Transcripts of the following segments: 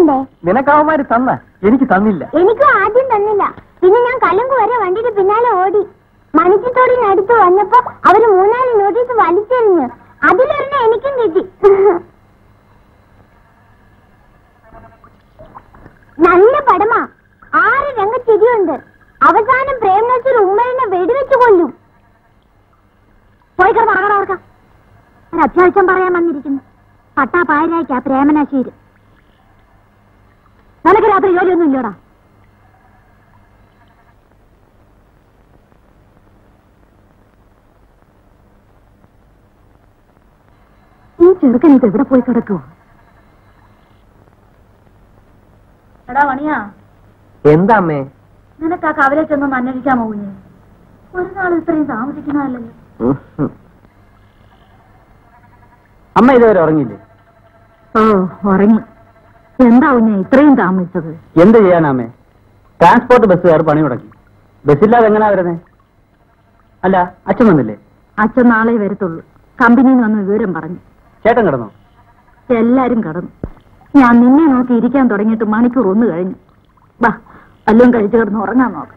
വേണ്ടേ നിനക്കാവന്മാര് തന്ന. എനിക്ക് തന്നില്ല. എനിക്കും ആദ്യം തന്നില്ല. പിന്നെ ഞാൻ കലങ്ക് വരെ വണ്ടിയുടെ പിന്നാലെ ഓടി. മണിച്ചിത്തോടിനടുത്ത് വന്നപ്പോ അവർ മൂന്നാൽ നോട്ടീസ് വലിച്ചെറിഞ്ഞു. അതിലൊരെണ്ണം എനിക്കും കിട്ടി. നല്ല പടമാ. ആറ് രംഗ ചിരിയുണ്ട് അവസാനം പ്രേംനസീർ ഉമ്മലിനെ വെടിവെച്ച് കൊല്ലും. പോയി കിടന്ന് ഒരു അത്യാവശ്യം പറയാൻ വന്നിരിക്കുന്നു. പട്ടാ പായരായിക്കാ പ്രേമനശീര് നിനക്ക് രാത്രി ജോലിയൊന്നും ഇല്ലടാ. ഈ ചെറുക്കൻ ഇത് എവിടെ പോയി കിടക്കുവോ? എടാ മണിയാ. എന്താ അമ്മേ? നിനക്ക് ആ കവലെ ചെന്നൊന്ന് അന്വേഷിക്കാമോ കുഞ്ഞ് ഒരു നാൾ ഇത്രയും താമസിക്കുന്നതല്ലല്ലോ. അമ്മ ഇതുവരെ ഉറങ്ങിയില്ലേ? ഓ ഉറങ്ങി. എന്താ ഞാൻ ഇത്രയും താമസിച്ചത്? എന്ത് ചെയ്യാനാമേ ട്രാൻസ്പോർട്ട് ബസ്സുകാർ പണി മുടക്കി ബസ്സില്ലാതെ എങ്ങനാ വരുന്നേ? അല്ല അച്ഛൻ വന്നില്ലേ? അച്ഛൻ നാളെ വരത്തുള്ളൂ. കമ്പനിയിൽ നിന്ന് വിവരം പറഞ്ഞു. ചേട്ടൻ കിടന്നോ? എല്ലാരും കടന്നു. ഞാൻ നിന്നെ നോക്കി ഇരിക്കാൻ തുടങ്ങിയിട്ട് മണിക്കൂർ ഒന്ന് കഴിഞ്ഞു. ബാ വല്ലതും കഴിച്ചു കിടന്ന് ഉറങ്ങാൻ നോക്കാം.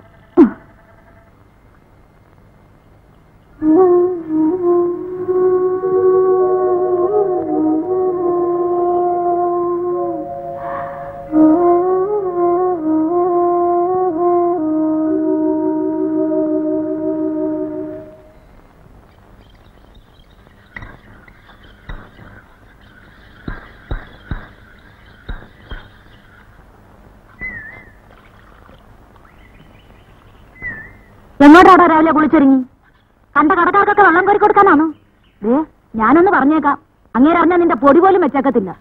എങ്ങോട്ടാടാ രാവിലെ കുളിച്ചൊരുങ്ങി. കണ്ട കടക്കാർക്കൊക്കെ വെള്ളം കോരി കൊടുക്കാനാണോ? ഏ ഞാനൊന്ന് പറഞ്ഞേക്കാം. അങ്ങേരറിഞ്ഞാൽ നിന്റെ പൊടി പോലും വെച്ചേക്കത്തില്ല.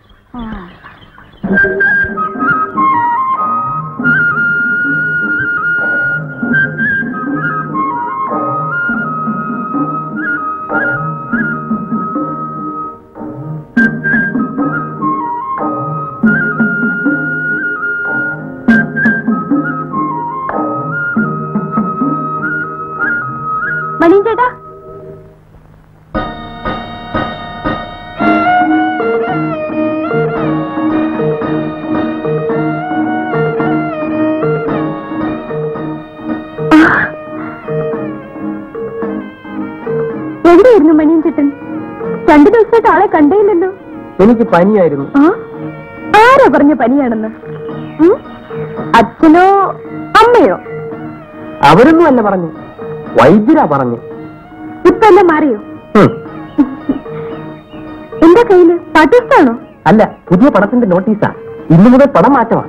എനിക്ക് പനിയായിരുന്നു. ആരോ പറഞ്ഞ പനിയാണെന്ന്? അച്ഛനോ അമ്മയോ? അവരൊന്നും അല്ല പറഞ്ഞു. വൈദ്യരാ പറഞ്ഞു. ഇപ്പൊ എല്ലാം മാറിയോ? എന്റെ കയ്യിൽ? പാട്ടിസ്ഥാണോ അല്ല പുതിയ പടത്തിന്റെ നോട്ടീസാ. ഇന്നു മുതൽ പടം മാറ്റമാ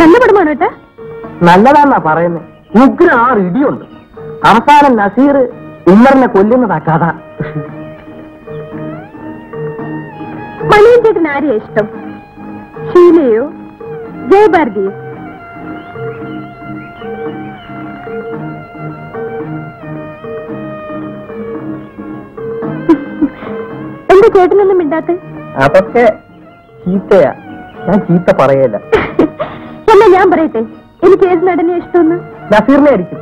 നല്ല പടമാണോ ഏട്ടാ? നല്ലതാന്നാ പറയുന്നത് ഉഗ്ര ആറ് ഇടിയുണ്ട്. അവസാനം നസീർ ഉമ്മറിനെ കൊല്ലുന്നതാ കഥ. മണിയൻ ചേട്ടൻ ആരെയാ ഇഷ്ടം? ഷീലയോ ജയഭാരതിയോ? എന്റെ ചേട്ടനൊന്നും മിണ്ടാത്ത അതൊക്കെ ചീത്തയാ. ഞാൻ ചീത്ത പറയല എന്നാ ഞാൻ പറയട്ടെ. എനിക്ക് ഏത് നടനെ ഇഷ്ടമെന്ന്? നസീറിനെ ആയിരിക്കും.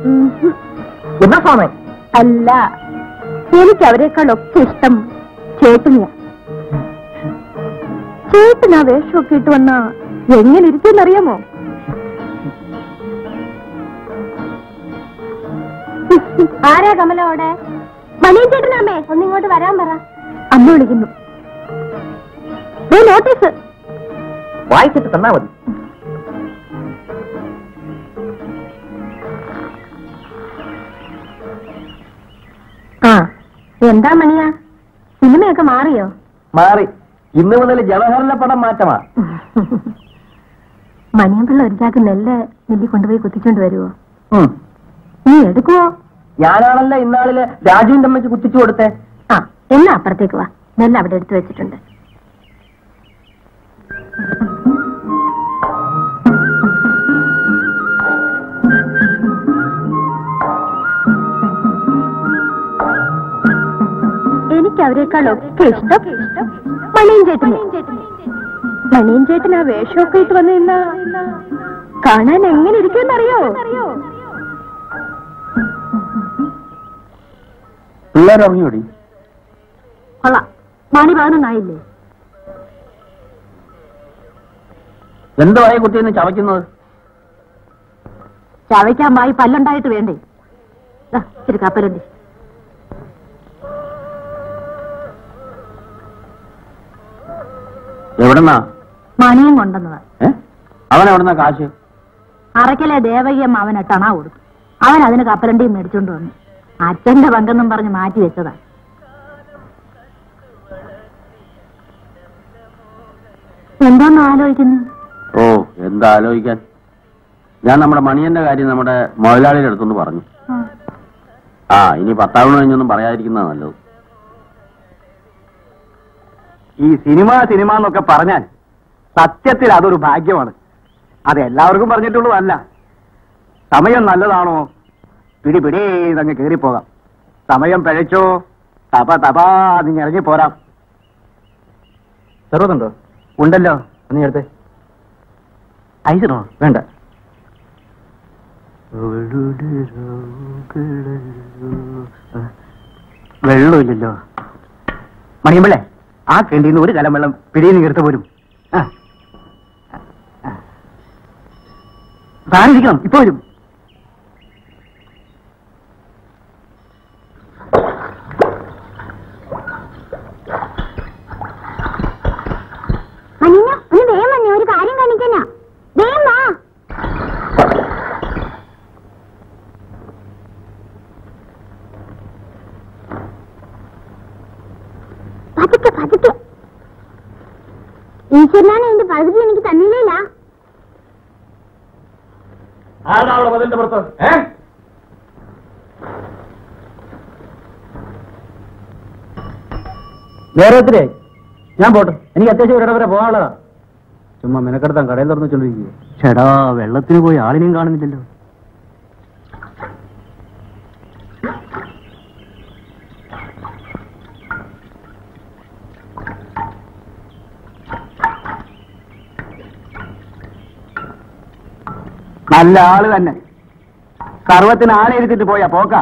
എന്നാ സ്വാമി? അല്ല എനിക്ക് അവരെക്കാളൊക്കെ ഇഷ്ടം ചേട്ടനെയാ. ചേട്ടൻ ആ വേഷമൊക്കെ ഇട്ട് വന്നാ എങ്ങനെ ഇരിക്കുമെന്നറിയാമോ? ആരാ കമലോടെ മണിയൻ ചേട്ടനാമേ ഒന്നിങ്ങോട്ട് വരാൻ പറ. അമ്മ വിളിക്കുന്നു. നോട്ടീസ്. വായിച്ചിട്ട് തന്നാ മതി. ആ എന്താ മണിയാ? സിനിമയൊക്കെ മാറിയോ? മാറി. ഇന്ന് മുതൽ ജവഹറിലെ പടം മാറ്റമാ. മണിയമ്പിള്ള ഒരു ചാക്ക് നെല്ല് മില്ലി കൊണ്ടുപോയി കുത്തിച്ചോണ്ട് വരുവോ. നീ എടുക്കുവോ? ഞാനാണല്ലോ ഇന്നാളിൽ രാജുവിന്റെ അമ്മയ്ക്ക് കുത്തിച്ചു കൊടുത്തേ. ആ എന്നാ അപ്പുറത്തേക്ക് വാ. നെല്ല് അവിടെ എടുത്തു വെച്ചിട്ടുണ്ട്. എനിക്ക് അവരെക്കാൾ ഒക്കെ ഇഷ്ടം മണിയൻ ചേട്ടനെ മണിയൻ ചേട്ടൻ ആ വേഷമൊക്കെ ഇട്ട് വന്നു നിന്നാ കാണാൻ എങ്ങനെ ഇരിക്കുമെന്നറിയോ? പിള്ളേരറിഞ്ഞോടി കൊള്ളാം. മണി പതിനൊന്നായില്ലേ എന്തോ കുട്ടി ചവയ്ക്കുന്നത്? ചവയ്ക്കാൻ വായി പല്ലുണ്ടായിട്ട് വേണ്ടേ? ഇച്ചിരി കപ്പലുണ്ട്. എവിടെന്നാ? മണിയും കൊണ്ടുവന്നതാ. അവൻ എവിടെന്നാ കാശ്? അറക്കലെ ദേവകിയമ്മ അവനെ ടണ കൊടുത്തു. അവൻ അതിന് കപ്പലണ്ടിയും മേടിച്ചോണ്ട് വന്നു. അച്ഛന്റെ പങ്കെന്നും പറഞ്ഞ് മാറ്റി വെച്ചതാ. എന്തോന്ന് ആലോചിക്കുന്നു? ഓ എന്താ ആലോചിക്കാൻ ഞാൻ നമ്മുടെ മണിയന്റെ കാര്യം നമ്മുടെ മുതലാളിയുടെ അടുത്തൊന്ന് പറഞ്ഞു. ആ ഇനി പത്താവണ കഴിഞ്ഞൊന്നും പറയാതിരിക്കുന്നതാ നല്ലത്. ഈ സിനിമ സിനിമ എന്നൊക്കെ പറഞ്ഞാൽ സത്യത്തിൽ അതൊരു ഭാഗ്യമാണ്. അത് എല്ലാവർക്കും പറഞ്ഞിട്ടുള്ളതല്ല സമയം നല്ലതാണോ? പിടി പിടേ ഇതങ്ങ് കയറിപ്പോകാം. സമയം പിഴച്ചോ? തപ തപാ നീ ഇറങ്ങി പോരാം. ചെറുതുണ്ടോ ഉണ്ടല്ലോ. നീ എടുത്തേ. ഐസിനോ വേണ്ട. വെള്ളമില്ലല്ലോ. മണിയമ്പളെ ആ കിണ്ടിന്ന് ഒരു കലം വെള്ളം പിടിയിൽ നിന്ന് പോരും. താനിരിക്കണം ഇപ്പൊ വരും മനിഞ്ഞ ഒന്ന് വേഗം വന്നേ ഒരു കാര്യം കാണിക്കാനാ വേഗം വാ പതുക്കെ പതുക്കെ ഈശ്വരനാണ് എന്റെ പകുതി എനിക്ക് തന്നില്ല ആരാ അവിടെ മതിലിന്റെ പുറത്ത്? ഏ? നേരെ ഞാൻ പോട്ടെ. എനിക്ക് അത്യാവശ്യം ഒരിടം വരെ പോകാനുള്ളതാ. ചുമ്മാ മെനക്കെടുത്താൻ കടയിൽ തുറന്നു വെച്ചോണ്ടിരിക്കുക ചേടാ വെള്ളത്തിന് പോയി ആളിനെയും കാണുന്നില്ലല്ലോ. നല്ല ആൾ തന്നെ. സർവത്തിന് ആളെ എടുത്തിട്ട് പോയാ പോക്ക.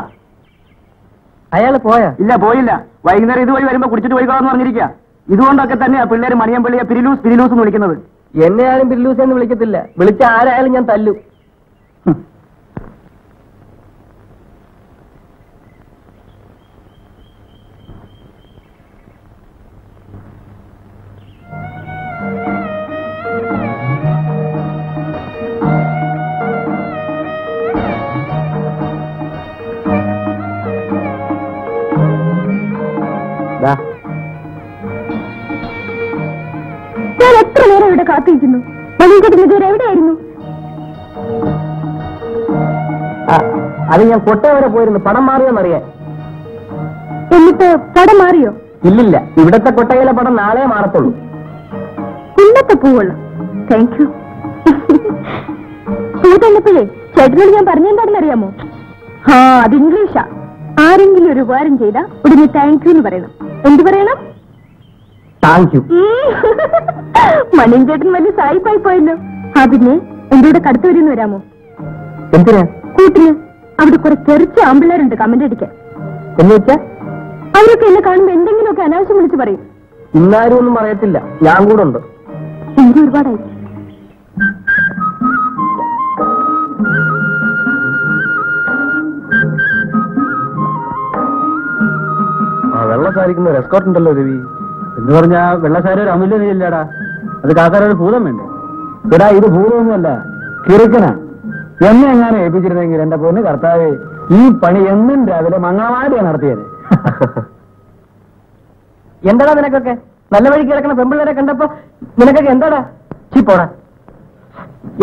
അയാൾ പോയാ? ഇല്ല പോയില്ല. വൈകുന്നേരം ഇതുവഴി വരുമ്പോ കുടിച്ചിട്ട് പോയിക്കോളാന്ന് പറഞ്ഞിരിക്കുക ഇതുകൊണ്ടൊക്കെ തന്നെയാ പിള്ളേര് മണിയമ്പള്ളിയെ പിരിലൂസ് പിരിലൂസ് എന്ന് വിളിക്കുന്നത്. എന്നെ ആരും പിരിലൂസ് എന്ന് വിളിക്കത്തില്ല. വിളിച്ച ആരായാലും ഞാൻ തല്ലു. ഞാൻ എത്ര നേരം ഇവിടെ കാത്തിരിക്കുന്നു? മണിയൻചേട്ടൻ ഇതുവരെ എവിടെയായിരുന്നു? അത് ഞാൻ കൊട്ട വരെ പോയിരുന്നു. പടം മാറിയോന്നറിയാൻ. എന്നിട്ട് പടം മാറിയോ? ഇല്ലില്ല. ഇവിടത്തെ കൊട്ടയിലെ പടം നാളെ മാറത്തുള്ളൂ. ഇന്നത്തെ പൂവുള്ളൂ. താങ്ക് യു പൂ തന്നപ്പോഴേ ചേട്ടനോട് ഞാൻ പറഞ്ഞെന്താണെന്നറിയാമോ ആ അത് ഇംഗ്ലീഷാ. ആരെങ്കിലും ഒരു ഉപകാരം ചെയ്താൽ ഉടനെ താങ്ക് യു എന്ന് പറയണം. എന്ത് പറയണം? Thank you. മണിയൻ ചേട്ടൻ വലിയ സായിപ്പായി പോയല്ലോ. ആ പിന്നെ എന്റെ കൂടെ കടുത്തു വരുന്ന് വരാമോ? എന്തിനാ? കൂട്ടിന് അവിടെ കുറെ ചെറിച്ച ആമ്പിള്ളേരുണ്ട് കമന്റ് അടിക്കാൻ. അവരൊക്കെ എന്നെ കാണുമ്പോ എന്തെങ്കിലുമൊക്കെ അനാവശ്യം വിളിച്ച് പറയും. ഇന്നാരും ഒന്നും പറയത്തില്ല. ഞാൻ കൂടെ ഉണ്ട്. എനിക്ക് ഒരുപാടായി. വെള്ളസാരിക്കുന്ന ഒരു എസ്കോർട്ട് ഉണ്ടല്ലോ രവി. എന്ന് പറഞ്ഞാ വെള്ളസാരി ഒരു അമൂല്യ അമൂല്യതയില്ലടാ അത് കാക്കാരൊരു ഭൂതം വേണ്ടേ? എടാ ഇത് ഭൂതമൊന്നുമല്ല കിറുക്കനാ. എന്നെ എങ്ങനെ ഏൽപ്പിച്ചിരുന്നെങ്കിൽ എന്റെ പൊന്ന് കർത്താവ് ഈ പണി എന്നും രാവിലെ മംഗളമാരിയാണ് നടത്തിയത്. എന്താടാ നിനക്കൊക്കെ? നല്ല വഴി കിടക്കണ പെമ്പിള്ളേരെ കണ്ടപ്പോ നിനക്കൊക്കെ എന്താടാ? ചീ പോടാ.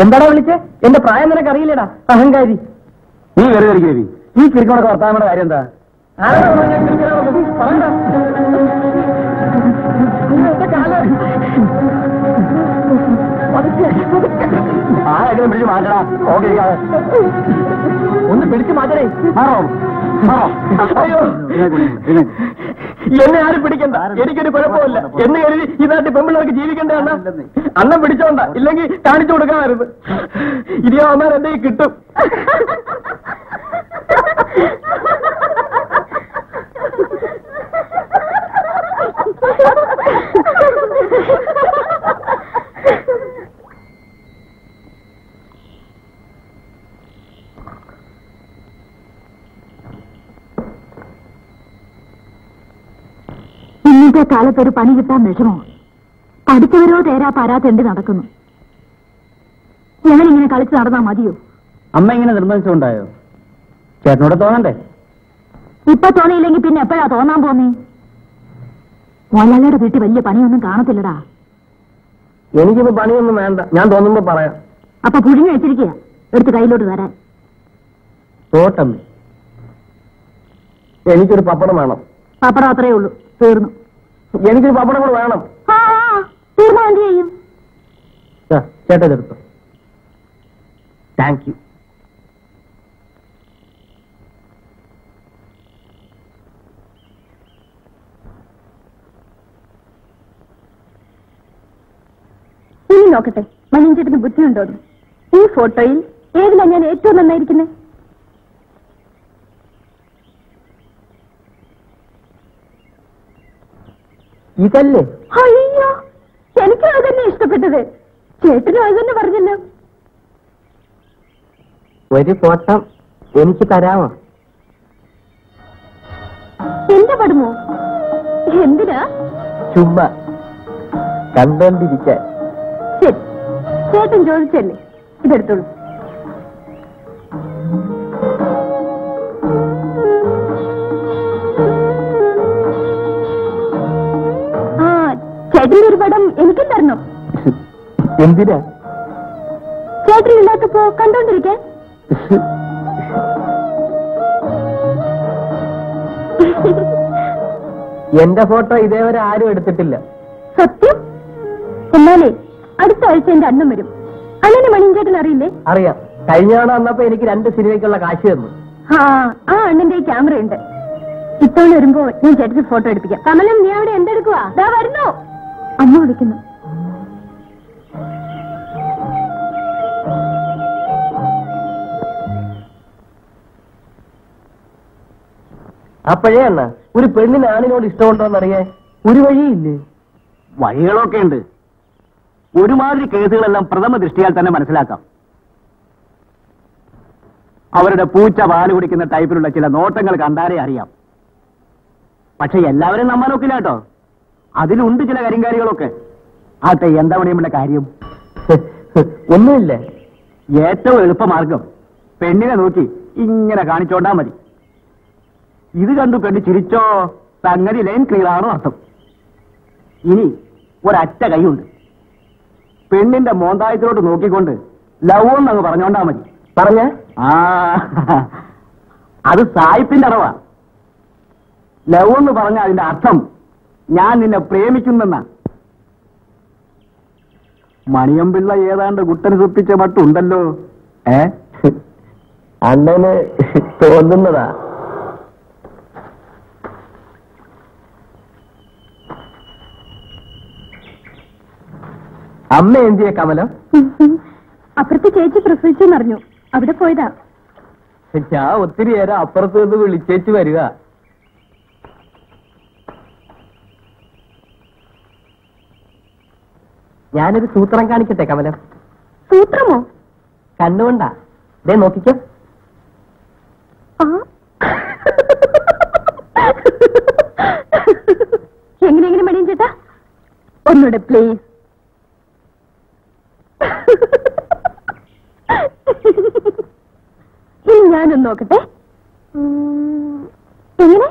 എന്താടാ വിളിച്ചേ? എന്റെ പ്രായം നിനക്ക് അറിയില്ലടാ അഹങ്കാരി. നീ വെറുതെ ഈ കിരിക്കണൊക്കെ വർത്താമയുടെ കാര്യം എന്താ? ആരെങ്കിലും പിടിച്ച് മാറ്റടാ. ഓക്കെ ഒന്ന് പിടിച്ചു മാറ്റണേ മാറോ? അയ്യോ. എന്നെ ആരും പിടിക്കണ്ട. എനിക്കൊരു കുഴപ്പമില്ല. എന്ന് കരുതി ഈ നാട്ടിൽ പെമ്പിള്ളേർക്ക് ജീവിക്കണ്ട അണ്ണ. അന്നം പിടിച്ചോണ്ട. ഇല്ലെങ്കിൽ കാണിച്ചു കൊടുക്കാമായിരുന്നു. ഇനി അവന്മാർ എന്റെ കിട്ടും. ഇന്നത്തെ കാലത്ത് ഒരു പണി കിട്ടാൻ വിഷമോ. പഠിച്ചവരോ തേരാ പാരാതെണ്ടി നടക്കുന്നു? ഞാനിങ്ങനെ ഇങ്ങനെ കളിച്ച് നടന്നാ മതിയോ? അമ്മ ഇങ്ങനെ നിർബന്ധിച്ചുണ്ടായോ ചേട്ടനോട് തോന്നണ്ടേ? ഇപ്പൊ തോന്നിയില്ലെങ്കിൽ പിന്നെ എപ്പോഴാ തോന്നാൻ പോന്നേ? മോലാലയുടെ വീട്ടിൽ വലിയ പണിയൊന്നും കാണത്തില്ലടാ. എനിക്കിപ്പോ പണിയൊന്നും വേണ്ട. ഞാൻ തോന്നുമ്പോ പറയാം. അപ്പൊ പുഴിഞ്ഞു വെച്ചിരിക്കുക എടുത്ത് കയ്യിലോട്ട് തരാൻ. തോട്ടമ്മേ എനിക്കൊരു പപ്പടം വേണം. പപ്പടം അത്രേ ഉള്ളൂ. തീർന്നു. എനിക്കൊരു പപ്പടം കൂടെ വേണം. തീർന്നു എന്ത് ചെയ്യും? ദാ, ചേട്ടാ താങ്ക് യു. ഇനി നോക്കട്ടെ. മനുഞ്ചേട്ടന് ബുദ്ധിയുണ്ടോ. ഈ ഫോട്ടോയിൽ ഏതിലാ ഞാൻ ഏറ്റവും നന്നായിരിക്കുന്നത്? ഇതല്ലേ അയ്യോ എനിക്കും അത് തന്നെ ഇഷ്ടപ്പെട്ടത്. ചേട്ടനും അത് തന്നെ പറഞ്ഞല്ലോ. ഒരു ഫോട്ടോ എനിക്ക് തരാമോ? എന്റെ പടമോ? എന്തിനാ? ചുമ്മാ കണ്ടോണ്ടിരിക്കാൻ. ചേട്ടൻ ചോദിച്ചല്ലേ? ഇതെടുത്തോളൂ. ആ ചേട്ടന്റെ ഒരു പടം എനിക്കും തരണം എന്തിനാ? ചേട്ടനില്ലാത്തപ്പോ കണ്ടോണ്ടിരിക്കാൻ? എന്റെ ഫോട്ടോ ഇതേവരെ ആരും എടുത്തിട്ടില്ല. സത്യം? എന്നാലേ അടുത്ത ആഴ്ച എന്റെ അണ്ണൻ വരും. അണ്ണന് മണിഞ്ചേട്ടൻ അറിയില്ലേ? അറിയാം. കഴിഞ്ഞ അന്നപ്പോ എനിക്ക് രണ്ട് സിനിമയ്ക്കുള്ള കാശ് തന്നു. ആ ആ അണ്ണന്റെ ക്യാമറ ഉണ്ട് ഇപ്പോൾ വരുമ്പോ ഞാൻ ചേട്ടന് ഫോട്ടോ എടുപ്പിക്കാം. കമലം നീ അവിടെ എന്തെടുക്കുവാ? ദാ വരുന്നു. അമ്മ വിളിക്കുന്നു. അപ്പോഴേ അണ്ണ ഒരു പെണ്ണിന് ആണിനോട് ഇഷ്ടമുണ്ടോന്നറിയേ? ഒരു വഴിയില്ലേ? വഴികളൊക്കെ ഉണ്ട്. ഒരുമാതിരി കേസുകളെല്ലാം പ്രഥമ ദൃഷ്ടിയാൽ തന്നെ മനസ്സിലാക്കാം. അവരുടെ പൂച്ച പാൽ കുടിക്കുന്ന ടൈപ്പിലുള്ള ചില നോട്ടങ്ങൾ കണ്ടാലേ അറിയാം. പക്ഷെ എല്ലാവരും നമ്മൾ നോക്കില്ല കേട്ടോ അതിലുണ്ട് ചില കരിങ്കാരികളൊക്കെ. ആട്ടെ എന്താ പണിയുമ്പോൾ കാര്യം? ഒന്നുമില്ല. ഏറ്റവും എളുപ്പമാർഗം പെണ്ണിനെ നോക്കി ഇങ്ങനെ കാണിച്ചോണ്ടാ മതി. ഇത് കണ്ടു പെണ്ണ് ചിരിച്ചോ സംഗതി ലൈൻ ക്ലിയർ ആണോ അർത്ഥം. ഇനി ഒരറ്റ കൈയുണ്ട്. പെണ്ണിന്റെ മോന്തായത്തിലോട്ട് നോക്കിക്കൊണ്ട് ലവ് എന്നങ്ങ് പറഞ്ഞോണ്ടാ മതി. പറഞ്ഞ? ആ. അത് സായിപ്പിന്റെ അടവാ. ലവ് എന്ന് പറഞ്ഞ അതിന്റെ അർത്ഥം ഞാൻ നിന്നെ പ്രേമിക്കുന്നെന്നാ. മണിയമ്പിള്ള ഏതാണ്ട് കുട്ടന് സുപ്പിച്ച മട്ടുണ്ടല്ലോ. ഏ? അണ്ണന് തോന്നുന്നതാ. അമ്മ എന്തിയ കമലം? അപ്പുറത്തെ ചേച്ചി പ്രസവിച്ചെന്നറിഞ്ഞു. അവിടെ പോയതാ. ഞാൻ ഒത്തിരി നേരം അപ്പുറത്ത് നിന്ന് വിളിച്ചേച്ച് വരിക. ഞാനൊരു സൂത്രം കാണിക്കട്ടെ കമലം? സൂത്രമോ? കണ്ണുകൊണ്ടാ. ദേ നോക്കിക്കോ. ആ. മടിയും മണിയും ചേട്ടാ ഒന്നുകൂടെ പ്ലീസ് ഇനി ഞാനൊന്ന് നോക്കട്ടെ. എങ്ങനെ?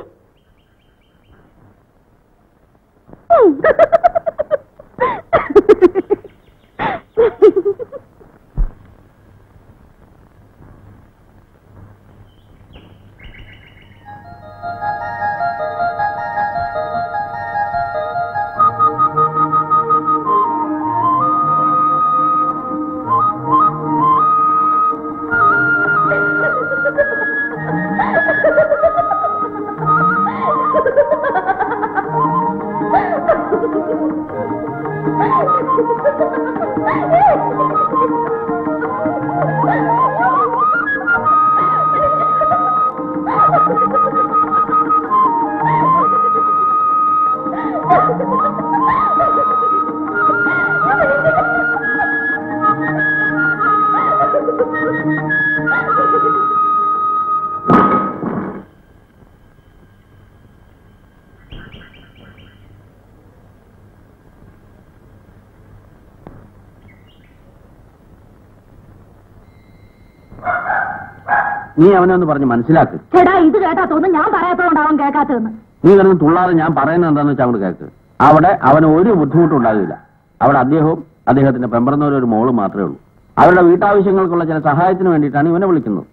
നീ അവനെ ഒന്ന് പറഞ്ഞ് മനസ്സിലാക്ക്. ചേടാ ഇത് കേട്ടാ തോന്നുന്നു ഞാൻ പറയാത്തോണ്ടാവും കേൾക്കാത്തതെന്ന് നീ കിടന്ന് തുള്ളാതെ ഞാൻ പറയുന്നത് എന്താന്ന് വെച്ചാൽ അങ്ങോട്ട് കേൾക്ക് അവിടെ അവന് ഒരു ബുദ്ധിമുട്ടും ഉണ്ടാകില്ല. അവിടെ അദ്ദേഹവും അദ്ദേഹത്തിന്റെ പെമ്പറന്നവരും ഒരു മോൾ മാത്രമേ ഉള്ളൂ. അവരുടെ വീട്ടാവശ്യങ്ങൾക്കുള്ള ചില സഹായത്തിന് വേണ്ടിയിട്ടാണ് ഇവനെ വിളിക്കുന്നത്.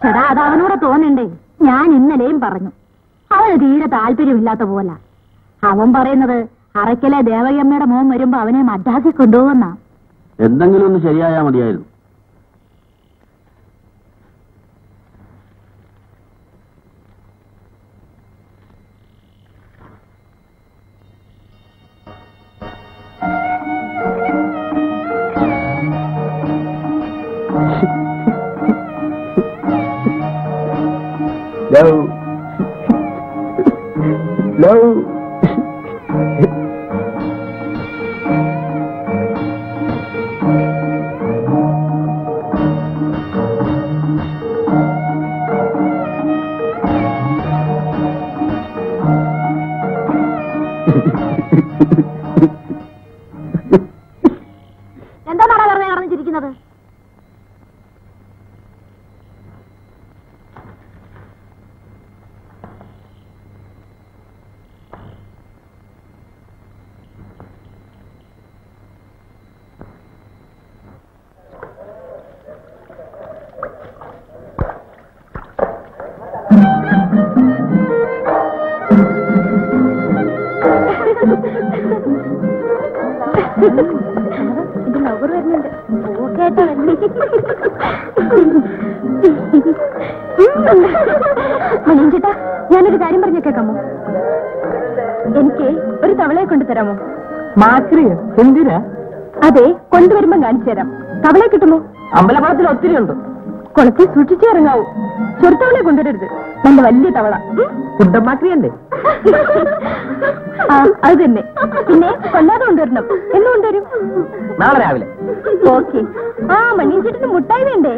ചേട്ടാ അത് അവനോട് തോന്നണ്ടേ? ഞാൻ ഇന്നലെയും പറഞ്ഞു. അവന് തീരെ താല്പര്യമില്ലാത്ത പോലെ. അവൻ പറയുന്നത് അറയ്ക്കലെ ദേവയമ്മയുടെ മോൻ വരുമ്പോ അവനെ മദ്രാസിൽ കൊണ്ടുപോകുന്ന എന്തെങ്കിലും ഒന്ന് ശരിയായാൽ മതിയായിരുന്നു. കൊണ്ടുവരരുത് നല്ല വലിയ തവള. കുണ്ടമാക്കിയല്ലേ കുണ്ടമാക്രിയല്ലേ അത് തന്നെ. പിന്നെ കൊല്ലാതെ കൊണ്ടുവരണം. എന്ന് കൊണ്ടുവരും. നാളെ രാവിലെ. ഓക്കെ. ആ മണിയഞ്ചേട്ടന് മുട്ടായി വേണ്ടേ?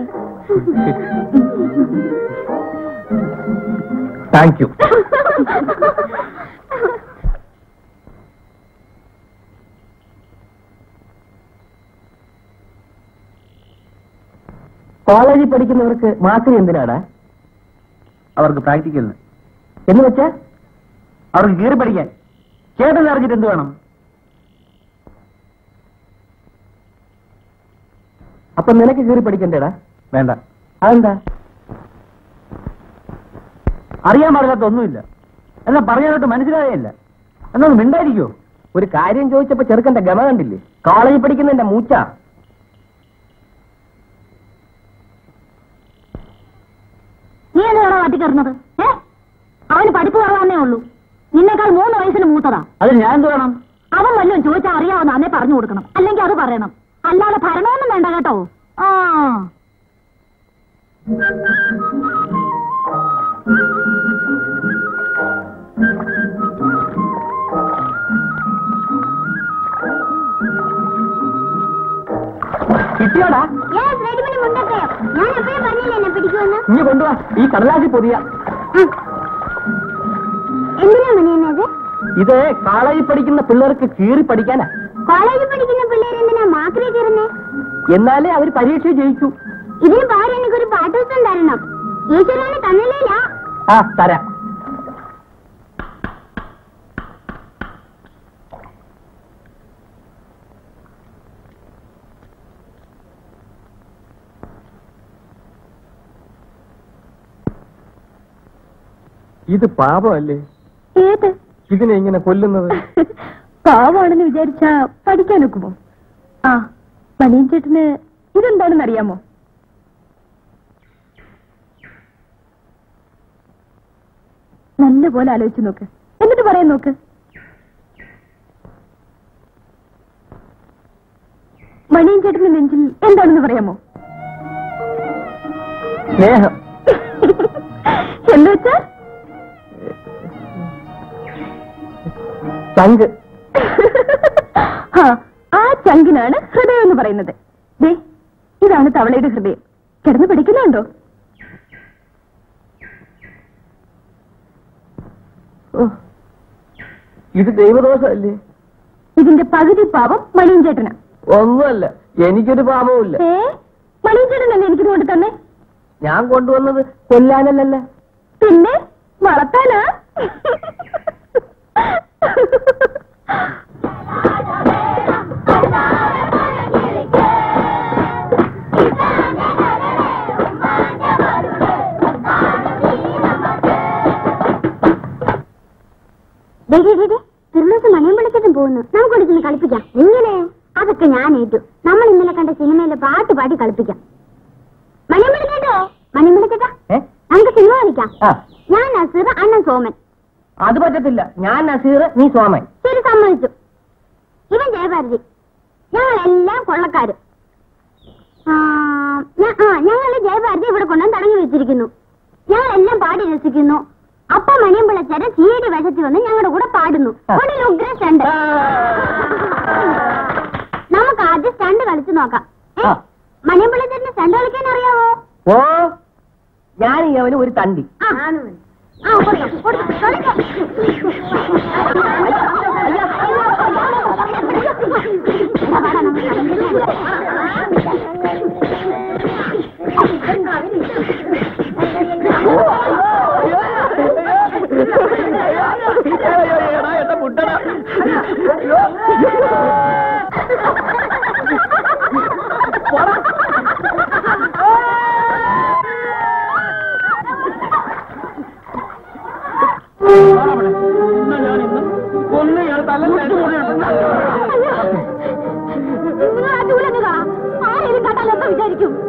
താങ്ക് യു കോളേജിൽ പഠിക്കുന്നവർക്ക് മാസം എന്തിനാടാ? അവർക്ക് പ്രാക്ടിക്കലിന്. എന്ന് വെച്ചാൽ അവർക്ക് കീറി പഠിക്കാൻ. ചേട്ടൻ അറിഞ്ഞിട്ട് എന്ത് വേണം? അപ്പൊ നിനക്ക് കീറി പഠിക്കണ്ടേടാ? വേണ്ട. അതെന്താ? അറിയാൻ പാടില്ലാത്ത ഒന്നുമില്ല. എന്നാ പറയാനായിട്ട് മനസ്സിലായല്ല എന്നൊന്ന് മിണ്ടായിരിക്കോ ഒരു കാര്യം ചോദിച്ചപ്പോ ചെറുക്കന്റെ ഗമ കണ്ടില്ലേ? കോളേജിൽ പഠിക്കുന്നതിന്റെ മൂച്ച. നീ എന്തിനാണോ വാട്ടി കയറുന്നത്? ഏ? അവന് പഠിപ്പ് കുറവാന്നേ ഉള്ളൂ. നിന്നേക്കാൾ മൂന്ന് വയസ്സിന് മൂത്തതാ. അത് ഞാൻ എന്ത് വേണം? അവൻ വല്ലതും ചോദിച്ചാൽ അറിയാവുന്ന അന്നേ പറഞ്ഞു കൊടുക്കണം. അല്ലെങ്കിൽ അത് പറയണം. അല്ലാതെ ഭരണമൊന്നും വേണ്ട കേട്ടോ. ആ. കിട്ടിയോടാ? ഇനി കൊണ്ടുവാ. ഈ കടലാസി പൊതിയ. ഇത് കോളേജിൽ പഠിക്കുന്ന പിള്ളേർക്ക് കീറി പഠിക്കാനാ. കോളേജിൽ പഠിക്കുന്ന കയറുന്നേ എന്നാലേ അവർ പരീക്ഷ ജയിക്കൂ. ഇതിന് പകരം എനിക്കൊരു പാട്ടുപുസ്തകം തരണം. ഈശ്വരനെ തന്നില്ല ആ തരാം. ഇത് പാപമല്ലേ? ഏത്? ഇതിനെ ഇങ്ങനെ കൊല്ലുന്നത്? പാവാണെന്ന് വിചാരിച്ചാ പഠിക്കാൻ ഒക്കുമോ ആ മണിയൻ ചേട്ടന് ഇതെന്താണെന്ന് അറിയാമോ? നല്ല പോലെ ആലോചിച്ച് നോക്ക്. എന്നിട്ട് പറയാൻ നോക്ക്. മണിയൻ ചേട്ടന്റെ നെഞ്ചിൽ എന്താണെന്ന് പറയാമോ? സ്നേഹം. ചങ്ക്. ആ, ചങ്കിനാണ് ഹൃദയം എന്ന് പറയുന്നത്. ദേ ഇതാണ് തവളയുടെ ഹൃദയം. കിടന്ന് പിടിക്കുന്നുണ്ടോ ഇത് ദൈവദോഷമല്ലേ? ഇതിന്റെ പകുതി പാപം മണിയഞ്ചേട്ടന. ചേട്ടനാ ഒന്നുമല്ല എനിക്കൊരു പാപവുമില്ല. ഏ? മണിയൻ എനിക്ക് കൊണ്ട് തന്നെ? ഞാൻ കൊണ്ടുവന്നത് കൊല്ലാനല്ലല്ല. പിന്നെ വളർത്താനാ? തിരുവനന്തപുരം മണിയം വിളിച്ചിട്ടും പോകുന്നു. നമുക്ക് ഒടിച്ചൊന്ന് കളിപ്പിക്കാം. എങ്ങനെ? അതൊക്കെ ഞാൻ ഏറ്റു. നമ്മൾ ഇന്നലെ കണ്ട സിനിമയിലെ പാട്ട് പാടി കളിപ്പിക്കാം. മണിയം വിളിക്കട്ടോ മണിയം വിളിക്കട്ടാ നമുക്ക് സിനിമ കളിക്കാം. ഞാൻ നസീർ അണ്ണൻ സോമൻ. അത് പറ്റത്തില്ല. ഞാൻ നസീർ നീ സോമൻ ശരി സമ്മതിച്ചു. ഇവൻ ജയഭാരതി. ഞങ്ങളെല്ലാം കൊള്ളക്കാരും. ഞങ്ങളുടെ ഞ- ആ ഞങ്ങൾ ജയഭാരതി ഇവിടെ കൊണ്ടുവന്ന് തടങ്ങി വെച്ചിരിക്കുന്നു. ഞങ്ങളെല്ലാം പാടി രസിക്കുന്നു. അപ്പ മണിയും പിള്ളച്ചേരൻ സീഡി വേഷത്തിൽ വന്ന് ഞങ്ങളുടെ കൂടെ പാടുന്നു. ഉഗ്ര സ്റ്റണ്ട്. നമുക്ക് ആദ്യം സ്റ്റണ്ട് കളിച്ചു നോക്കാം. മണിയും പിള്ളച്ചേരന് സ്റ്റണ്ട് കളിക്കാൻ അറിയാവോ? ഓ ഞാൻ ഈ അവന് ഒരു തണ്ടി. ആ ആ കൊടുക്കാം, കൊടുക്കാം, കളിക്കാം. എടാ, വാടാ, നമുക്ക് കളിക്കാം. നിങ്ങൾ ആ ചൂലങ്ങ് കാണാം ആരെയും കണ്ടാൽ എന്താ വിചാരിക്കും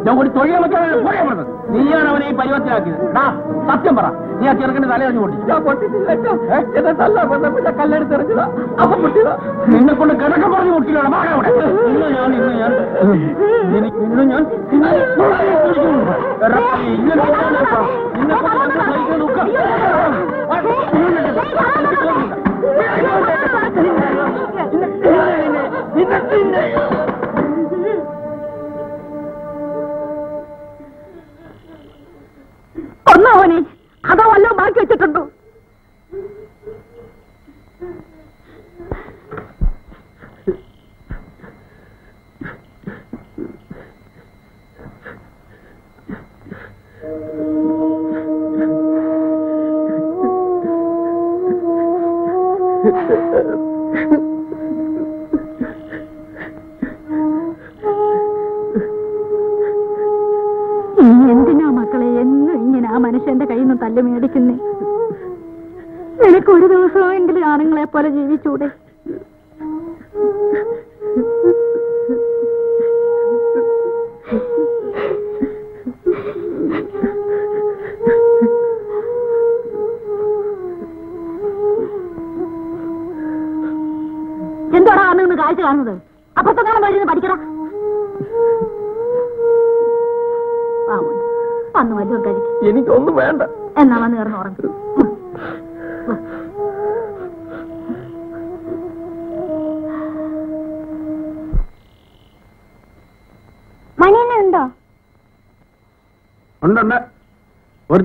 ഞാൻ കൂടി തൊഴിൽ വെക്കാൻ നീയാണ് അവനെ ഈ പരിവത്തിലാക്കിയത് സത്യം പറ. നീ ആ ചെറുക്കന്റെ തലയറിഞ്ഞു പൊട്ടി കല്ലെടുത്തെറിഞ്ഞതാ അപ്പൊ പൊട്ടിയതാ. നിന്നെ കൊണ്ട് കിടക്കം പറഞ്ഞു പൊട്ടിയില്ല മാറി ഇന്ന് ഞാൻ ഇന്ന് ഞാൻ. എനിക്ക് ഇന്ന് ഞാൻ എടാ, ഇങ്ങനെ ചെയ്യാനാ? നിന്നെ കൊണ്ട് എന്നെ സഹിക്കാൻ നോക്കാം. ഒന്നവനെ അതോ വല്ലോ ബാക്കി വെച്ചിട്ടുണ്ടോ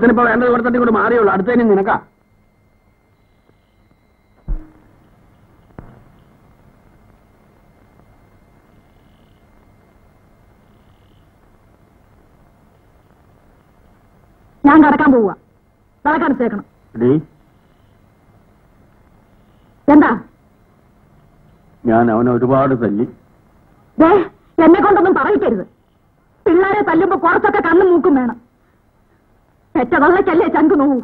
ഒരുത്തനിപ്പോ വേണ്ടത് കൊടുത്തിട്ട് ഇങ്ങോട്ട് മാറിയുള്ളൂ അടുത്തതിന് നിനക്കാ. ഞാൻ കടക്കാൻ പോവുക. വിളക്കടച്ചേക്കണം എന്താ? ഞാൻ അവനെ ഒരുപാട് തല്ലി ദേ എന്നെ കൊണ്ടൊന്നും പറയിക്കരുത് പിള്ളേരെ തല്ലുമ്പോ കുറച്ചൊക്കെ കണ്ണും മൂക്കും വേണം പെറ്റ വെള്ളക്കല്ലേ ചങ്കു നോവൂ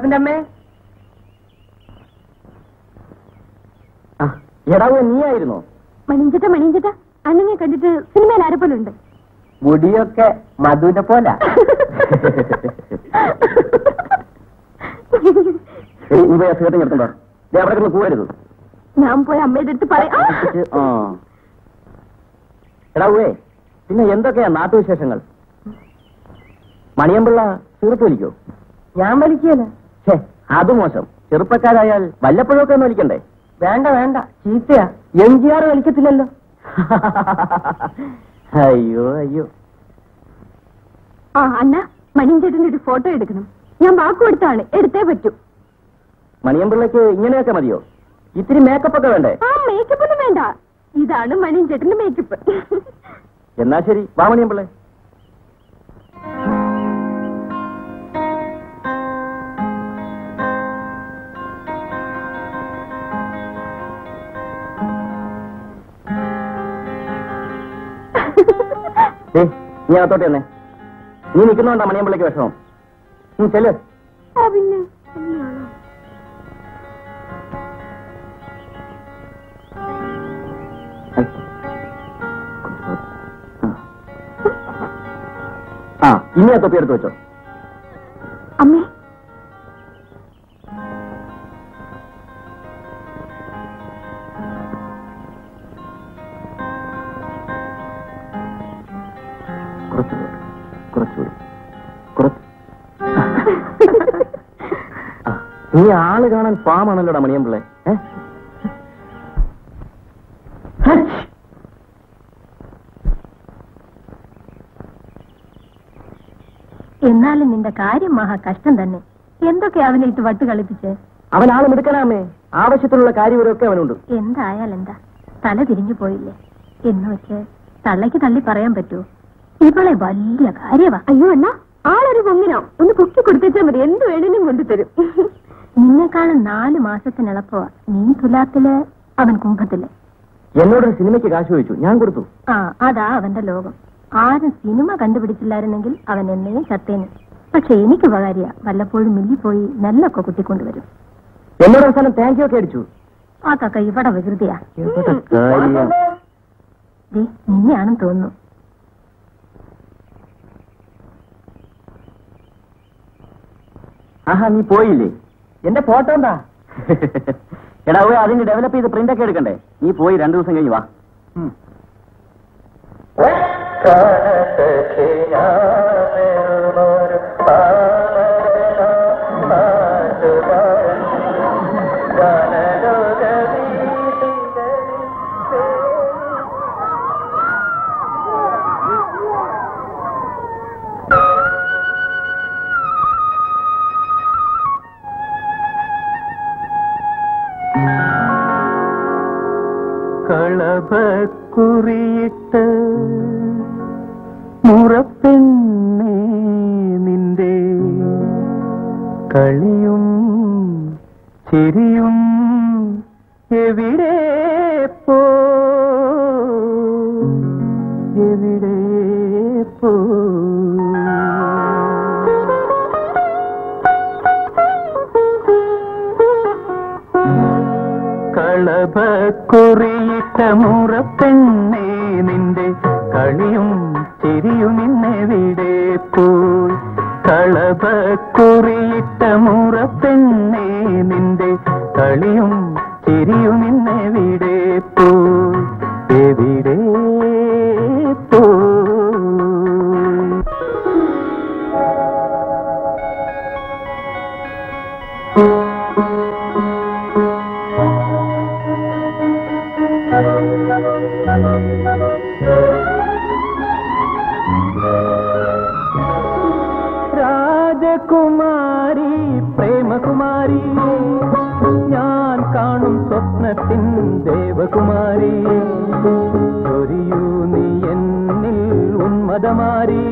കമലത്തിന്റെ അമ്മേ? എടാവോ നീയായിരുന്നോ? മണിഞ്ചിട്ട മണിഞ്ചിട്ട. അണ്ണനെ കണ്ടിട്ട് സിനിമയിൽ ആരെപ്പോലുണ്ട്? മുടിയൊക്കെ മധുവിനെ പോല. എടുത്തുണ്ടോ ഞാൻ പോയി അമ്മയുടെ അടുത്ത് പറയാം. ആ എടാ ഉവേ പിന്നെ എന്തൊക്കെയാ നാട്ടുവിശേഷങ്ങൾ? മണിയമ്പിള്ള സിഗരറ്റ് വലിക്കോ ഞാൻ വലിക്കല ഛേ അത് മോശം. ചെറുപ്പക്കാരായാൽ വല്ലപ്പോഴൊക്കെ ഒന്ന് വലിക്കണ്ടേ? വേണ്ട വേണ്ട. ചീത്തയാ. M G R വലിക്കത്തില്ലല്ലോ. അയ്യോ അയ്യോ. ആ അന്ന മണിയൻചേട്ടന്റെ ഒരു ഫോട്ടോ എടുക്കണം. ഞാൻ വാക്ക് കൊടുത്താണ്. എടുത്തേ പറ്റൂ. മണിയമ്പിള്ളക്ക് ഇങ്ങനെയൊക്കെ മതിയോ? ഇത്തിരി മേക്കപ്പ് ഒക്കെ വേണ്ടേ? ആ മേക്കപ്പ് ഒന്നും വേണ്ട. ഇതാണ് മണിയൻചേട്ടന്റെ മേക്കപ്പ് എന്നാ ശരി. വാ മണിയമ്പിള്ളേ നീ അകത്തോട്ട് തന്നെ നീ നിൽക്കുന്നോണ്ടാ മണിയമ്പിള്ളക്ക് വിഷമം. നീ ചെൽ ആ പിന്നെ. ആ ഇനി ആ തൊപ്പി എടുത്ത് വെച്ചോ. നീ ആൾ കാണാൻ പാമാണല്ലോടാ മണിയമ്പിള്ളേ? പിള്ളേ. എന്നാലും നിന്റെ കാര്യം മഹാ കഷ്ടം തന്നെ. എന്തൊക്കെ അവനെ ഇട്ട് വട്ട് കളിപ്പിച്ച്? അവൻ ആൾ മിടുക്കനാമേ ആവശ്യത്തിനുള്ള കാര്യങ്ങളൊക്കെ അവനുണ്ട്. എന്തായാലും എന്താ? തല തിരിഞ്ഞു പോയില്ലേ? എന്ന് വെച്ച് തള്ളയ്ക്ക് തള്ളി പറയാൻ പറ്റുമോ ഇവളെ വലിയ കാര്യവാ. അയ്യോ അണ്ണ ആളൊരു പൊങ്ങിനോ? ഒന്ന് പൊക്കി കൊടുത്തേച്ചാ മതി. എന്ത് വേണേലും കൊണ്ടുതരും. നിന്നെക്കാളും നാല് മാസത്തിനിളപ്പോ നീ തുലാത്തിൽ അവൻ കുംഭത്തിൽ. എന്നോട് സിനിമയ്ക്ക് കാശ് ചോദിച്ചു. ഞാൻ കൊടുത്തു. ആ അതാ അവന്റെ ലോകം. ആരും സിനിമ കണ്ടുപിടിച്ചില്ലായിരുന്നെങ്കിൽ അവൻ എന്നെയും ചത്തേന്. പക്ഷെ എനിക്ക് ഉപകാരിയ. വല്ലപ്പോഴും മില്ലി പോയി നെല്ലൊക്കെ കുത്തിക്കൊണ്ടുവരും. എന്നോട് അവസാനം താങ്ക് യു ഒക്കെ അടിച്ചു. ആ കക്ക ഇവിടെ വികൃതിയാ. നിന്നെയാണെന്ന് തോന്നുന്നു. ആഹാ നീ പോയില്ലേ? എന്റെ ഫോട്ടോ എന്താ? എടാ പോയി അതിന് ഡെവലപ്പ് ചെയ്ത് പ്രിന്റ് ഒക്കെ എടുക്കണ്ടേ? നീ പോയി രണ്ടു ദിവസം കഴിഞ്ഞ് വാ. കളഭക്കുറിയിട്ട് മുറപ്പെണ്ണേ നിന്റെ കളിയും ചിരിയും എവിടെ പോ? എവിടെ പോ? മുറപ്പെണ്ണേ നിന്റെ കളിയും ചിരിയും ഇന്നെവിടെ പോയി മുറ മുറപ്പെണ്ണേ നിന്റെ കളിയും ചിരിയും ഇന്നെവിടെ ചൊരിയൂ നീ എന്നിൽ ഉന്മതമാരി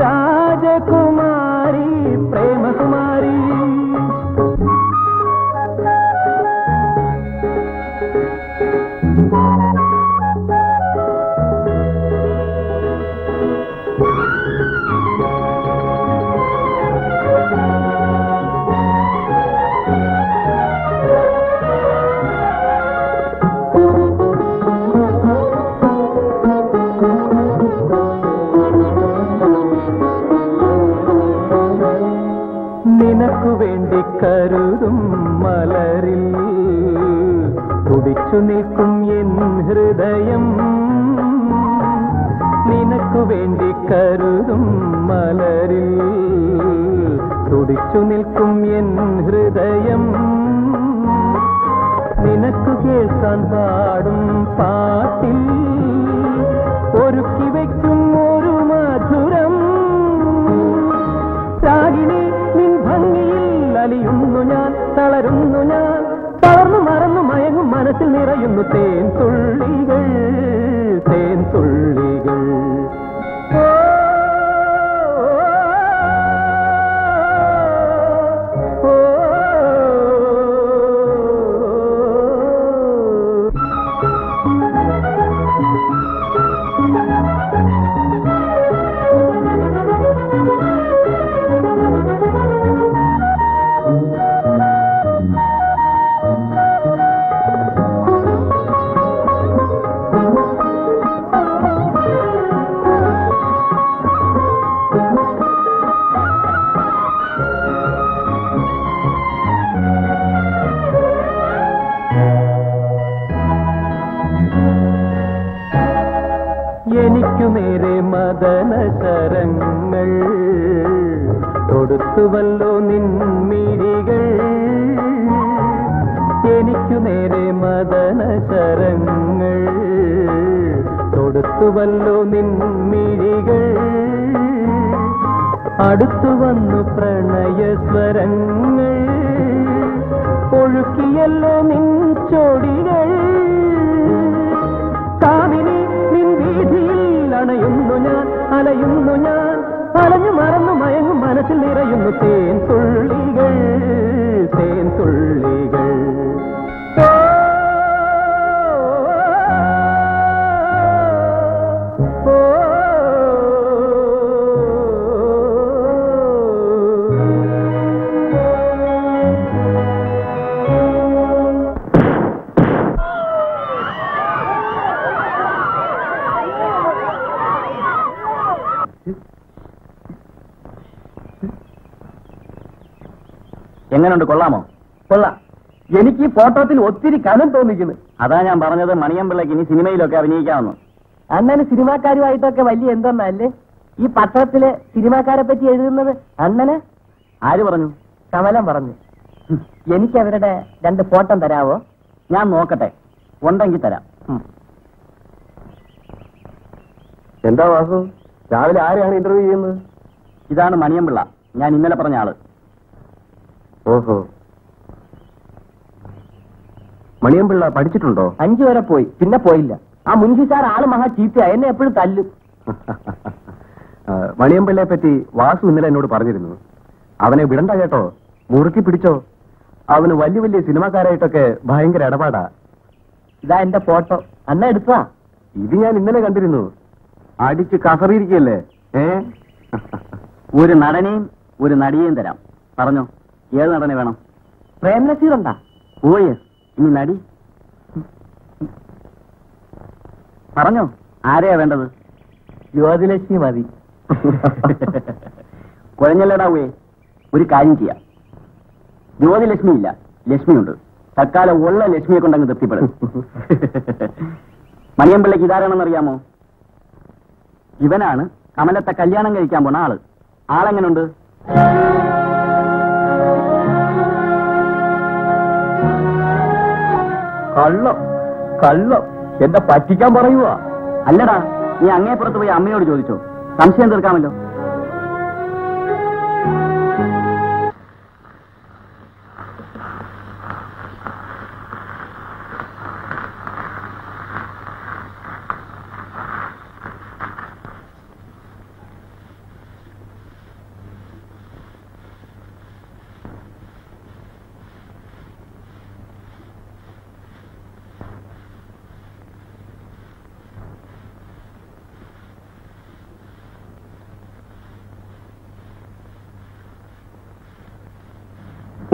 രാജകുമാരി ഫോട്ടോത്തിൽ ഒത്തിരി കനം തോന്നിക്കുന്നു. അതാ ഞാൻ പറഞ്ഞത് മണിയമ്പിള്ളക്ക് ഇനി സിനിമയിലൊക്കെ അഭിനയിക്കാമെന്ന്. അണ്ണന് സിനിമാക്കാരുമായിട്ടൊക്കെ വലിയ എന്തൊന്നല്ലേ? ഈ പത്രത്തിലെ സിനിമാക്കാരെ പറ്റി എഴുതുന്നത് അണ്ണന്? ആര് പറഞ്ഞു? കമലം പറഞ്ഞു. എനിക്ക് അവരുടെ രണ്ട് ഫോട്ടോ തരാവോ? ഞാൻ നോക്കട്ടെ. ഉണ്ടെങ്കിൽ തരാം. എന്താ വാസു? രാവിലെ ആരെയാണ് ഇന്റർവ്യൂ ചെയ്യുന്നത്? ഇതാണ് മണിയമ്പിള്ള. ഞാൻ ഇന്നലെ പറഞ്ഞ ആൾ. മണിയമ്പിള്ള പഠിച്ചിട്ടുണ്ടോ? അഞ്ചു വരെ പോയി. പിന്നെ പോയില്ല. ആ മുൻഷി സാർ ആൾ മഹാ ചീത്തയാ എന്നെ എപ്പോഴും തല്ലും. മണിയമ്പിള്ളയെ പറ്റി വാസു ഇന്നലെ എന്നോട് പറഞ്ഞിരുന്നു. അവനെ വിടണ്ട കേട്ടോ. മുറുക്കി പിടിച്ചോ. അവന് വലിയ വലിയ സിനിമാക്കാരായിട്ടൊക്കെ ഭയങ്കര ഇടപാടാ. ഇതാ എന്റെ ഫോട്ടോ. അന്ന എടുത്താ? ഇത് ഞാൻ ഇന്നലെ കണ്ടിരുന്നു. അടിച്ച് കസറിയിരിക്കല്ലേ ഏ? ഒരു നടനെയും ഒരു നടിയെയും തരാം. പറഞ്ഞോ. ഏത് നടനെ വേണം? പ്രേം നസീർ ഉണ്ടാ ഓ യെസ് ഇനി നടി? പറഞ്ഞോ ആരെയാ വേണ്ടത്? ജ്യോതിലക്ഷ്മി മതി. കുഴഞ്ഞല്ലടാവേ ഒരു കാര്യം ചെയ്യാം. ജ്യോതിലക്ഷ്മി ഇല്ല ലക്ഷ്മിയുണ്ട്. തൽക്കാലം ഉള്ള ലക്ഷ്മിയെ കൊണ്ടങ്ങ് തൃപ്തിപ്പെടും. മണിയമ്പിള്ളക്ക് ഇതാരാണെന്നറിയാമോ? ഇവനാണ് കമലത്തെ കല്യാണം കഴിക്കാൻ പോണ ആൾ. ആളെങ്ങനുണ്ട്? കള്ളം കള്ളം. എന്നെ പറ്റിക്കാൻ പറയുവാ. അല്ലടാ നീ അങ്ങേപ്പുറത്ത് പോയി അമ്മയോട് ചോദിച്ചോ. സംശയം തീർക്കാമല്ലോ.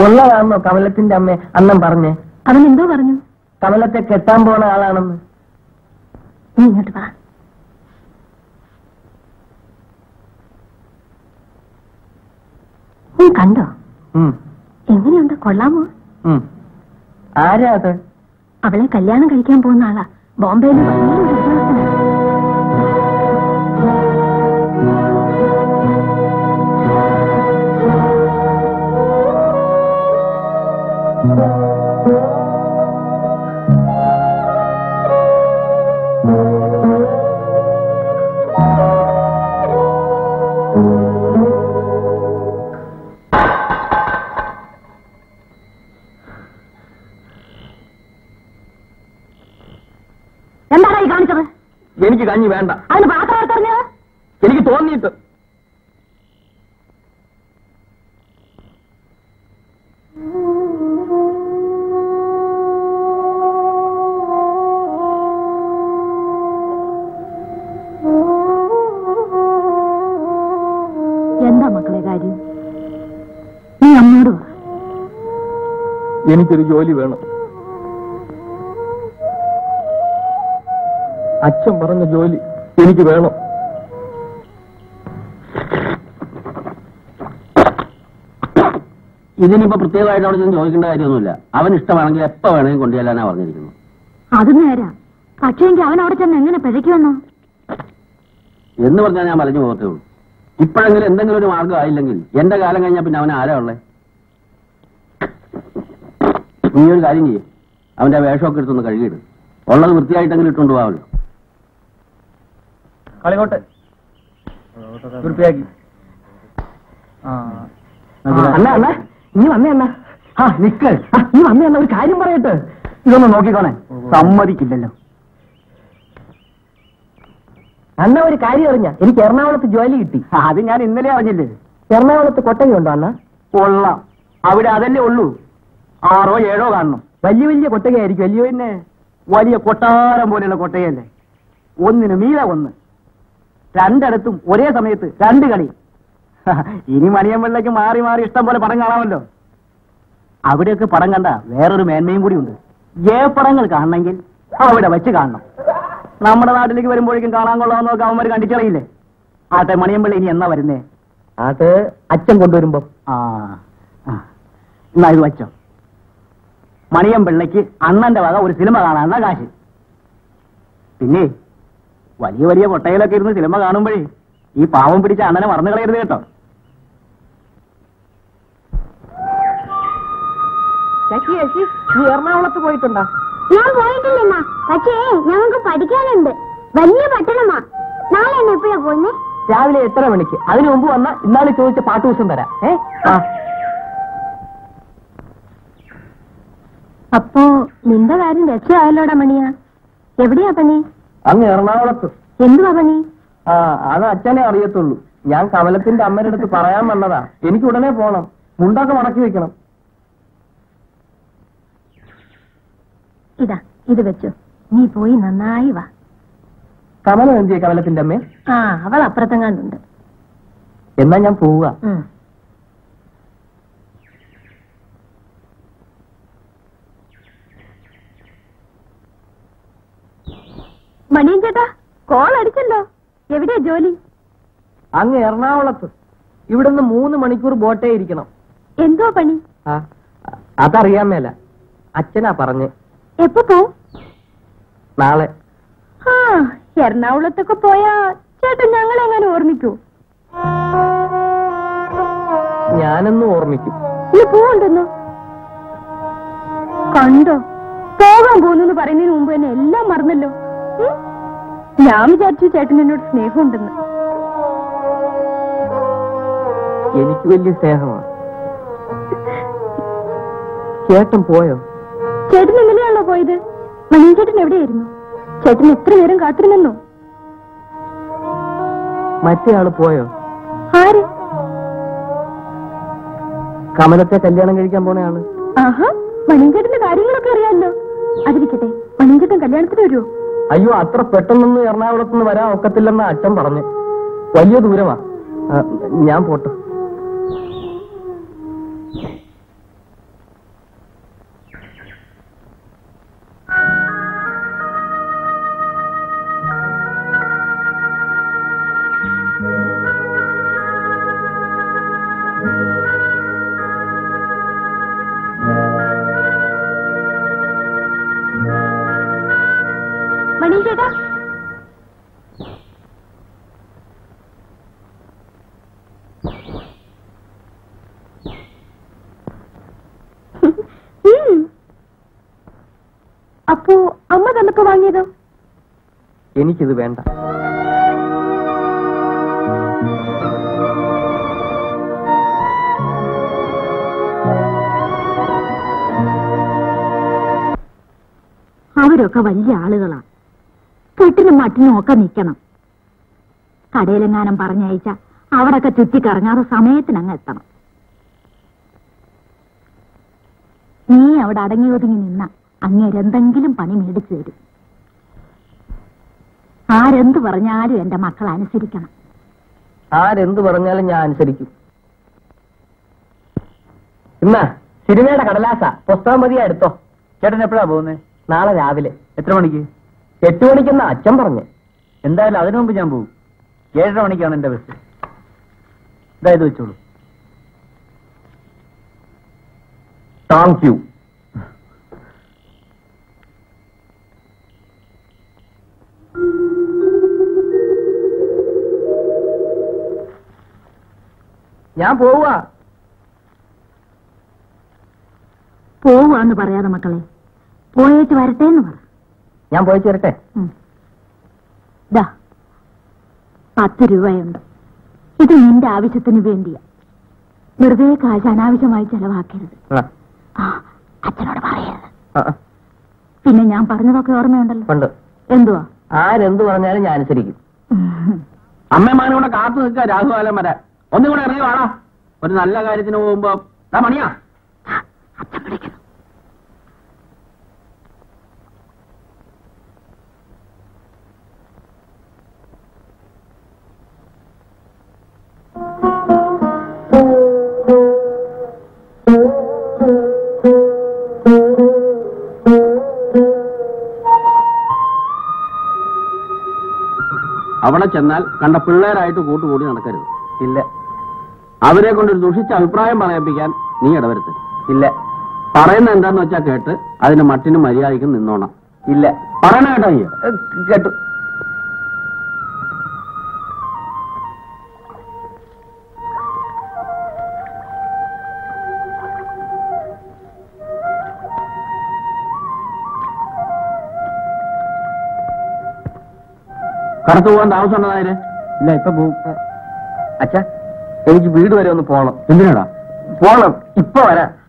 ഉള്ളതാണോ കമലത്തിന്റെ അമ്മ അന്നം പറഞ്ഞേ? അവൻ എന്തോ പറഞ്ഞു? കമലത്തെ കെട്ടാൻ പോണ ആളാണെന്ന്. നീ ഇങ്ങോട്ട് വാ. നീ കണ്ടോ? എങ്ങനെയുണ്ട്? കൊള്ളാമോ. ആരാ അത്? അവളെ കല്യാണം കഴിക്കാൻ പോകുന്ന ആളാ. ബോംബെയിൽ കഞ്ഞി വേണ്ട. അതിന് പാത്രം എനിക്ക് തോന്നിയിട്ട്. എന്താ മക്കളെ കാര്യം? നീ അമ്മയോട് എനിക്കൊരു ജോലി വേണം. അച്ഛൻ പറഞ്ഞ ജോലി എനിക്ക് വേണം. ഇതിനിപ്പോ പ്രത്യേകമായിട്ട് അവിടെ ചെന്ന് ചോദിക്കേണ്ട കാര്യമൊന്നുമില്ല. അവൻ ഇഷ്ടമാണെങ്കിൽ എപ്പോ വേണമെങ്കിൽ കൊണ്ടുചെല്ലാനാ പറഞ്ഞിരിക്കുന്നു. അത് നേരാ. പക്ഷേങ്കിൽ അവൻ അവിടെ ചെന്ന് എങ്ങനെ പിഴയ്ക്കുമെന്നോ എന്ന് പറഞ്ഞാൽ ഞാൻ പറഞ്ഞു പോകത്തേ ഉള്ളൂ. ഇപ്പോഴെങ്കിലും എന്തെങ്കിലും ഒരു മാർഗം ആയില്ലെങ്കിൽ എന്റെ കാലം കഴിഞ്ഞാൽ പിന്നെ അവൻ ആരാ ഉള്ളേ? നീ ഒരു കാര്യം ചെയ്യും. അവന്റെ ആ വേഷമൊക്കെ എടുത്തൊന്ന് കഴുകിയിട്. ഉള്ളത് വൃത്തിയായിട്ടെങ്കിലും ഇട്ടുകൊണ്ട് പോവാമല്ലോ. കളികോട്ട് വൃത്തിയാക്കി. അല്ല അല്ല നീ വന്നേ അല്ല ആ നിക്ക്. നീ വന്നേ അല്ല ഒരു കാര്യം പറയട്ടെ. ഇതൊന്ന് നോക്കിക്കോണേ. സമ്മതിക്കില്ലല്ലോ. അന്ന ഒരു കാര്യം അറിഞ്ഞ. എനിക്ക് എറണാകുളത്ത് ജോലി കിട്ടി. അത് ഞാൻ ഇന്നലെ അറിഞ്ഞില്ലേ. എറണാകുളത്ത് കൊട്ടകയുണ്ടോ അന്ന കൊള്ളാം. അവിടെ അതല്ലേ ഉള്ളൂ. ആറോ ഏഴോ കാണണം. വലിയ വലിയ കൊട്ടകയായിരിക്കും വലിയ പിന്നെ വലിയ കൊട്ടാരം പോലെയുള്ള കൊട്ടയല്ലേ? ഒന്നിന് മീല ഒന്ന്. രണ്ടിടത്തും ഒരേ സമയത്ത് രണ്ട് കളി. ഇനി മണിയമ്പിള്ളയ്ക്ക് മാറി മാറി ഇഷ്ടം പോലെ പടം കാണാമല്ലോ. അവിടെയൊക്കെ പടം കണ്ട വേറൊരു മേന്മയും കൂടി ഉണ്ട്. ഏ പടങ്ങൾ കാണണമെങ്കിൽ അവിടെ വെച്ച് കാണണം. നമ്മുടെ നാട്ടിലേക്ക് വരുമ്പോഴേക്കും കാണാൻ കൊള്ളാമെന്നൊക്കെ അവന്മാർ കണ്ടിച്ചറിയില്ലേ? ആട്ടെ മണിയമ്പള്ളി ഇനി എന്നാ വരുന്നേ? അത് അച്ഛൻ കൊണ്ടുവരുമ്പോ. ആ ആ. എന്നാ ഇത് വച്ചോ മണിയമ്പിള്ളയ്ക്ക് അണ്ണന്റെ വക ഒരു സിനിമ കാണാനുള്ള കാശ്. പിന്നെ വലിയ വലിയ കൊട്ടയിലൊക്കെ ഇരുന്ന് സിനിമ കാണുമ്പോഴേ ഈ പാവം പിടിച്ച അണ്ണനെ മറന്നു കളയരുത് കേട്ടോ. ശശി ശശി നീ എറണാകുളത്ത് പോയിട്ടുണ്ടോ? ഞാൻ പോയിട്ടില്ല പക്ഷേ ഞങ്ങൾക്ക് പഠിക്കാനുണ്ട്. വലിയ പട്ടണമാ. നാളെ എന്നെ എപ്പോഴാ പോന്നെ രാവിലെ എത്ര മണിക്ക്. അതിനു മുമ്പ് വന്ന ഇന്നാൾ ചോദിച്ച പാട്ട് ദിവസം തരാം. ഏ? അപ്പോ നിന്റെ കാര്യം രക്ഷയായല്ലോടാ മണിയാ? എവിടെയാ പണി? അങ്ങ് എറണാകുളത്ത്. എന്തുവാ പണി ആ അത് അച്ഛനെ അറിയത്തുള്ളൂ. ഞാൻ കമലത്തിന്റെ അമ്മയുടെ അടുത്ത് പറയാൻ വന്നതാ. എനിക്ക് ഉടനെ പോണം. മുണ്ടൊക്കെ മടക്കി വെക്കണം. ഇതാ ഇത് വെച്ചു. നീ പോയി നന്നായി വാ. കമലം എന്തിയെ കമലത്തിന്റെ അമ്മേ? ആ അവൾ അപ്പുറത്തെങ്ങാണ്ടുണ്ട് എന്നാ ഞാൻ പോവുക. മണിയൻ ചേട്ടാ കോൾ അടിച്ചല്ലോ. എവിടെ ജോലി? അങ്ങ് എറണാകുളത്ത്. ഇവിടുന്ന് മൂന്ന് മണിക്കൂർ ബോട്ടേ ഇരിക്കണം. എന്തോ പണി? അതറിയാൻ മേല. അച്ഛനാ പറഞ്ഞ്. എപ്പോ പോ? നാളെ. ആ എറണാകുളത്തൊക്കെ പോയാ ചേട്ടൻ ഞങ്ങളെങ്ങനെ ഓർമ്മിക്കൂ. ഞാനൊന്നും ഓർമ്മിക്കും. ഇനി പോവുണ്ടെന്നോ കണ്ടോ? പോകാൻ പോകുന്നു പറയുന്നതിന് മുമ്പ് തന്നെ എല്ലാം മറന്നല്ലോ? ഞാൻ വിചാരിച്ചു ചേട്ടൻ എന്നോട് സ്നേഹമുണ്ടെന്ന്. എനിക്ക് വലിയ സ്നേഹമാണ് ചേട്ടൻ പോയോ? ചേട്ടൻ എങ്ങനെയാണല്ലോ പോയത്. മനീൻ ചേട്ടൻ എവിടെയായിരുന്നു? ചേട്ടൻ എത്ര നേരം കാത്തിരുന്നോ മറ്റേ ആൾ പോയോ? ആര്? കമലത്തെ കല്യാണം കഴിക്കാൻ പോണ ആൾ. ആഹാ മണിങ്കേട്ടന്റെ കാര്യങ്ങളൊക്കെ അറിയാമല്ലോ. അതിരിക്കട്ടെ മണിങ്കേട്ടൻ കല്യാണത്തിന് വരുമോ അയ്യോ അത്ര പെട്ടെന്നൊന്നും എറണാകുളത്തുനിന്ന് വരാൻ ഒക്കത്തില്ലെന്ന് അച്ഛൻ പറഞ്ഞു. വലിയ ദൂരമാ. ഞാൻ പോട്ടെ. അപ്പോ അമ്മ തന്നപ്പോ വാങ്ങിയതോ? എനിക്കിത് വേണ്ട. അവരൊക്കെ വലിയ ആളുകളാ. കെട്ടിനും മട്ടിനും ഒക്കെ നിൽക്കണം. കടയിലെങ്ങാനും പറഞ്ഞയച്ച അവിടൊക്കെ ചുറ്റിക്കറങ്ങാതെ സമയത്തിനങ്ങ് എത്തണം. നീ അവിടെ അടങ്ങി ഒതുങ്ങി നിന്ന. അങ്ങേരെന്തെങ്കിലും പണി മേടിച്ചു തരും. ആരെന്ത് പറഞ്ഞാലും എന്റെ മക്കൾ അനുസരിക്കണം. ആരെന്ത് പറഞ്ഞാലും ഞാൻ അനുസരിക്കും. ഇന്ന സിനിമയുടെ കടലാസ. പുസ്തകം മതിയാ എടുത്തോ. ചേട്ടൻ എപ്പോഴാ പോകുന്നത് നാളെ രാവിലെ. എത്ര മണിക്ക്? എട്ട് മണിക്കെന്ന അച്ഛൻ പറഞ്ഞു. എന്തായാലും അതിനു മുമ്പ് ഞാൻ പോകും. ഏഴര മണിക്കാണ് എന്റെ ബസ്. ഇതായത് വെച്ചോളൂ. Thank you. ഞാൻ പോവാ. പോവാന്ന് പറയാതെ മക്കളെ. പോയിട്ട് വരട്ടെ എന്ന് പറ. ഞാൻ പോയിട്ട് വരട്ടെ? ദാ പത്ത് രൂപയുണ്ട്. ഇത് നിന്റെ ആവശ്യത്തിന് വേണ്ടിയാ. വെറുതെ കാശ് അനാവശ്യമായി ചെലവാക്കരുത്. അച്ഛനോട് പറയരുത്. പിന്നെ ഞാൻ പറഞ്ഞതൊക്കെ ഓർമ്മയുണ്ടല്ലോ. എന്തുവാ? ആരെന്ത് പറഞ്ഞാലും ഞാൻ അനുസരിക്കും. അമ്മമാരും കൂടെ കാത്തു നിൽക്കുക രാഹുകാലം വരെ. ഒന്നും കൂടെ ഇറങ്ങി ഒരു നല്ല കാര്യത്തിന് പോകുമ്പോ ആ മണിയാ അവിടെ ചെന്നാൽ കണ്ട പിള്ളേരായിട്ട് കൂട്ടുകൂടി നടക്കരുത്. ഇല്ല. അവരെ കൊണ്ട് ഒരു ദുഷിച്ച അഭിപ്രായം പറയിപ്പിക്കാൻ നീ ഇടവരുത്ത് ഇല്ല. പറയുന്ന എന്താന്ന് വെച്ചാ കേട്ട് അതിന് മട്ടിന് മര്യാദയ്ക്കും നിന്നോണം. ഇല്ല. പറയണ കേട്ടോ കേട്ടു. കടത്തു പോകാൻ താമസമുണ്ടതായത് ഇല്ല ഇപ്പൊ പോകും അച്ഛാ എനിക്ക് വീട് വരെ ഒന്ന് പോകണം. എന്തിനാടാ? പോകണം. ഇപ്പൊ വരാം.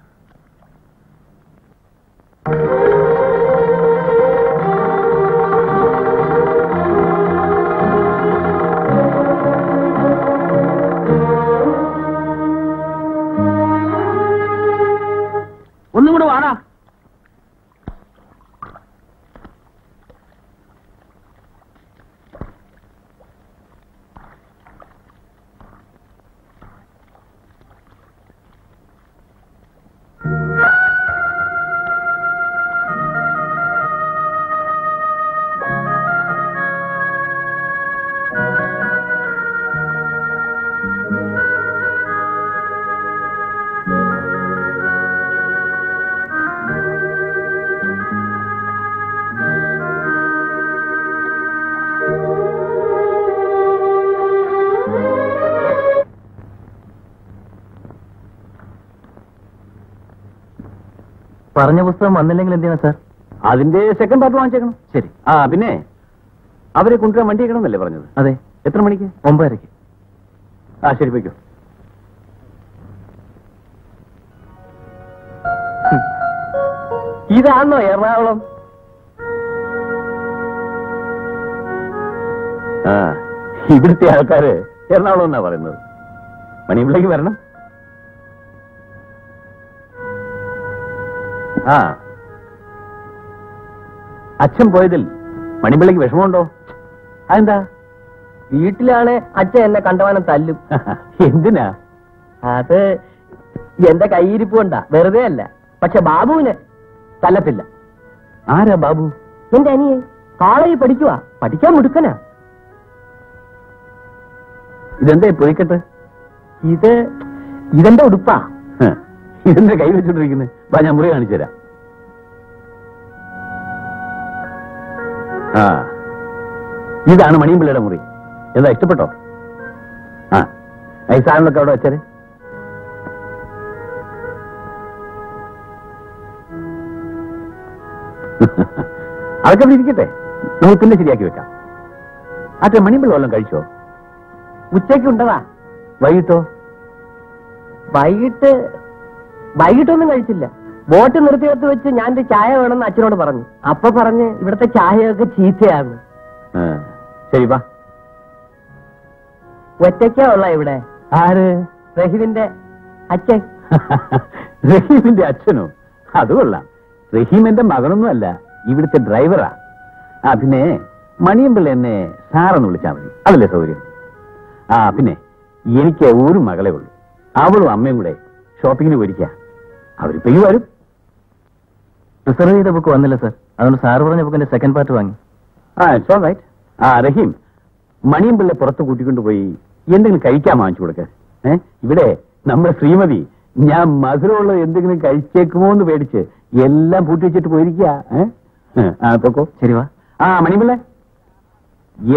പറഞ്ഞ പുസ്തകം വന്നില്ലെങ്കിൽ എന്തിനാ സാർ? അതിന്റെ സെക്കൻഡ് പാർട്ട് വാങ്ങിച്ചേക്കണം. ശരി. ആ പിന്നെ അവരെ കൊണ്ടുവരാൻ വണ്ടി എന്നല്ലേ പറഞ്ഞത്? അതെ. എത്ര മണിക്ക്? ഒമ്പതരയ്ക്ക്. ആ ശരി പോയിക്കോ. ഇതാണോ എറണാകുളം? ആ ഇവിടുത്തെ ആൾക്കാര് എറണാകുളം എന്നാ പറയുന്നത്? മണി ഇവിടേക്ക് വരണം. ആ. അച്ഛൻ പോയതിൽ മണിമ്പിള്ളയ്ക്ക് വിഷമമുണ്ടോ? അതെന്താ? വീട്ടിലാണ് അച്ഛൻ എന്നെ കണ്ടവാനം തല്ലും. എന്തിനാ? അത് എന്റെ കൈയിരിപ്പ് കൊണ്ടാ. വെറുതെ അല്ല. പക്ഷെ ബാബുവിന് തല്ലത്തില്ല. ആരാ ബാബു? എന്റെ അനിയെ കോളേജിൽ പഠിക്കുവാ. പഠിക്കാൻ മുടുക്കനാ. ഇതെന്താ പൊയ്ക്കട്ട് ഇത് ഇതെന്റെ ഉടുപ്പാ. ഇതെന്താ കൈ വെച്ചോണ്ടിരിക്കുന്നത് വാ ഞാൻ മുറി കാണിച്ചു തരാം. ആ. ഇതാണ് മണിയമ്പിള്ളയുടെ മുറി. എന്താ ഇഷ്ടപ്പെട്ടോ? ആ. സാധനങ്ങളൊക്കെ അവിടെ വെച്ചാൽ അതൊക്കെ ഇരിക്കട്ടെ. നമുക്ക് പിന്നെ ശരിയാക്കി വെക്കാം. അതെ മണിമ്പിള്ള വല്ലതും കഴിച്ചോ? ഉച്ചയ്ക്ക് ഉണ്ടതാ. വൈകിട്ടോ? വൈകിട്ട് വൈകിട്ടൊന്നും കഴിച്ചില്ല. ബോട്ട് നിർത്തിയെടുത്ത് വെച്ച് ഞാൻ ഒരു ചായ വേണമെന്ന് അച്ഛനോട് പറഞ്ഞു. അപ്പൊ പറഞ്ഞ് ഇവിടുത്തെ ചായയൊക്കെ ചീത്തയാണ് ശരി വാ. ഒറ്റയ്ക്കാ ഉള്ള ഇവിടെ? ആര്? റഹീമിന്റെ അച്ഛൻ. റഹീമിന്റെ അച്ഛനോ? അത് കൊള്ളാം. മകനൊന്നും അല്ല ഇവിടുത്തെ ഡ്രൈവറാ. അതിനെ മണിയമ്പിള്ള എന്നെ സാറെന്ന് വിളിച്ചാൽ മതി. അതല്ലേ സൗകര്യം? ആ പിന്നെ എനിക്ക് ഒരു മകളെ ഉള്ളൂ. അവളും അമ്മയും കൂടെ ഷോപ്പിങ്ങിന് പോയിരിക്കുക അവരിപ്പോ ഈ വരും. റിസർവ് ചെയ്ത ബുക്ക് വന്നില്ല സർ അതുകൊണ്ട് സാർ പറഞ്ഞ ബുക്കിന്റെ സെക്കൻഡ് പാർട്ട് വാങ്ങി. ആ ഇറ്റ്സ് ഓൾ റൈറ്റ് ആ റഹീം മണിയമ്പിള്ള പുറത്ത് കൂട്ടിക്കൊണ്ടുപോയി എന്തെങ്കിലും കഴിക്കാൻ വാങ്ങിച്ചു കൊടുക്ക. ഇവിടെ നമ്മുടെ ശ്രീമതി ഞാൻ മധുരമുള്ളത് എന്തെങ്കിലും കഴിച്ചേക്കുമോ എന്ന് പേടിച്ച് എല്ലാം പൂട്ടി വെച്ചിട്ട് പോയിരിക്കുക ഏ? ഏ, ആ പൊക്കോ. ശരി വാ. ആ മണിയമ്പിള്ള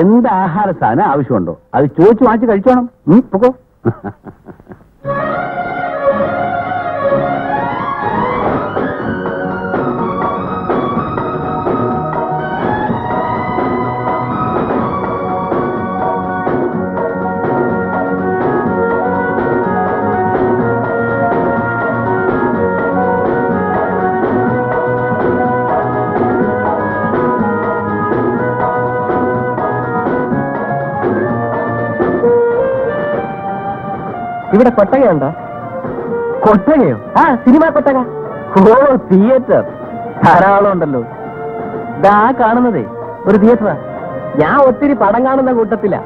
എന്ത് ആഹാര സാധനം ആവശ്യമുണ്ടോ? അത് ചോദിച്ചു വാങ്ങിച്ച് കഴിച്ചോണം. പൊക്കോ. ഇവിടെ കൊട്ടകയുണ്ടോ? കൊട്ടകയോ? ആ സിനിമ കൊട്ടക. ഓ തിയേറ്റർ ധാരാളം ഉണ്ടല്ലോ ഇതാ കാണുന്നതേ ഒരു തിയേറ്ററാ ഞാൻ ഒത്തിരി പടം കാണുന്ന കൂട്ടത്തില.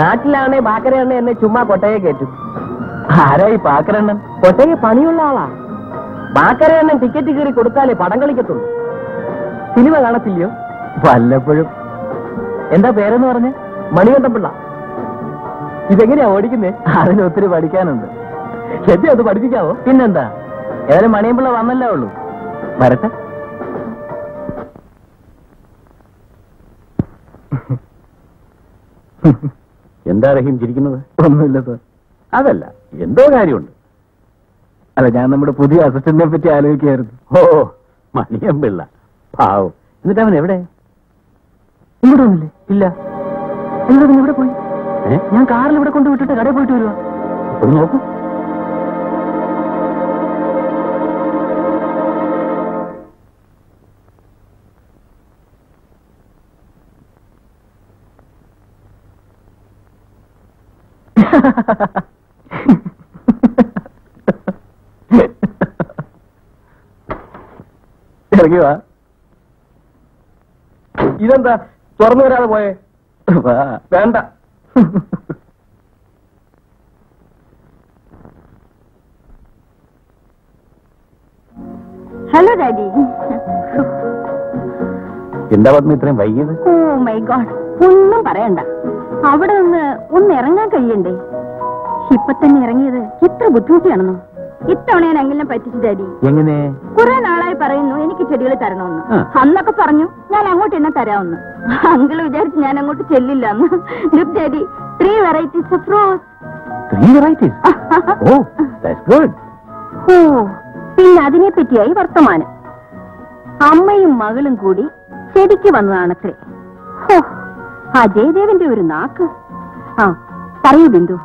നാട്ടിലാണേ ബാക്കരണ്ണ എന്നെ ചുമ്മാ കൊട്ടയെ കയറ്റും. ആരായി പാക്കരണ്ണൻ കൊട്ടയെ പണിയുള്ള ആളാ. ബാക്കരണ്ണൻ ടിക്കറ്റ് കയറി കൊടുത്താലേ പടം കളിക്കത്തുള്ളൂ. സിനിമ കാണത്തില്ലയോ? വല്ലപ്പോഴും. എന്താ പേരെന്ന് പറഞ്ഞ്? മണികണ്ഠപിള്ള ഇതെങ്ങനെയാ ഓടിക്കുന്നേ? അതിന് ഒത്തിരി പഠിക്കാനുണ്ട്. ശരി അത് പഠിപ്പിക്കാവോ? പിന്നെന്താ? ഏതായാലും മണിയമ്പിള്ള വന്നല്ലേ ഉള്ളൂ. വരട്ടെ. എന്താ റഹീം ചിരിക്കുന്നത്? ഒന്നുമില്ല സാർ. അതല്ല എന്തോ കാര്യമുണ്ട്. അല്ല ഞാൻ നമ്മുടെ പുതിയ അസിസ്റ്റന്റിനെ പറ്റി ആലോചിക്കുകയായിരുന്നു. ഓ മണിയമ്പിള്ള പാവം. എന്നിട്ട് അവൻ എവിടെ? ഇവിടെ ഒന്നില്ലേ ഇല്ല. എന്നിട്ട് പിന്നെ ഇവിടെ പോയി? ഞാൻ കാറിൽ ഇവിടെ കൊണ്ട് വിട്ടിട്ട് കടയിൽ പോയിട്ട് വരുവാ. ഒന്ന് നോക്കൂ. ഇറങ്ങി വാ. ഇതെന്താ? തുറന്നു വരാതെ പോയേ? വേണ്ട. ഹലോ ഡാഡി എന്താ പത്മ ഇത്രയും വൈകിയത്? ഓ മൈ ഗോഡ് ഒന്നും പറയണ്ട. അവിടെ നിന്ന് ഒന്ന് ഇറങ്ങാൻ കഴിയണ്ടേ? ഇപ്പൊ തന്നെ ഇറങ്ങിയത് ഇത്ര ബുദ്ധിമുട്ടിയാണെന്നോ? ഇത്തവണ ഞാൻ അങ്ങനെ പറ്റിച്ചു ഡാഡി. എങ്ങനെ? കുറെ നാളായി പറയുന്നു എനിക്ക് ചെടികൾ തരണമെന്ന്. അന്നൊക്കെ പറഞ്ഞു ഞാൻ അങ്ങോട്ട് എന്നെ തരാമെന്ന്. അങ്കിൾ വിചാരിച്ച് ഞാൻ അങ്ങോട്ട് ചെല്ലില്ല look daddy three varieties of rose three varieties oh that's good oh പിന്നെ അതിനെ പറ്റിയായി വർത്തമാനം. അമ്മയും മകളും കൂടി ചെടിക്ക് വന്നതാണത്രേ. ഹോ, ആ ജയദേവന്റെ ഒരു നാക്ക്. ആ പറയൂ ബിന്ദു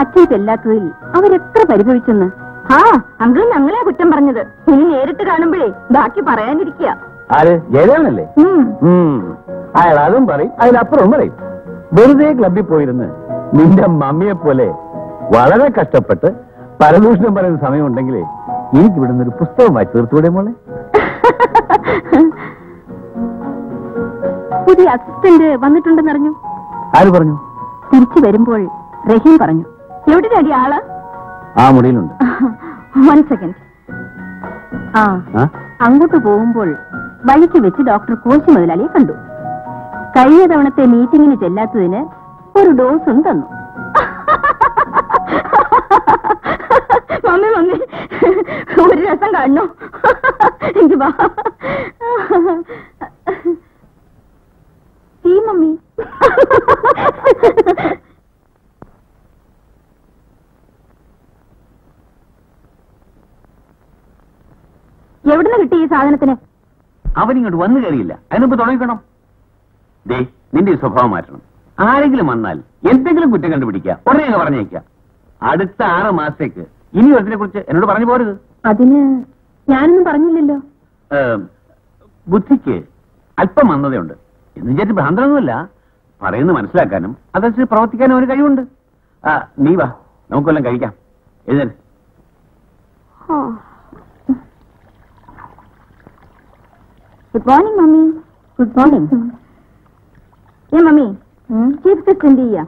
അച്ഛൻ ചെല്ലാത്തതിൽ അവരെത്ര പരിഭവിച്ചെന്ന്. ആ അങ്കിൾ ഞങ്ങളെ കുറ്റം പറഞ്ഞത്. ഇനി നേരിട്ട് കാണുമ്പോഴേ ബാക്കി പറയാനിരിക്കുക. ആര്? ജയദേവനല്ലേ? ഉം. അയാൾ അതും പറയും അതിലപ്പുറവും പറയും. വെറുതെ ക്ലബിൽ പോയിരുന്ന് നിന്റെ മമ്മിയെ പോലെ വളരെ കഷ്ടപ്പെട്ട് പരദൂഷണം പറയുന്ന സമയം സമയമുണ്ടെങ്കിലേ എനിക്ക് ഇവിടുന്ന് ഒരു പുസ്തകം വായിച്ചു തീർത്തൂടെ മോളെ? പുതിയ അസിസ്റ്റന്റ് വന്നിട്ടുണ്ടെന്നറിഞ്ഞു. ആര് പറഞ്ഞു? തിരിച്ചു വരുമ്പോൾ റഹീം പറഞ്ഞു. എവിടെ ഡാഡി ആൾ? ആ മുടിയിലുണ്ട്. വൺ സെക്കൻഡ് ആ? അങ്ങോട്ട് പോകുമ്പോൾ വഴിക്ക് വെച്ച് ഡോക്ടർ കോശി മുതലാളിയെ കണ്ടു. കഴിഞ്ഞ തവണത്തെ മീറ്റിംഗിന് ചെല്ലാത്തതിന് ഒരു ഡോസും തന്നു. മമ്മി മമ്മി ഒരു രസം കാണണോ? എനിക്ക് വാ. ഈ പത്മ ഇത്രയും വൈകിയത് ഡാഡി ആൾ ആ മുടിയിലുണ്ട് വൺ സെക്കൻഡ് ആ അങ്ങോട്ട് പോകുമ്പോൾ വഴിക്ക് വെച്ച് ഡോക്ടർ കോശി മുതലാളിയെ കണ്ടു കഴിഞ്ഞ തവണത്തെ മീറ്റിംഗിന് ചെല്ലാത്തതിന് ഒരു ഡോസും തന്നു മമ്മി എവിടുന്ന് കിട്ടി ഈ സാധനത്തിന്? അവൻ ഇങ്ങോട്ട് വന്നു കയറിയില്ല. അതിനിപ്പോ തുടങ്ങിക്കണം. ദേ നിന്റെ ഈ സ്വഭാവം മാറ്റണം. ആരെങ്കിലും വന്നാൽ എന്തെങ്കിലും കുറ്റം കണ്ടുപിടിക്കുക. ഉടനെ അങ്ങ് പറഞ്ഞേക്കുക അടുത്ത ആറ് മാസത്തേക്ക് ഇനി ഒരു കുറിച്ച് എന്നോട് പറഞ്ഞു പോരുത്. അതിന് ഞാനൊന്നും പറഞ്ഞില്ലല്ലോ. ബുദ്ധിക്ക് അല്പം വന്നതയുണ്ട് എന്ന് വിചാരിച്ച് ഭ്രാന്തനൊന്നുമല്ല. പറയുന്നത് മനസ്സിലാക്കാനും അതനുസരിച്ച് പ്രവർത്തിക്കാനും അവന് കഴിവുണ്ട്. ആ നീ വാ. നമുക്കെല്ലാം കഴിക്കാം. എഴുന്നേൽ good morning mummy good morning ഏ മമ്മി ചീഫ് ഗസ്റ്റ് എന്ത് ചെയ്യാ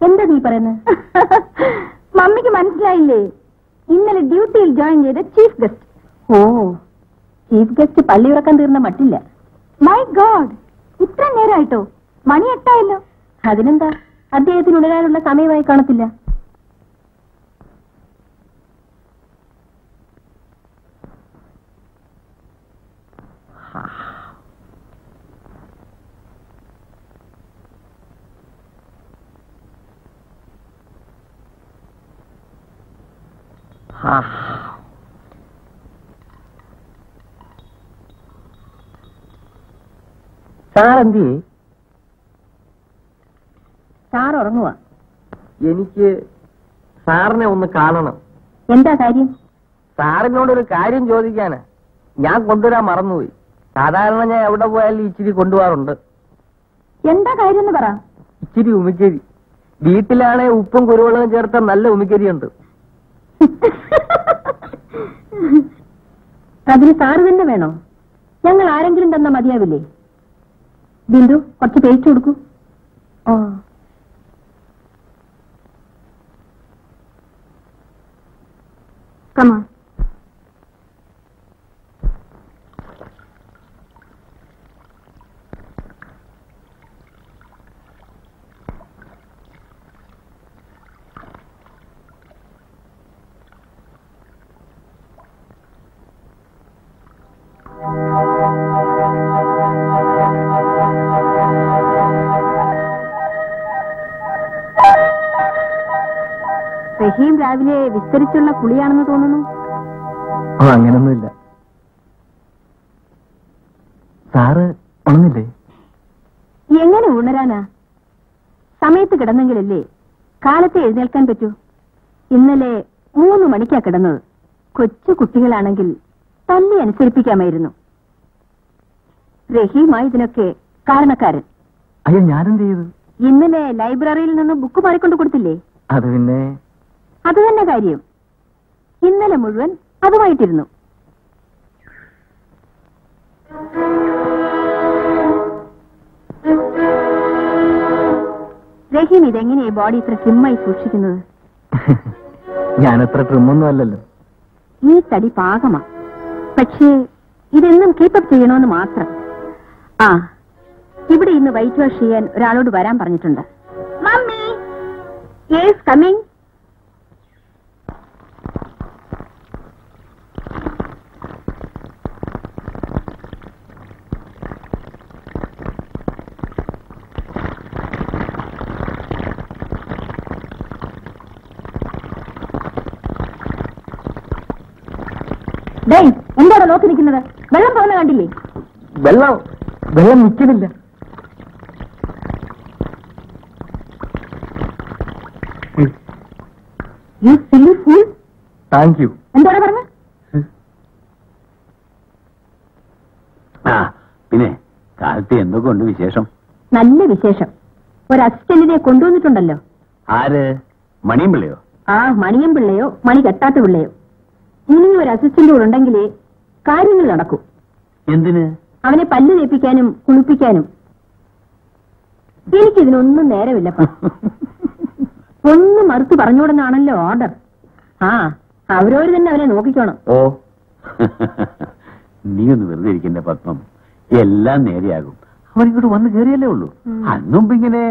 എന്താ നീ പറയുന്നത് മമ്മിക്ക് മനസ്സിലായില്ലേ? ഇന്നലെ ഡ്യൂട്ടിയിൽ ജോയിൻ ചെയ്ത chief guest oh chief guest പള്ളി ഉറക്കാൻ തീർന്ന മട്ടില്ല. മൈ ഗോഡ് ഇത്ര നേരമായിട്ടോ മണി എട്ടായല്ലോ. അതിനെന്താ? അദ്ദേഹത്തിന് ഉണരാനുള്ള സമയമായി കാണത്തില്ല. എന്തി സാർ ഉറങ്ങുക എനിക്ക് സാറിനെ ഒന്ന് കാണണം. എന്താ കാര്യം? സാറിനോടൊരു കാര്യം ചോദിക്കാന്. ഞാൻ കൊണ്ടുവരാൻ മറന്നുപോയി. സാധാരണ ഞാൻ എവിടെ പോയാലും ഇച്ചിരി കൊണ്ടുപോകാറുണ്ട്. എന്താ കാര്യം എന്ന് പറ. ഇച്ചിരി ഉമിക്കരി. വീട്ടിലാണെ ഉപ്പും കുരുവെള്ളവും ചേർത്ത നല്ല ഉമിക്കരി ഉണ്ട് അതിന് സാറ് തന്നെ വേണോ? ഞങ്ങൾ ആരെങ്കിലും തന്ന മതിയാവില്ലേ? ബിന്ദു കുറച്ച് പേസ്റ്റ് കൊടുക്കൂ. ഓ കമാ റഹീം രാവിലെ വിസ്തരിച്ചുള്ള കുളിയാണെന്ന് തോന്നുന്നു? അങ്ങനൊന്നുമില്ല. സാറ് ഉണന്നില്ലേ എങ്ങനെ ഉണരാനാ? സമയത്ത് കിടന്നെങ്കിലല്ലേ കാലത്തെ എഴുന്നേൽക്കാൻ പറ്റൂ? ഇന്നലെ മൂന്ന് മണിക്കാ കിടന്നത്. കൊച്ചു കുട്ടികളാണെങ്കിൽ തല്ലി അനുസരിപ്പിക്കാമായിരുന്നു. റഹീമായി ഇതിനൊക്കെ കാരണക്കാരൻ. അയ്യോ ഞാനെന്ത് ചെയ്തു? ഇന്നലെ ലൈബ്രറിയിൽ നിന്ന് ബുക്ക് മാറിക്കൊണ്ട് കൊടുത്തില്ലേ? അത് പിന്നെ അത് തന്നെ കാര്യം. ഇന്നലെ മുഴുവൻ അതുമായിട്ടിരുന്നു. റഹീം ഇതെങ്ങനെയാ ബോഡി ഇത്ര ട്രിമ്മായി സൂക്ഷിക്കുന്നത്? ഞാനത്ര ട്രിമ്മൊന്നും അല്ലല്ലോ. ഈ തടി പാകമാ. പക്ഷേ ഇതെന്നും കീപ്പപ്പ് ചെയ്യണമെന്ന് മാത്രം. ആ ഇവിടെ ഇന്ന് വൈറ്റ് വാഷ് ചെയ്യാൻ ഒരാളോട് വരാൻ പറഞ്ഞിട്ടുണ്ട്. മമ്മി യേസ് കമ്മിങ് നിൽക്കുന്നത് വെള്ളം പോകുന്ന കണ്ടില്ലേ? വെള്ളം വെള്ളം നിൽക്കുന്നില്ല. You silly fool thank you എന്താണ് പറഞ്ഞ? ആ പിന്നെ കാലത്ത് എന്തൊക്കെ ഉണ്ട് വിശേഷം? നല്ല വിശേഷം. ഒരു അസിസ്റ്റന്റിനെ കൊണ്ടുവന്നിട്ടുണ്ടല്ലോ. ആര്? മണിയും പിള്ളയോ ആ മണിയും പിള്ളയോ മണി കെട്ടാത്ത പിള്ളയോ. ഇനി ഒരു അസിസ്റ്റന്റ് കൂടെ ഉണ്ടെങ്കിലേ കാര്യങ്ങൾ നടക്കും. എന്തിന്? അവനെ പല്ല് തേപ്പിക്കാനും കുളിപ്പിക്കാനും. എനിക്കിതിനൊന്നും നേരമില്ലപ്പ ഒന്നും മറുത്ത് പറഞ്ഞുകൂടെന്നാണല്ലോ ഓർഡർ. ആ അവരോര് തന്നെ അവനെ നോക്കിക്കോണം. ഓ. നീ ഒന്ന് വെറുതെ ഇരിക്കുന്ന പത്മം. എല്ലാം നേരെയാകും. അവൻ ഇങ്ങോട്ട് വന്ന് കയറിയല്ലേ ഉള്ളൂ. അന്നും ഇങ്ങനെ.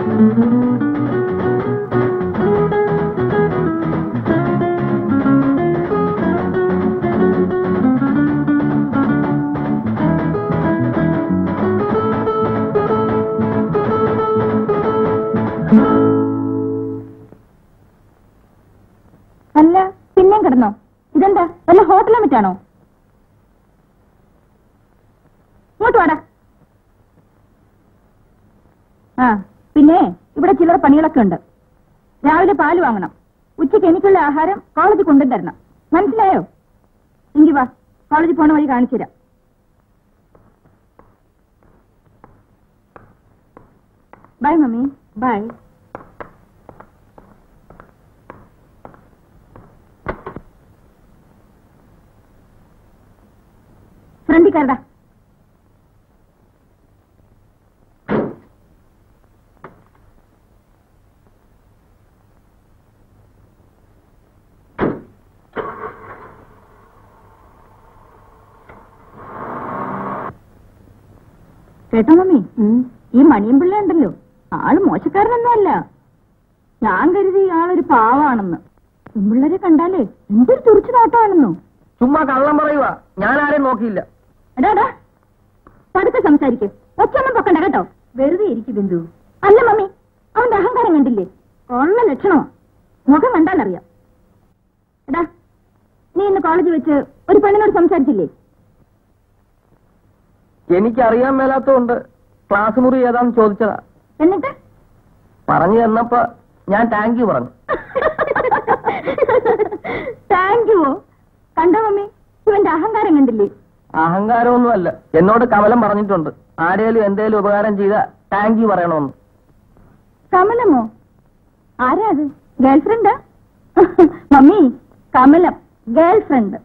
ഇതെന്താ പണികളൊക്കെ ഉണ്ട്. രാവിലെ പാൽ വാങ്ങണം. ഉച്ചയ്ക്ക് എനിക്കുള്ള ആഹാരം കോളേജിൽ കൊണ്ടുതരണം മനസ്സിലായോ? എങ്കി വാ. കോളേജിൽ പോണ വഴി കാണിച്ചു തരാം. ബൈ മമ്മി ബൈ ഫ്രണ്ടിൽ കേട്ടോ മമ്മി. ഈ മണിയും പിള്ള ഉണ്ടല്ലോ. ആൾ മോശക്കാരനൊന്നുമല്ല. ഞാൻ കരുതി ആളൊരു പാവാണെന്ന്. പെൺപിള്ളേരെ കണ്ടാലേ എന്തൊരു തുറച്ചു നോട്ടാണെന്നോ ചുമ്മാ കള്ളം പറയുക ഞാൻ ആരെയും നോക്കിയില്ല. എടാടാ പതുക്കെ സംസാരിക്ക്. ഒച്ചൊന്നും പൊക്കണ്ട കേട്ടോ. വെറുതെ ഇരിക്കും ബിന്ദു. അല്ല മമ്മി. അവന്റെ അഹങ്കാരം കണ്ടില്ലേ? ഉള്ള ലക്ഷണമോ മുഖം കണ്ടാലറിയാം. എടാ നീ ഇന്ന് കോളേജിൽ വെച്ച് ഒരു പെണ്ണിനോട് സംസാരിച്ചില്ലേ? എനിക്കറിയാൻ മേലാത്തതുകൊണ്ട് ക്ലാസ് മുറി ഏതാന്ന് ചോദിച്ചതാ. എന്നിട്ട്? പറഞ്ഞു തന്നപ്പോ ഞാൻ താങ്ക് യു പറഞ്ഞു. താങ്ക് യു കണ്ടോ മമ്മി? ഇവന്റെ അഹങ്കാരം കണ്ടില്ലേ? അഹങ്കാരമൊന്നുമല്ല. എന്നോട് കമലം പറഞ്ഞിട്ടുണ്ട്. ആരേലും എന്തേലും ഉപകാരം ചെയ്ത താങ്ക് യു പറയണമെന്ന്. കമലമോ? ആരാ അത്? ഗേൾഫ്രണ്ടാ മമ്മി കമലം ഗേൾഫ്രണ്ട്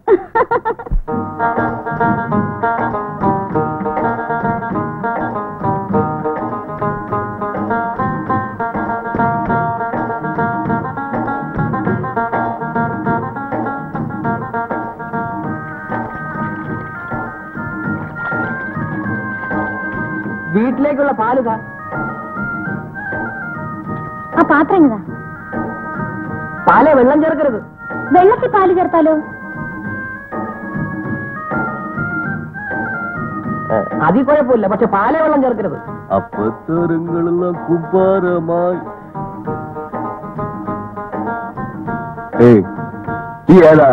വീട്ടിലേക്കുള്ള പാൽ താ ആ പാത്രം ഇങ്ങതാ പാലെ വെള്ളം ചേർക്കരുത്. വെള്ളത്തിൽ പാൽ ചേർത്താലോ? അതി കുഴപ്പമില്ല പക്ഷെ പാലെ വെള്ളം ചേർക്കരുത്. കുമ്പാരമായി ഈ ഏതാ?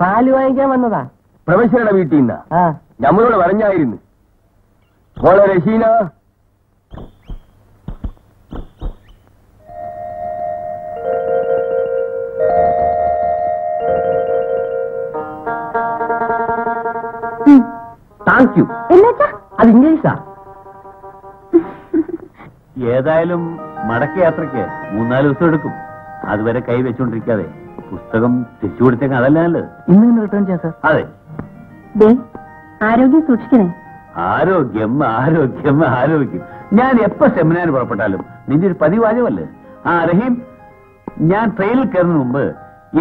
പാൽ വാങ്ങിക്കാൻ വന്നതാ. പ്രൊഫസറുടെ വീട്ടിൽ നിന്നാ? ആ. നമ്മളോട് പറഞ്ഞായിരുന്നു. മോളെ രശീന താങ്ക് യു അത് ഇംഗ്ലീഷാ. ഏതായാലും മടക്ക യാത്രയ്ക്ക് മൂന്നാൽ ദിവസം എടുക്കും. അതുവരെ കൈ വെച്ചോണ്ടിരിക്കാതെ. പുസ്തകം തിരിച്ചു കൊടുത്തേക്ക് അതല്ല നല്ലത്. ഇന്ന് റിട്ടേൺ ചെയ്യാം സാർ അതെ. ആരോഗ്യം സൂക്ഷിക്കണേ. ആരോഗ്യം ആരോഗ്യം ആരോഗ്യം. ഞാൻ എപ്പോ സെമിനാർ പുറപ്പെട്ടാലും നിന്റെ ഒരു പതിവാചമല്ലേ ആ റഹീം ഞാൻ ട്രെയിനിൽ കയറുന്ന മുമ്പ്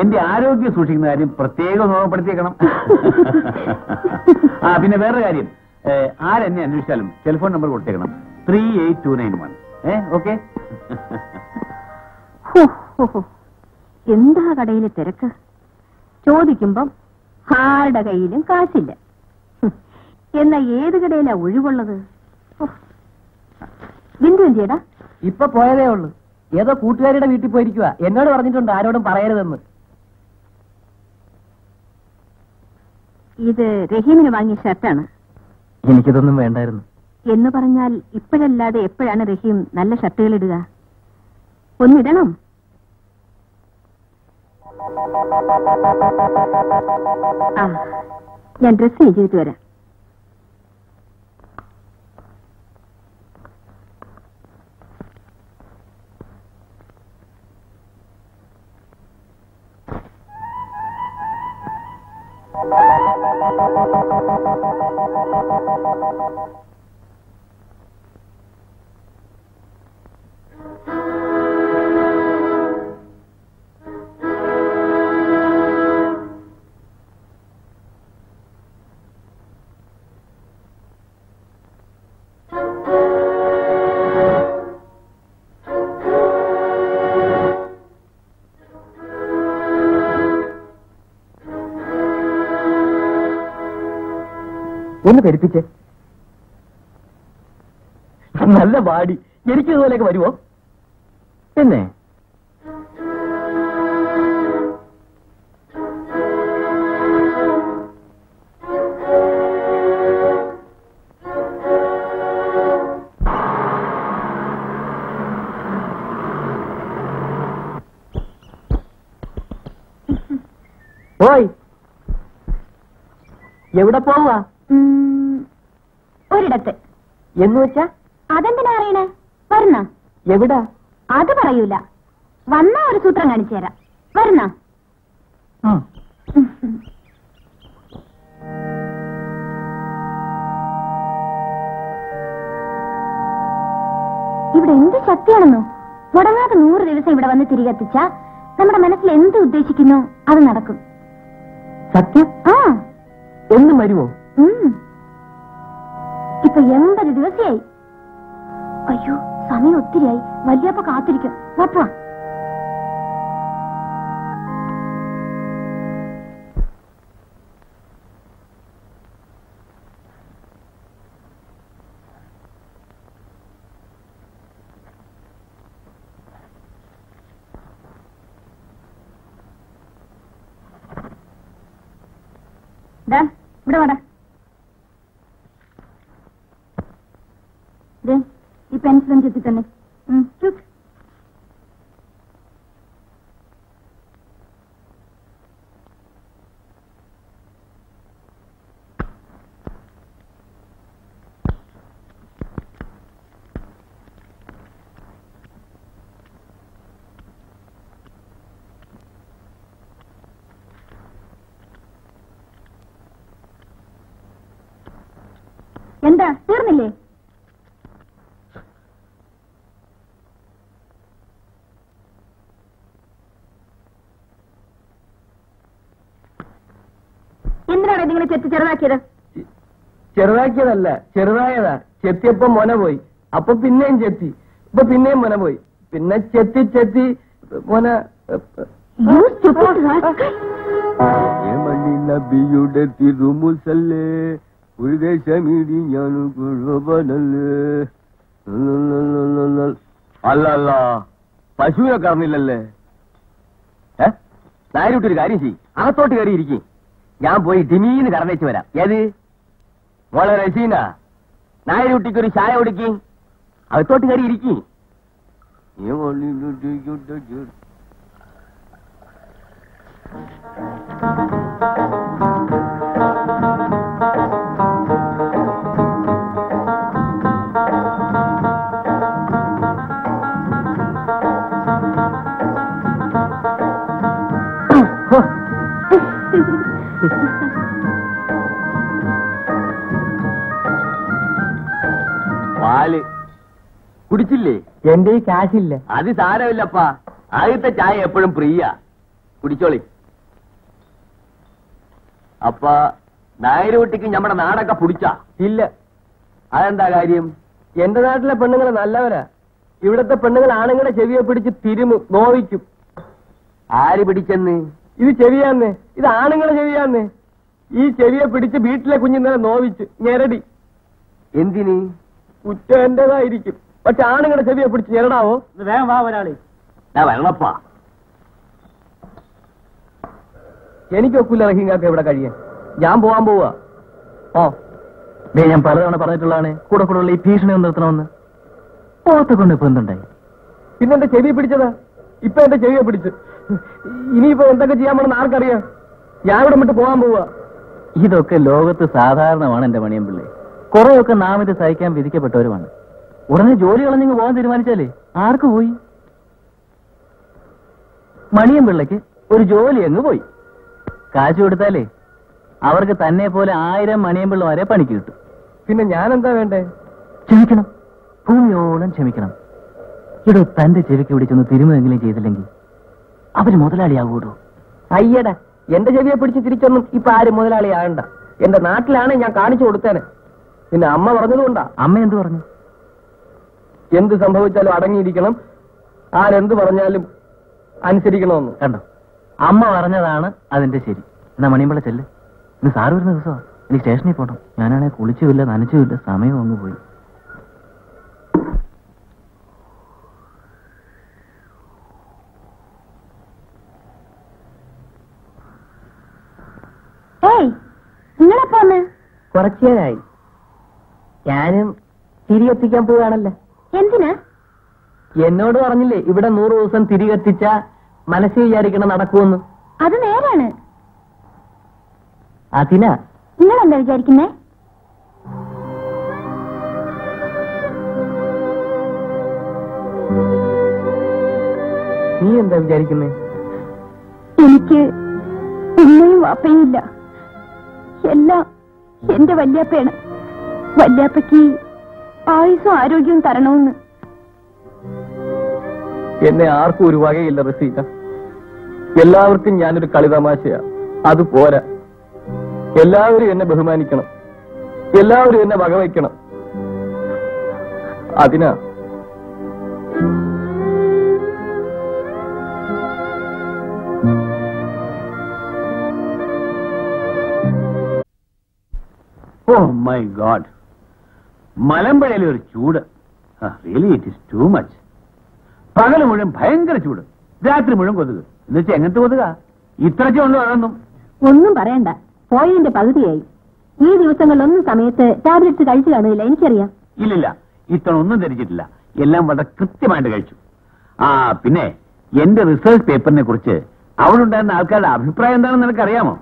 എന്റെ ആരോഗ്യം സൂക്ഷിക്കുന്ന കാര്യം പ്രത്യേകം ഓർമ്മപ്പെടുത്തിയേക്കണം. ആ പിന്നെ വേറെ കാര്യം. ആരെന്നെ അന്വേഷിച്ചാലും ടെലിഫോൺ നമ്പർ കൊടുത്തേക്കണം. Three eight two nine one ഏ ഓക്കെ. എന്താ കടയിലെ തിരക്ക്? ചോദിക്കുമ്പം ആരുടെ കയ്യിലും കാശില്ല. എന്നാ ഏത് കടയിലാ ഒഴിവുള്ളത്. ബിന്ദു എന്തിയടാ ഇപ്പൊ പോയതേ ഉള്ളൂ. ഏതോ കൂട്ടുകാരിയുടെ വീട്ടിൽ പോയിരിക്കുക എന്നോട് പറഞ്ഞിട്ടുണ്ട് ആരോടും പറയരുതെന്ന്. ഇത് റഹീമിന് വാങ്ങിയ ഷർട്ടാണ്. എനിക്കിതൊന്നും വേണ്ടായിരുന്നു. എന്ന് പറഞ്ഞാൽ ഇപ്പോഴല്ലാതെ എപ്പോഴാണ് റഹീം നല്ല ഷർട്ടുകൾ ഇടുക? ഒന്നിടണം. ആ ഞാൻ ഡ്രസ്സ് ചെയ്തിട്ട് വരാം. Thank you. ഒന്ന് ധരിപ്പിച്ചേ നല്ല വാടി. എനിക്ക് വരുമോ പിന്നെ? എവിടെ പോവാ? എന്ന് വെച്ചാ? അതെന്തിനാ അറിയണേ വരുന്ന? എവിടാ? അത് പറയൂല. വന്ന ഒരു സൂത്രം കാണിച്ചു തരാം. വരുന്ന? ഇവിടെ എന്ത് ശക്തിയാണെന്നോ മുടങ്ങാതെ നൂറ് ദിവസം ഇവിടെ വന്ന് തിരികെത്തിച്ച നമ്മുടെ മനസ്സിൽ എന്ത് ഉദ്ദേശിക്കുന്നു അത് നടക്കും. സത്യം? ആ. എന്ന് വരുമോ ഒത്തിരിയായി. വലിയപ്പ കാത്തിരിക്കും. വാ ദാ, ഇവിടെ വാടാ ദേ, ഈ പെൻസിലും ചെത്തി തന്നെ ഉം, ചുക്ക്. എന്താ തീർന്നില്ലേ എന്തിനാണ് നിങ്ങളെ ചെത്തി ചെറുതാക്കിയത്? ചെറുതാക്കിയതല്ല ചെറുതായതാ. ചെത്തിയപ്പോ മൊന പോയി. അപ്പൊ പിന്നെയും ചെത്തി. ഇപ്പൊ പിന്നെയും മൊന പോയി. പിന്നെ ചെത്തി ചെത്തി മൊന നബിയുടെ തിരുമുസല്ലേ? ഒരു ദേശമിടി ഞാൻ അല്ലല്ല പശുവിനെ കറന്നില്ലല്ലേ? ഏ? നായരുട്ടൊരു കാര്യം ചെയ് അകത്തോട്ട് കയറി ഇരിക്കും. ഞാൻ പോയി ഡിമീന്ന് കറന്നേച്ച് വരാം. ഏത്? മോളെ റസീന നായരുട്ടിക്കൊരു ചായ കൊടുക്കി. അകത്തോട്ട് കയറി ഇരിക്കും. പാൽ കുടിച്ചില്ലേ? എന്റെ കാശില്ല അത് സാരമില്ലപ്പാ. ആദ്യത്തെ ചായ എപ്പോഴും പ്രിയ. കുടിച്ചോളി. അപ്പ നായരുട്ടിക്ക് നമ്മുടെ നാടൊക്കെ പുടിച്ച? ഇല്ല. അതെന്താ കാര്യം? എന്റെ നാട്ടിലെ പെണ്ണുങ്ങൾ നല്ലവരാ. ഇവിടത്തെ പെണ്ണുങ്ങൾ ആണുങ്ങളെ ചെവിയെ പിടിച്ച് തിരുമും നോവിക്കും. ആര് പിടിച്ചെന്ന്? ഇത് ചെവിയാന്ന്. ഇത് ആണുങ്ങളെ ചെവിയാന്ന്. ഈ ചെവിയെ പിടിച്ച് വീട്ടിലെ കുഞ്ഞിന്നലെ നോവിച്ചു ഞെരടി. എന്തിന്? കുറ്റം എന്റേതായിരിക്കും. പക്ഷെ ആണുങ്ങളുടെ ചെവിയെ പിടിച്ച് ചേരണാവോ വേഗം വാ ഒരാളെ ഞാൻ വരണപ്പാ എനിക്കൊക്കില്ല റഹീങ്കാക്ക ഇവിടെ കഴിയാൻ. ഞാൻ പോവാൻ പോവാ. ഓ ദേ ഞാൻ പലതവണ പറഞ്ഞിട്ടുള്ളതാണ്. കൂടെ കൂടെ ഉള്ള ഈ ഭീഷണി ഒന്ന് നിർത്തണമെന്ന്. പോകത്തെ കൊണ്ട് ഇപ്പൊ എന്തുണ്ടായി? പിന്നെ എന്റെ ചെവി പിടിച്ചതാ? ഇപ്പൊ എന്റെ ചെവിയെ പിടിച്ച്? ഇനിയിപ്പോ എന്തൊക്കെ ചെയ്യാൻ പോണെന്ന് ആർക്കറിയാം? ഞാൻ ഇവിടെ വിട്ട് പോവാൻ പോവാ. ഇതൊക്കെ ലോകത്ത് സാധാരണമാണ് എന്റെ മണിയമ്പിള്ളി കുറെയൊക്കെ നാം ഇത് സഹിക്കാൻ വിധിക്കപ്പെട്ടവരുമാണ്. ഉടനെ ജോലി കളഞ്ഞങ്ങ് പോകാൻ തീരുമാനിച്ചാലേ? ആർക്ക് പോയി? മണിയമ്പിള്ളയ്ക്ക് ഒരു ജോലി അങ്ങ് പോയി. കാശ് കൊടുത്താലേ അവർക്ക് തന്നെ പോലെ ആയിരം മണിയമ്പിള്ളമാരെ പണിക്ക് കിട്ടും. പിന്നെ ഞാൻ എന്താ വേണ്ടേ? ക്ഷമിക്കണം. ഭൂമിയോളം ക്ഷമിക്കണം. ഇടോ തന്റെ ചെവിക്ക് പിടിച്ചൊന്ന് തിരുമെങ്കിലും ചെയ്തില്ലെങ്കിൽ അവർ മുതലാളിയാകൂടോ അയ്യടാ എന്റെ ചെവിയെ പിടിച്ച് തിരിച്ചൊന്നും ഇപ്പൊ ആരും മുതലാളിയാകണ്ട. എന്റെ നാട്ടിലാണ് ഞാൻ കാണിച്ചു കൊടുത്തേനെ. പിന്നെ അമ്മ പറഞ്ഞതുകൊണ്ടാ. അമ്മ എന്ത് പറഞ്ഞു? എന്ത് സംഭവിച്ചാലും അടങ്ങിയിരിക്കണം. ആരെന്ത് പറഞ്ഞാലും അനുസരിക്കണമെന്ന്. കണ്ടോ? അമ്മ പറഞ്ഞതാണ് അതിന്റെ ശരി. എന്നാ മണിയമ്പള ചെല്ല്. ഇന്ന് സാറ് വരുന്ന ദിവസമാണ് എനിക്ക് സ്റ്റേഷനിൽ പോകണം ഞാനാണെങ്കിൽ കുളിച്ചുമില്ല നനച്ചുമില്ല സമയം അങ്ങ് പോയി. കുറച്ചേരായി ഞാനും തിരിയെത്തിക്കാൻ പോവുകയാണല്ലോ? എന്തിനാ? എന്നോട് പറഞ്ഞില്ലേ ഇവിടെ നൂറ് ദിവസം തിരികെത്തിച്ച മനസ്സിൽ വിചാരിക്കണം നടക്കുമെന്ന്? അത് നേരാണ്. അതിന? നിങ്ങൾ എന്താ വിചാരിക്കുന്നേ? നീ എന്താ വിചാരിക്കുന്നേ? എനിക്ക് ഉമ്മയും വാപ്പയും ഇല്ല. എല്ലാം എന്റെ വല്യാപ്പയാണ്. വല്യാപ്പയ്ക്ക് ആയുസും ആരോഗ്യവും തരണമെന്ന്. എന്നെ ആർക്കും ഒരു വകയില്ല റസീക എല്ലാവർക്കും ഞാനൊരു കളിതമാശയാ. അത് പോരാ. എല്ലാവരും എന്നെ ബഹുമാനിക്കണം. എല്ലാവരും എന്നെ വകവയ്ക്കണം. അതിനാ. ഓ മൈ ഗോഡ് മലമ്പുഴയിലെ ഒരു ചൂട്. Really it is too much പകൽ മുഴുവൻ ഭയങ്കര ചൂട്. രാത്രി മുഴുവൻ കൊതുക്. എന്നുവെച്ചാൽ എങ്ങനത്തെ കൊതുക? ഇത്ര അതൊന്നും. ഒന്നും പറയണ്ട. പോയതിന്റെ പകുതിയായി. ഈ ദിവസങ്ങളിലൊന്നും സമയത്ത് ടാബ്ലറ്റ്സ് കഴിച്ചു കാണില്ല എനിക്കറിയാം. ഇല്ലില്ല. ഇത്തവണ ഒന്നും ധരിച്ചിട്ടില്ല. എല്ലാം വളരെ കൃത്യമായിട്ട് കഴിച്ചു. ആ പിന്നെ എന്റെ റിസർച്ച് പേപ്പറിനെ കുറിച്ച് അവിടെ ഉണ്ടായിരുന്ന ആൾക്കാരുടെ അഭിപ്രായം എന്താണെന്ന് നിനക്കറിയാമോ.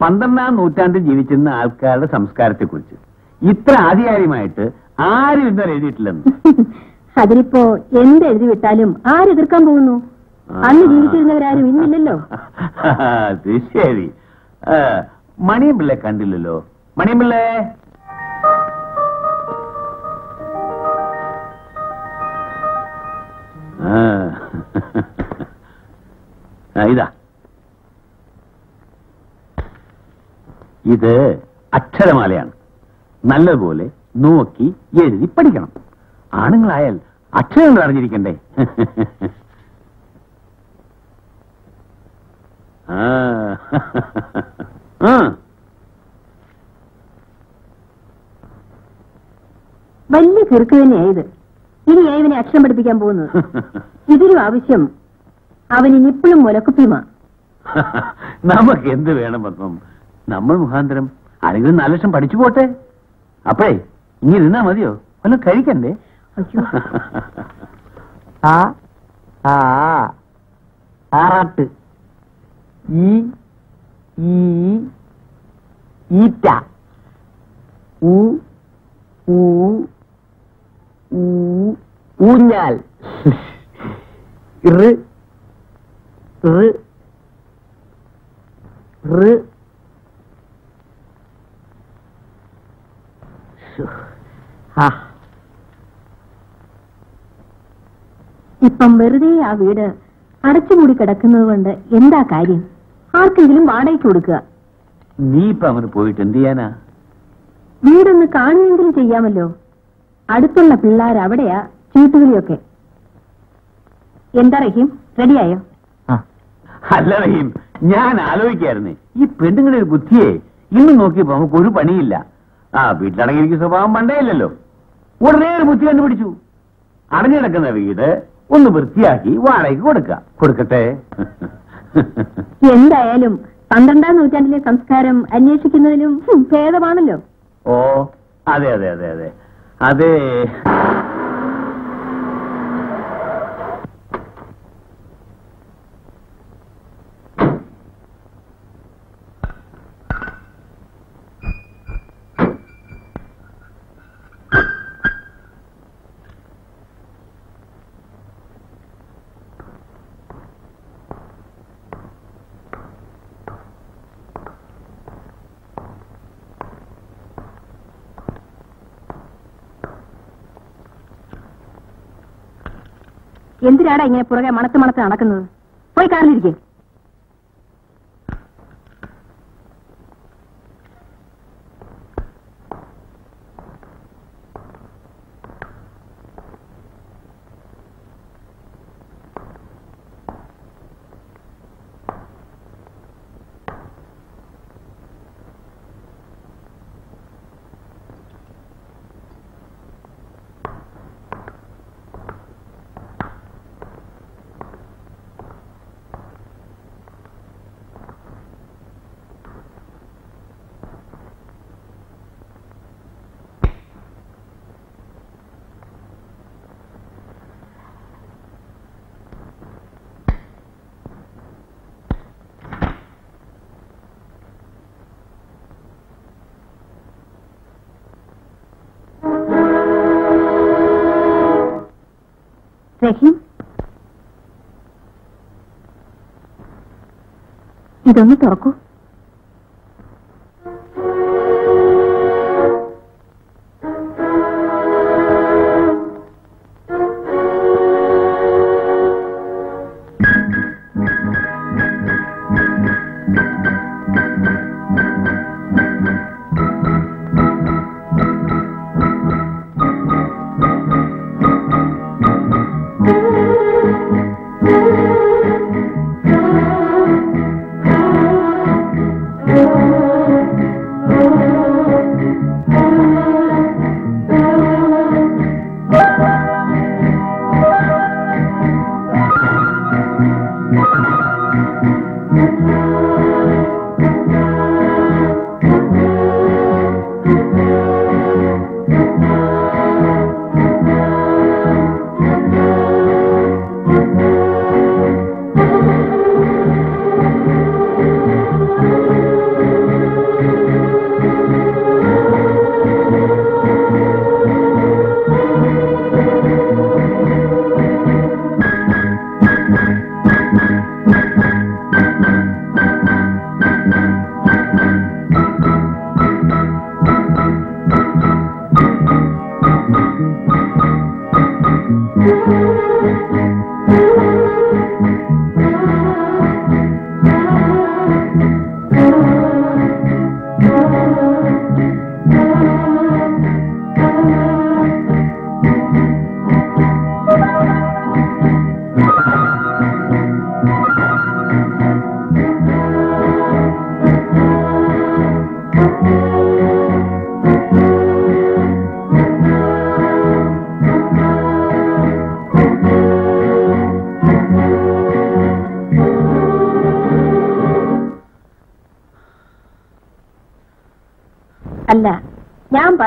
പന്ത്രണ്ടാം നൂറ്റാണ്ടിൽ ജീവിച്ചിരുന്ന ആൾക്കാരുടെ സംസ്കാരത്തെ കുറിച്ച് ഇത്ര ആധികാരികമായിട്ട് ആരും ഇന്നലെ എഴുതിയിട്ടില്ലെന്ന്. അതിലിപ്പോ എന്ത് എഴുതി വിട്ടാലും ആരെതിർക്കാൻ പോകുന്നു? അന്ന് ജീവിച്ചിരുന്നവരാരും ഇന്നില്ലല്ലോ. ശരി. മണിയമ്പിള്ളെ കണ്ടില്ലല്ലോ. മണിയമ്പിള്ളേ. ഇതാ. ഇത് അക്ഷരമാലയാണ്. നല്ലതുപോലെ നോക്കി എഴുതി പഠിക്കണം. ആണുങ്ങളായാൽ അക്ഷരങ്ങൾ അറിഞ്ഞിരിക്കണ്ടേ. വലിയ കിറുക്ക് തന്നെയാ ഇത് ഇനി ഏവനെ അക്ഷരം പഠിപ്പിക്കാൻ പോകുന്നു ഇതിനും ആവശ്യം. അവന് നിപ്പിളും മുലക്കുപ്പിയുമാ. നമുക്ക് എന്ത് വേണം പത്മം? നമ്മൾ മുഖാന്തരം ആരെങ്കിലും നാല് ലക്ഷം പഠിച്ചു പോട്ടെ? അപ്പഴേ ഇങ്ങനെ ഇരുന്നാ മതിയോ വല്ലതും കഴിക്കണ്ടേ അയ്യോ ആ ആ ആറാട്ട് ഈ ഈ ഈറ്റ ഊ ഊ ഊ ഊഞ്ഞാൽ റ് റ് റ് ശോ. ആ. ഇപ്പം വെറുതെ ആ വീട് അടച്ചുകൂടി കിടക്കുന്നത് കൊണ്ട് എന്താ കാര്യം? ആർക്കെങ്കിലും വാടകയ്ക്ക് കൊടുക്കുക. നീ ഇപ്പൊ അവന് പോയിട്ട് എന്ത് ചെയ്യാനാ? വീടൊന്ന് കാണുമെങ്കിലും ചെയ്യാമല്ലോ. അടുത്തുള്ള പിള്ളേർ അവിടെയാ ചീട്ടുകളിയൊക്കെ എന്താ റഹീം? റെഡിയായോ? അല്ല റഹീം ഞാൻ ആലോചിക്കായിരുന്നേ. ഈ പെണ്ണുങ്ങളുടെ ഒരു ബുദ്ധിയെ ഇന്ന് നോക്കിയപ്പോ നമുക്ക് ഒരു പണിയില്ല. ആ വീട്ടിലടങ്ങിയിരിക്കുന്ന സ്വഭാവം പണ്ടേയില്ലല്ലോ ഉടനെ ഒരു ബുദ്ധി കണ്ടുപിടിച്ചു. അടഞ്ഞിടക്കുന്ന വീട് ഒന്ന് വൃത്തിയാക്കി വാടകയ്ക്ക് കൊടുക്ക കൊടുക്കട്ടെ? എന്തായാലും പന്ത്രണ്ടാം നൂറ്റാണ്ടിലെ സംസ്കാരം അന്വേഷിക്കുന്നതിലും ഭേദമാണല്ലോ. ഓ അതെ അതെ അതെ അതെ. അതെ. എന്തിനാടാ ഇങ്ങനെ പുറകെ മണത്ത് മണത്ത് നടക്കുന്നത്? പോയി കാറിലിരിക്കേ റഹീം ഇതൊന്ന് തുറക്കൂ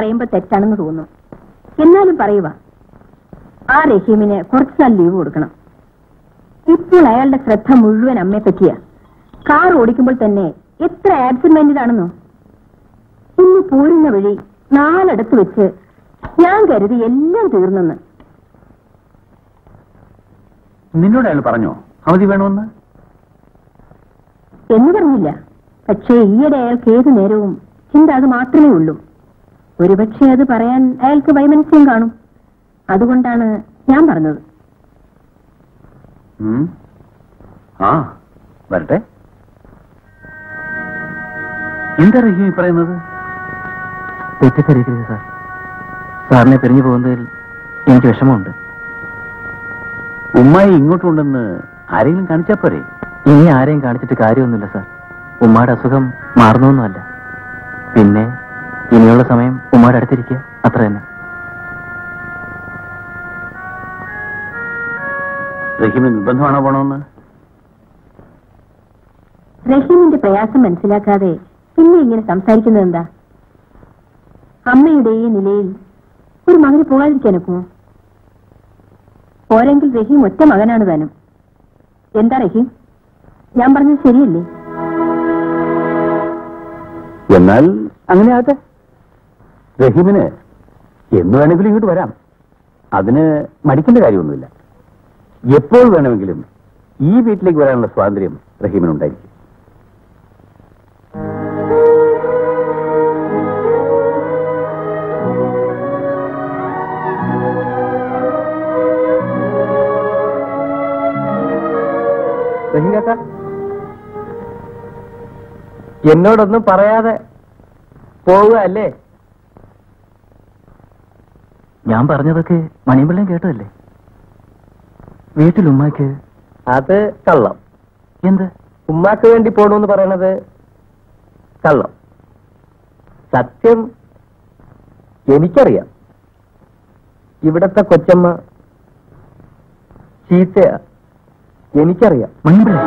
പറയുമ്പോ തെറ്റാണെന്ന് തോന്നുന്നു. എന്നാലും പറയുക ആ റഹീമിന് കുറച്ചു നാൾ ലീവ് കൊടുക്കണം. ഇപ്പോൾ അയാളുടെ ശ്രദ്ധ മുഴുവൻ അമ്മയെ പറ്റിയാ. കാർ ഓടിക്കുമ്പോൾ തന്നെ എത്ര ആബ്സെന്റ് ആണെന്നോ. ഇന്ന് പോരുന്ന വഴി നാലടത്ത് വെച്ച് ഞാൻ കരുതി എല്ലാം തീർന്നെന്ന്. നിന്നോട് അയാൾ പറഞ്ഞോ? അവധി വേണമെന്ന്? എന്ന് പറഞ്ഞില്ല. പക്ഷേ ഈയിടെ അയാൾക്ക് ഏത് നേരവും ചിന്ത അത് മാത്രമേ ഉള്ളൂ. ഒരുപക്ഷെ അത് പറയാൻ അയാൾക്ക് വൈമനസ്യം കാണും. അതുകൊണ്ടാണ് ഞാൻ പറഞ്ഞത്. ആ വരട്ടെ. എന്താ റഹീം ഈ പറയുന്നത്? തെറ്റിദ്ധരിക്കരുത് സാർ. സാറിനെ പിരിഞ്ഞു പോകുന്നതിൽ എനിക്ക് വിഷമമുണ്ട്. ഉമ്മായി ഇങ്ങോട്ടുണ്ടെന്ന് ആരെങ്കിലും കാണിച്ചാ പോരെ? ഇനി ആരെയും കാണിച്ചിട്ട് കാര്യമൊന്നുമില്ല സാർ. ഉമ്മയുടെ അസുഖം മാറുന്നൊന്നുമല്ല. പിന്നെ ഇനിയുള്ള സമയം ഉമ്മയുടെ അടുത്തിരിക്കുക അത്ര തന്നെ. റഹീമിന് നിർബന്ധമാണോ പോണമെന്ന് റഹീമിന്റെ പ്രയാസം മനസ്സിലാക്കാതെ പിന്നെ ഇങ്ങനെ സംസാരിക്കുന്നത് എന്താ അമ്മയുടെ ഈ നിലയിൽ ഒരു മകന് പോകാതിരിക്കാനൊക്കുമോ പോരെങ്കിൽ റഹീം ഒറ്റ മകനാണ് താനും. എന്താ റഹീം? ഞാൻ പറഞ്ഞത് ശരിയല്ലേ? എന്നാൽ അങ്ങനെ ആകട്ടെ. റഹീമിന് എന്ന് വേണമെങ്കിലും ഇങ്ങോട്ട് വരാം. അതിന് മടിക്കേണ്ട കാര്യമൊന്നുമില്ല. എപ്പോൾ വേണമെങ്കിലും ഈ വീട്ടിലേക്ക് വരാനുള്ള സ്വാതന്ത്ര്യം റഹീമിനുണ്ടായിരിക്കും എന്നോടൊന്നും പറയാതെ പോവുക അല്ലേ ഞാൻ പറഞ്ഞതൊക്കെ മണിമ്പിള്ളയും കേട്ടതല്ലേ? വീട്ടിൽ ഉമ്മാക്ക് അത് കള്ളം. എന്ത്? ഉമ്മാക്ക് വേണ്ടി പോണെന്ന് പറയണത് കള്ളം. സത്യം എനിക്കറിയാം. ഇവിടത്തെ കൊച്ചമ്മ ചീത്തയാ. എനിക്കറിയാം. മണിമ്പിള്ള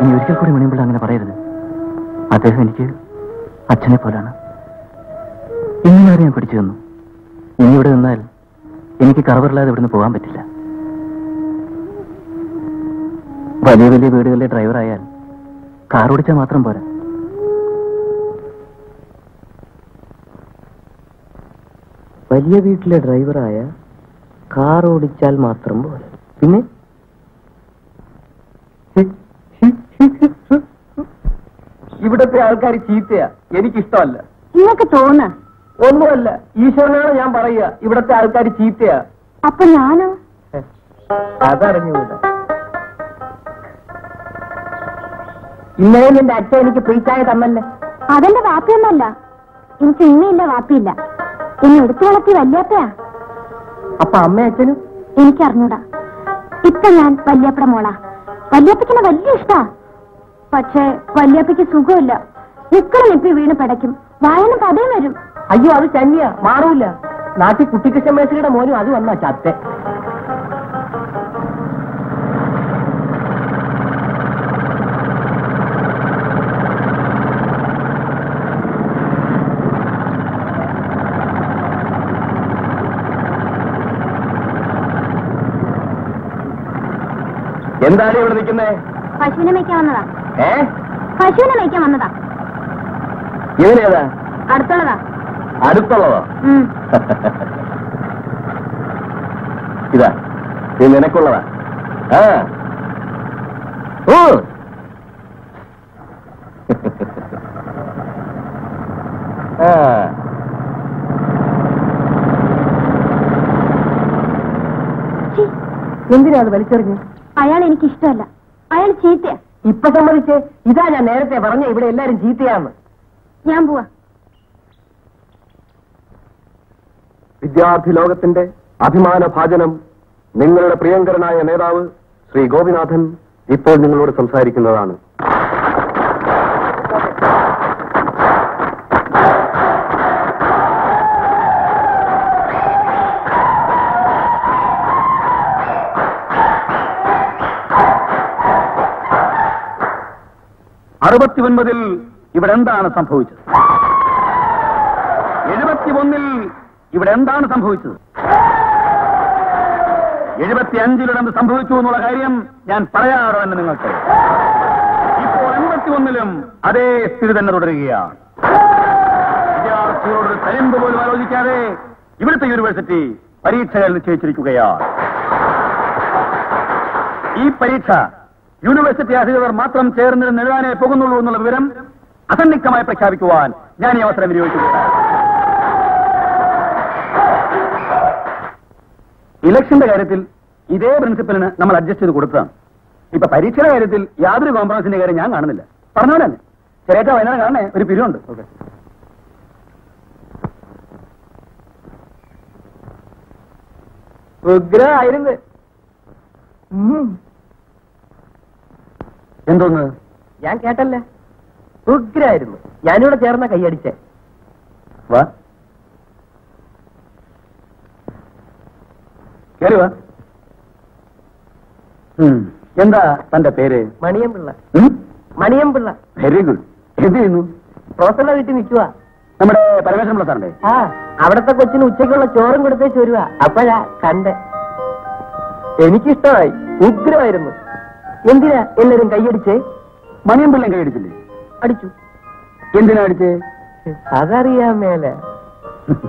ഇനി ഒരിക്കൽ കൂടി മണിമ്പിള്ള അങ്ങനെ പറയരുത്. അദ്ദേഹം എനിക്ക് അച്ഛനെ പോലാണ്. ഇങ്ങനെ ഞാൻ പിടിച്ചു തന്നു? ഇനി ഇവിടെ നിന്നാൽ എനിക്ക് കറവറില്ലാതെ ഇവിടുന്ന് പോകാൻ പറ്റില്ല. വലിയ വലിയ വീടുകളിലെ ഡ്രൈവറായാൽ കാർ ഓടിച്ചാൽ മാത്രം പോരാ. വലിയ വീട്ടിലെ ഡ്രൈവറായ കാർ ഓടിച്ചാൽ മാത്രം പോലെ പിന്നെ? ഇവിടത്തെ ആൾക്കാർ ചീത്തയാ. എനിക്കിഷ്ടമല്ല. നിങ്ങൾക്ക് തോന്ന ഒന്നുമല്ല ഈശ്വരനാണ് ഞാൻ പറയുക. ഇവിടത്തെ ആൾക്കാർ ചീത്തയാ. അപ്പൊ ഞാനോ? അതറിഞ്ഞുകൂട ഇന്നലെ നിന്റെ അച്ഛൻ എനിക്ക് പ്രീച്ചായ തന്നല്ലേ? അതെന്റെ വാപ്പിയൊന്നല്ല എനിക്ക് ഇന്നയില്ല വാപ്പിയില്ല ഇനി എടുത്തു വളർത്തി വല്യാപ്പയാ. അപ്പൊ അമ്മ അച്ഛനും? എനിക്കറിഞ്ഞൂടാ. ഇപ്പൊ ഞാൻ വല്യാപ്പട മോളാ. വല്യാപ്പയ്ക്കിനെ വലിയ ഇഷ്ടാ. പക്ഷേ വല്യാപ്പയ്ക്ക് സുഖമില്ല. നിക്കള നിപ്പി വീണ് പടയ്ക്കും. വായന പതയും വരും. അയ്യോ അത് ചന്നിയാ മാറൂല. നാട്ടിൽ കുട്ടിക്കൃഷ്ണ മേശയുടെ മോനും അത് വന്നാ ചത്തെ. എന്താണ് ഇവിടെ നിൽക്കുന്നേ? പശുവിനെ മേയ്ക്കാൻ വന്നതാ. ഏ? പശുവിനെ മേയ്ക്കാൻ വന്നതാ. ഇവനേതാ അടുത്തുള്ളതാ. അടുത്തുള്ളതോ. ഇതാ. ഇത് നിനക്കുള്ളതാ. ആ. ഓ. എന്തിനാ അത് വലിച്ചെറിഞ്ഞു? അയാൾ എനിക്ക് ഇഷ്ടമല്ല അയാൾ ചീത്തയാ. ഇപ്പൊ സമ്മതിച്ച്. ഇതാ ഞാൻ നേരത്തെ പറഞ്ഞ ഇവിടെ എല്ലാരും ചീത്തയാന്ന്. ഞാൻ പോവാ. വിദ്യാർത്ഥി ലോകത്തിന്റെ അഭിമാന ഭാജനം നിങ്ങളുടെ പ്രിയങ്കരനായ നേതാവ് ശ്രീ ഗോപിനാഥൻ ഇപ്പോൾ നിങ്ങളോട് സംസാരിക്കുന്നതാണ്. അറുപത്തി ഒൻപതിൽ ഇവിടെ എന്താണ് സംഭവിച്ചത്? എഴുപത്തിയൊന്നിൽ ഇവിടെ എന്താണ് സംഭവിച്ചത്? എഴുപത്തി എഴുപത്തിയഞ്ചിലിടന്ത് സംഭവിച്ചു എന്നുള്ള കാര്യം ഞാൻ പറയാറോ തന്നെ നിങ്ങൾക്ക്. ഇപ്പോൾ എൺപത്തി ഒന്നിലും അതേ സ്ഥിതി തന്നെ തുടരുകയാണ് വിദ്യാർത്ഥികളോട് തരിമ്പ് പോലും ആലോചിക്കാതെ ഇവിടുത്തെ യൂണിവേഴ്സിറ്റി പരീക്ഷകൾ നിശ്ചയിച്ചിരിക്കുകയാണ് ഈ പരീക്ഷ യൂണിവേഴ്സിറ്റി അധികൃതർ മാത്രം ചേർന്നിരുന്ന് എഴുതാനേ പോകുന്നുള്ളൂ എന്നുള്ള വിവരം അസന്നിഗ്ധമായി പ്രഖ്യാപിക്കുവാൻ ഞാൻ ഈ അവസരം വിനിയോഗിക്കുന്നു ഇലക്ഷന്റെ കാര്യത്തിൽ ഇതേ പ്രിൻസിപ്പലിന് നമ്മൾ അഡ്ജസ്റ്റ് ചെയ്ത് കൊടുത്തതാണ്. ഇപ്പൊ പരീക്ഷയുടെ കാര്യത്തിൽ യാതൊരു കോംപ്രമൈസിന്റെ കാര്യം ഞാൻ കാണുന്നില്ല. പറഞ്ഞ പോലെ തന്നെ ചെറിയ വയനാട് കാണണേ? ഒരു പിരിവുണ്ട്. ഓക്കെ. ഉഗ്രമായിരുന്നു എന്തോന്ന്? ഞാൻ കേട്ടല്ലേ. ഉഗ്രായിരുന്നു ഞാനിവിടെ ചേർന്ന കൈയടിച്ചേ. വാ. കേറി വാ എന്താ തന്റെ പേര്? മണിയമ്പിള്ള? മണിയമ്പിള്ള. വെരി ഗുഡ് എന്ത് ചെയ്യുന്നു? പ്രൊഫസറുടെ വീട്ടിൽ നിൽക്കുക നമ്മുടെ പരമേശ്വരമുള്ള സാറിന്റെ ആ അവിടത്തെ കൊച്ചിന് ഉച്ചയ്ക്കുള്ള ചോറും കൊടുത്തേച്ച് വരുക അപ്പോഴാ കണ്ട്. എനിക്കിഷ്ടമായി. ഉഗ്രമായിരുന്നു. എന്തിനാ എല്ലാരും കൈയടിച്ചേ? മണിയം പിള്ളയും കൈയടിച്ചില്ലേ? അടിച്ചു. എന്തിനാ അടിച്ചേ? അതറിയാൻ മേലെ.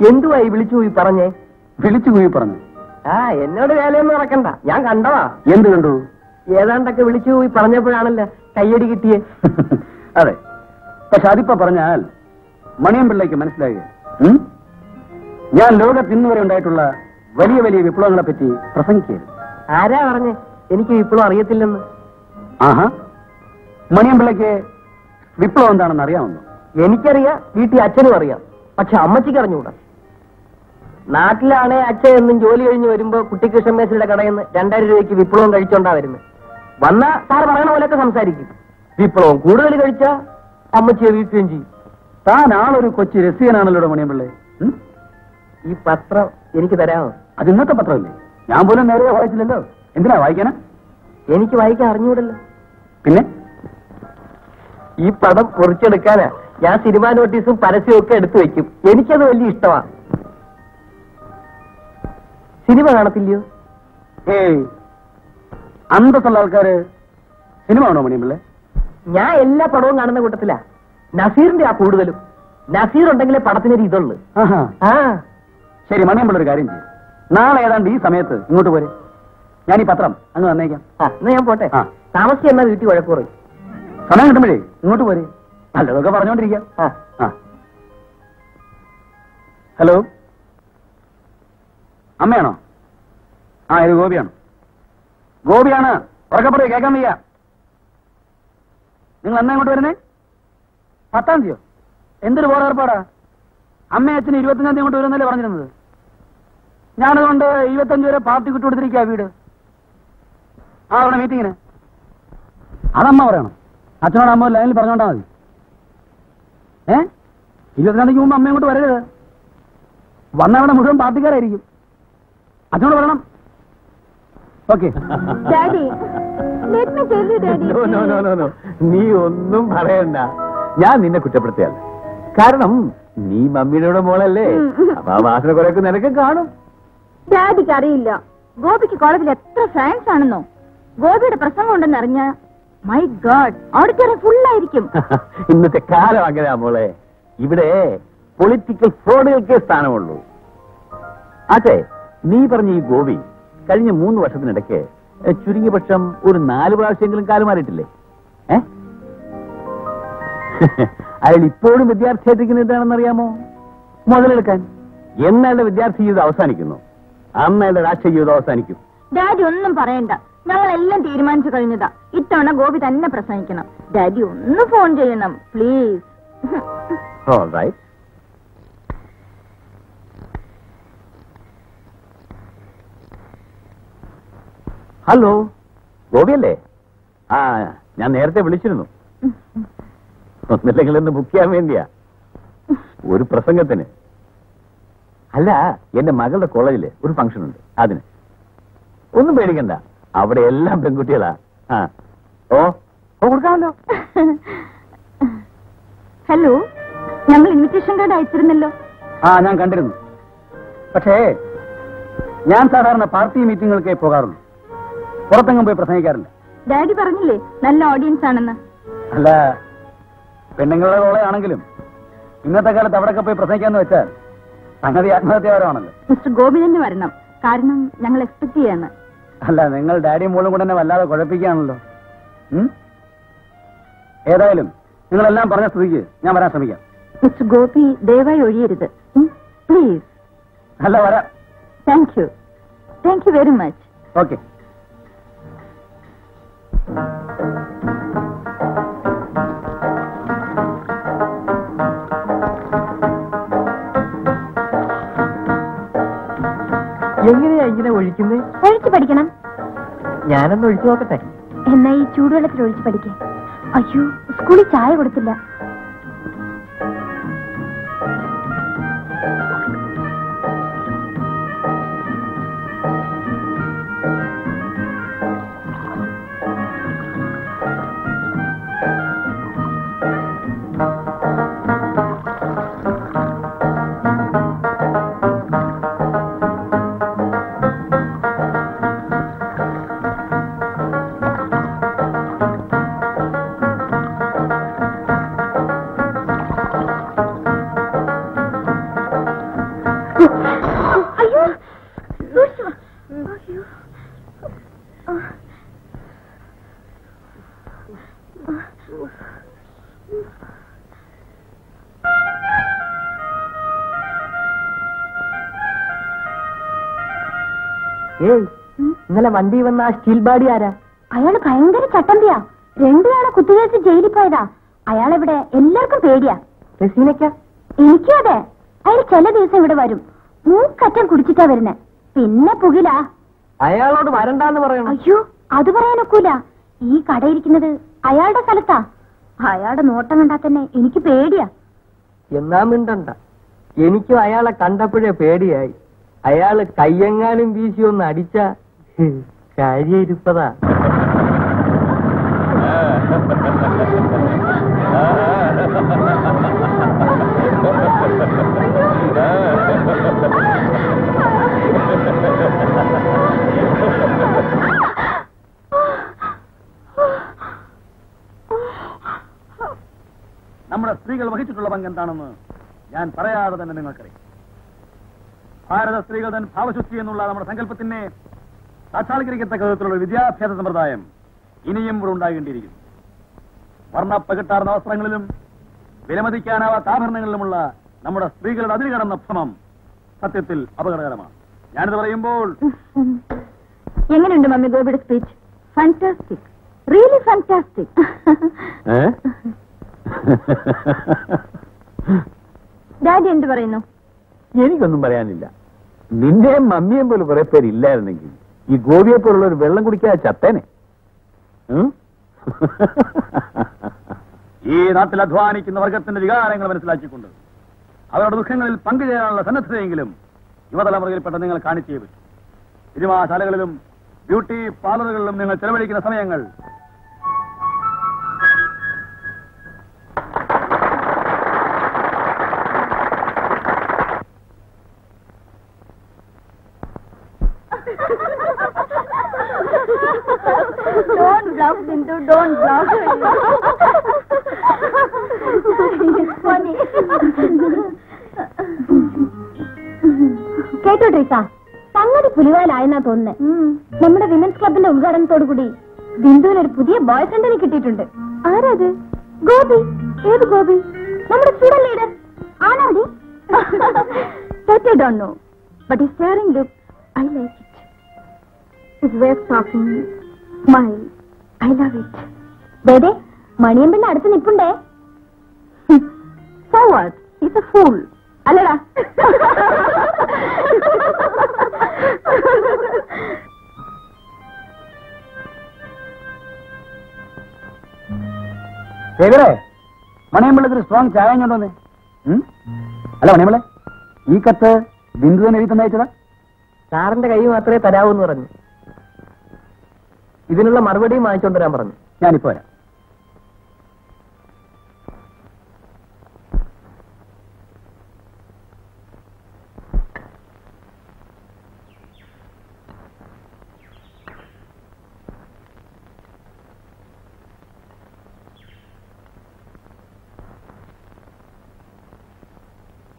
എന്തുവായി വിളിച്ചു പോയി പറഞ്ഞേ? വിളിച്ചു പോയി പറഞ്ഞു. ആ എന്നോട് വേലയൊന്നും നടക്കണ്ട. ഞാൻ കണ്ടതാ. എന്ത് കണ്ടു? ഏതാണ്ടൊക്കെ വിളിച്ചു പോയി പറഞ്ഞപ്പോഴാണല്ലോ കയ്യടി കിട്ടിയേ. അതെ. പക്ഷെ അതിപ്പോ പറഞ്ഞാൽ മണിയം പിള്ളയ്ക്ക് മനസ്സിലായി ഞാൻ ലോകത്ത് ഇന്ന് വരെ ഉണ്ടായിട്ടുള്ള വലിയ വലിയ വിപ്ലവങ്ങളെ പറ്റി പ്രസംഗിക്കരുത് ആരാ പറഞ്ഞേ? എനിക്ക് വിപ്ലവം അറിയത്തില്ലെന്ന്. ആഹാ. മണിയം പിള്ളയ്ക്ക് വിപ്ലവം എന്താണെന്ന് അറിയാമെന്നോ എനിക്കറിയാം വീട്ടിൽ അച്ഛനും അറിയാം. പക്ഷെ അമ്മച്ചിക്ക് അറിഞ്ഞുകൂടാ. നാട്ടിലാണേ അച്ഛൻ എന്നും ജോലി കഴിഞ്ഞ് വരുമ്പോ കുട്ടിക്കൃഷ്ണൻ മേശയുടെ കടയിൽ നിന്ന് രണ്ടായിരം രൂപയ്ക്ക് വിപ്ലവം കഴിച്ചോണ്ടാ വരുന്നത് വന്നാ സാർ പറയണ പോലെയൊക്കെ സംസാരിക്കും. വിപ്ലവം കൂടുതൽ കഴിച്ചാ അമ്മച്ചിയെ വീട്ടുകയും ചെയ്യും. താൻ ആളൊരു കൊച്ചു രസികനാണല്ലോ മണിയമ്പിള്ളെ? ഈ പത്രം എനിക്ക് തരാമോ? അത് ഇന്നത്തെ പത്രമല്ലേ? ഞാൻ പോലും നേരെ വായിച്ചില്ലല്ലോ. എന്തിനാ വായിക്കാനാ? എനിക്ക് വായിക്കാൻ അറിഞ്ഞൂടല്ലോ. പിന്നെ? ഈ പടം കുറിച്ചെടുക്കാനാ ഞാൻ സിനിമാ നോട്ടീസും പരസ്യവും ഒക്കെ എടുത്തു വെക്കും. എനിക്കത് വലിയ ഇഷ്ടമാണ് സിനിമ കാണത്തില്ലയോ? ഏയ് അന്തസ്സുള്ള ആൾക്കാര് സിനിമ ആണോ മണിയം പിള്ളേ ഞാൻ എല്ലാ പടവും കാണുന്ന കൂട്ടത്തിലാ. നസീറിന്റെ ആ കൂടുതലും. നസീർ ഉണ്ടെങ്കിലേ പടത്തിനൊരു ഇതുള്ളു. ആഹാ. ആ. ശരി മണിയമ്പിള്ള ഒരു കാര്യം ചെയ്യും. നാളെ ഏതാണ്ട് ഈ സമയത്ത് ഇങ്ങോട്ട് പോരെ. ഞാൻ ഈ പത്രം അങ്ങ് വന്നേക്കാം എന്നാ ഞാൻ പോട്ടെ. താമസിച്ച് എന്നാ വീട്ടിൽ വഴക്കുറയും സമയം കിട്ടുമ്പോഴേ ഇങ്ങോട്ട് പോരെ. നല്ലതൊക്കെ പറഞ്ഞോണ്ടിരിക്കാം. ഹലോ? അമ്മയാണോ? ആ ഇത് ഗോപിയാണ്. ഗോപിയാണ്. ഉറക്കെ കേൾക്കാൻ വയ്യ. നിങ്ങൾ എന്നാ ഇങ്ങോട്ട് വരുന്നേ? പത്താം തീയതിയോ? എന്തൊരു ബോർഡ് ഏർപ്പാടാ? അമ്മയും അച്ഛനും ഇരുപത്തഞ്ചാം തീയതി ഇങ്ങോട്ട് വരുന്നല്ലേ പറഞ്ഞിരുന്നത്? ഞാനതുകൊണ്ട് ഇരുപത്തഞ്ച് വരെ പാർട്ടി കൊടുത്തിരിക്കുക വീട്. ആ അവിടെ മീറ്റിങ്ങിന് അതമ്മ പറയണം. അച്ഛനോട് അമ്മ ലൈനിൽ പറഞ്ഞോണ്ടാ മതി. ഏ? ഇരുപത്തിരണ്ടാം തീയതി മുമ്പ് അമ്മ ഇങ്ങോട്ട് വരരുത്. വന്നവിടെ മുഴുവൻ പാർട്ടിക്കാരായിരിക്കും. അച്ഛനോട് പറയണം. ഓക്കെ. നീ ഒന്നും പറയണ്ട. ഞാൻ നിന്നെ കുറ്റപ്പെടുത്തിയല്ല കാരണം നീ മമ്മിയുടെ മോളല്ലേ. അപ്പൊ ആ വാസന കുറെയൊക്കെ നിനക്ക് കാണും. ഡാഡിക്ക് അറിയില്ല. ഗോപിക്ക് കോളേജിൽ എത്ര ഫാൻസ് ആണെന്നോ. ഗോപിയുടെ പ്രസംഗം ഉണ്ടെന്ന് അറിഞ്ഞ മൈ ഗാഡ് ഓഡിറ്റോറിയം ഫുൾ ആയിരിക്കും. ഇന്നത്തെ കാലം അങ്ങനെയാ മോളെ. ഇവിടെ പൊളിറ്റിക്കൽ ഫ്രോഡുകൾക്കേ സ്ഥാനമുള്ളൂ. അതെ നീ പറഞ്ഞ ഈ ഗോപി കഴിഞ്ഞ മൂന്ന് വർഷത്തിനിടയ്ക്ക് ചുരുങ്ങിയ പക്ഷം ഒരു നാല് പ്രാവശ്യമെങ്കിലും കാലം മാറിയിട്ടില്ലേ? ഏ? അയാൾ ഇപ്പോഴും വിദ്യാർത്ഥിയായിട്ടിരിക്കുന്ന എന്താണെന്ന് അറിയാമോ? മുതലെടുക്കാൻ. എന്നയാളുടെ വിദ്യാർത്ഥി ജീവിതം അവസാനിക്കുന്നു. അന്ന് അയാളുടെ രാഷ്ട്രീയ ജീവിതം അവസാനിക്കും. ഡാഡി ഒന്നും പറയണ്ട. ഞങ്ങളെല്ലാം തീരുമാനിച്ചു കഴിഞ്ഞതാ. ഇത്തവണ ഗോപി തന്നെ പ്രസംഗിക്കണം. ഡാഡി ഒന്ന് ഫോൺ ചെയ്യണം. Please All right. ഹലോ. ഗോപിയല്ലേ? ആ ഞാൻ നേരത്തെ വിളിച്ചിരുന്നു. ഒന്നില്ലെങ്കിൽ ഒന്ന് ബുക്ക് ചെയ്യാൻ വേണ്ടിയാ. ഒരു പ്രസംഗത്തിന്. അല്ല എന്റെ മകളുടെ കോളേജിൽ ഒരു ഫംഗ്ഷൻ ഉണ്ട്. അതിന്. ഒന്നും പേടിക്കണ്ട. അവിടെ എല്ലാം പെൺകുട്ടികളാ. ആ. ഓ ഓ കൊടുക്കാമല്ലോ. ഹലോ ഞങ്ങൾ ഇൻവിറ്റേഷൻ കാർഡ് അയച്ചിരുന്നല്ലോ. ആ ഞാൻ കണ്ടിരുന്നു. പക്ഷേ ഞാൻ സാധാരണ പാർട്ടി മീറ്റിങ്ങുകൾക്കേ പോകാറുള്ളൂ. പുറത്തെങ്ങും പോയി പ്രസംഗിക്കാറില്ല. ഡാഡി പറഞ്ഞില്ലേ നല്ല ഓഡിയൻസ് ആണെന്ന്. അല്ല പെണ്ണുങ്ങളുടെ കോളയാണെങ്കിലും ഇന്നത്തെ കാലത്ത് അവിടെയൊക്കെ പോയി പ്രസംഗിക്കാന്ന് വെച്ചാൽ സംഗതി ആത്മഹത്യാപരമാണല്ലോ മിസ്റ്റർ ഗോപി തന്നെ വരണം. കാരണം ഞങ്ങൾ എക്സ്പെക്ട് ചെയ്യാണ്. അല്ല നിങ്ങൾ ഡാഡി മോളും കൂടെ തന്നെ വല്ലാതെ കുഴപ്പിക്കുകയാണല്ലോ? ഏതായാലും നിങ്ങളെല്ലാം പറഞ്ഞ സ്ഥിതിക്ക് ഞാൻ വരാൻ ശ്രമിക്കാം. മിസ്റ്റർ ഗോപി ദയവായി ഒഴിയരുത്. പ്ലീസ് അല്ല വരാം. Thank you thank you very much okay എങ്ങനെയാ ഇങ്ങനെ ഒഴിക്കുന്നേ? ഒഴിച്ചു പഠിക്കണം. ഞാനൊന്ന് ഒഴിച്ചു നോക്കട്ടെ. എന്നാ ഈ ചൂടുവെള്ളത്തിൽ ഒഴിച്ചു പഠിക്കേ. അയ്യോ സ്കൂളിൽ ചായ കൊടുത്തില്ല. ഇന്നലെ വണ്ടി വന്ന ആ സ്റ്റീൽ ബാഡി ആരാ? അയാൾ ഭയങ്കര ചട്ടമ്പിയാ. രണ്ടുപേരെ കുത്തിവെച്ച് ജയിലിൽ പോയതാ. അയാളെവിടെ എല്ലാവർക്കും പേടിയാ. റസീനക്ക എനിക്കും അതെ. അയാൾ ചില ദിവസം ഇവിടെ വരും. മൂക്കറ്റം കുടിച്ചിട്ടാ വരുന്നേ. പിന്നെ പുകില. അയാളോട് വരണ്ടെന്ന് പറയണം. അയ്യോ അത് പറയാനൊക്കൂല ഈ കടയിരിക്കുന്നത് അയാളുടെ സ്ഥലത്താ. അയാളുടെ നോട്ടം കണ്ടാ തന്നെ എനിക്ക് പേടിയാ. എന്നാ മിണ്ടണ്ട. എനിക്കും അയാളെ കണ്ടപ്പോഴേ പേടിയായി. അയാൾ കയ്യെങ്ങാനും വീശി ഒന്ന് അടിച്ച കാര്യയിരുപ്പതാ നമ്മുടെ സ്ത്രീകൾ വഹിച്ചിട്ടുള്ള പങ്ക് എന്താണെന്ന് ഞാൻ പറയാതെ തന്നെ നിങ്ങൾക്കറിയാം. ഭാരത സ്ത്രീകൾ തൻ ഭാവശുദ്ധി എന്നുള്ള നമ്മുടെ സങ്കല്പത്തിനെ സാക്ഷാത്കരിക്കത്തക്ക വിധത്തിലുള്ള വിദ്യാഭ്യാസ സമ്പ്രദായം ഇനിയും ഇവിടെ ഉണ്ടാകേണ്ടിയിരിക്കുന്നു. വർണപ്പകിട്ടാർന്ന വസ്ത്രങ്ങളിലും വിലമതിക്കാനാവാത്ത ആഭരണങ്ങളിലുമുള്ള നമ്മുടെ സ്ത്രീകളുടെ അതിൽ കടന്ന ഭ്രമം സത്യത്തിൽ അപകടകരമാണ്. ഞാനിത് പറയുമ്പോൾ എങ്ങനെയുണ്ട് മമ്മി ഗോപിയുടെ speech fantastic really fantastic daddy എന്ത് പറയുന്നു? എനിക്കൊന്നും പറയാനില്ല. നിന്റെ മമ്മിയും പോലെ കുറെ പേരില്ലായിരുന്നെങ്കിൽ ഈ ഗോപിയെ പോലുള്ള ഒരു വെള്ളം കുടിക്കാതെ ചത്തേനെ. ഈ നാട്ടിൽ അധ്വാനിക്കുന്ന വർഗത്തിന്റെ വികാരങ്ങൾ മനസ്സിലാക്കിക്കൊണ്ട് അവരുടെ ദുഃഖങ്ങളിൽ പങ്കുചേരാനുള്ള സന്നദ്ധതയെങ്കിലും യുവതലമുറയിൽപ്പെട്ട നിങ്ങൾ കാണിച്ചേ പറ്റും. സിനിമാശാലകളിലും ബ്യൂട്ടി പാർലറുകളിലും നിങ്ങൾ ചെലവഴിക്കുന്ന സമയങ്ങൾ തോന്നുന്നത് നമ്മുടെ വിമൻസ് ക്ലബിന്റെ ഉദ്ഘാടനത്തോടു കൂടി ബിന്ദുവിന് ഒരു പുതിയ ബോയ് ഫ്രണ്ടിനെ കിട്ടിയിട്ടുണ്ട്. ആരത്? ഗോപി. ഏത് ഗോപി? നമ്മുടെ student leader That I strong ചായ കൊണ്ടുവന്നേ അല്ല മണിയമ്പിള്ള ഈ കത്ത് ബിന്ദു തന്നെ എഴുതി തന്നയച്ചതാ സാറിന്റെ കൈ മാത്രമേ തരാവൂ എന്ന് പറഞ്ഞു. ഇതിനുള്ള മറുപടിയും വായിച്ചോണ്ട് വരാൻ പറഞ്ഞു. ഞാനിപ്പോ വരാം.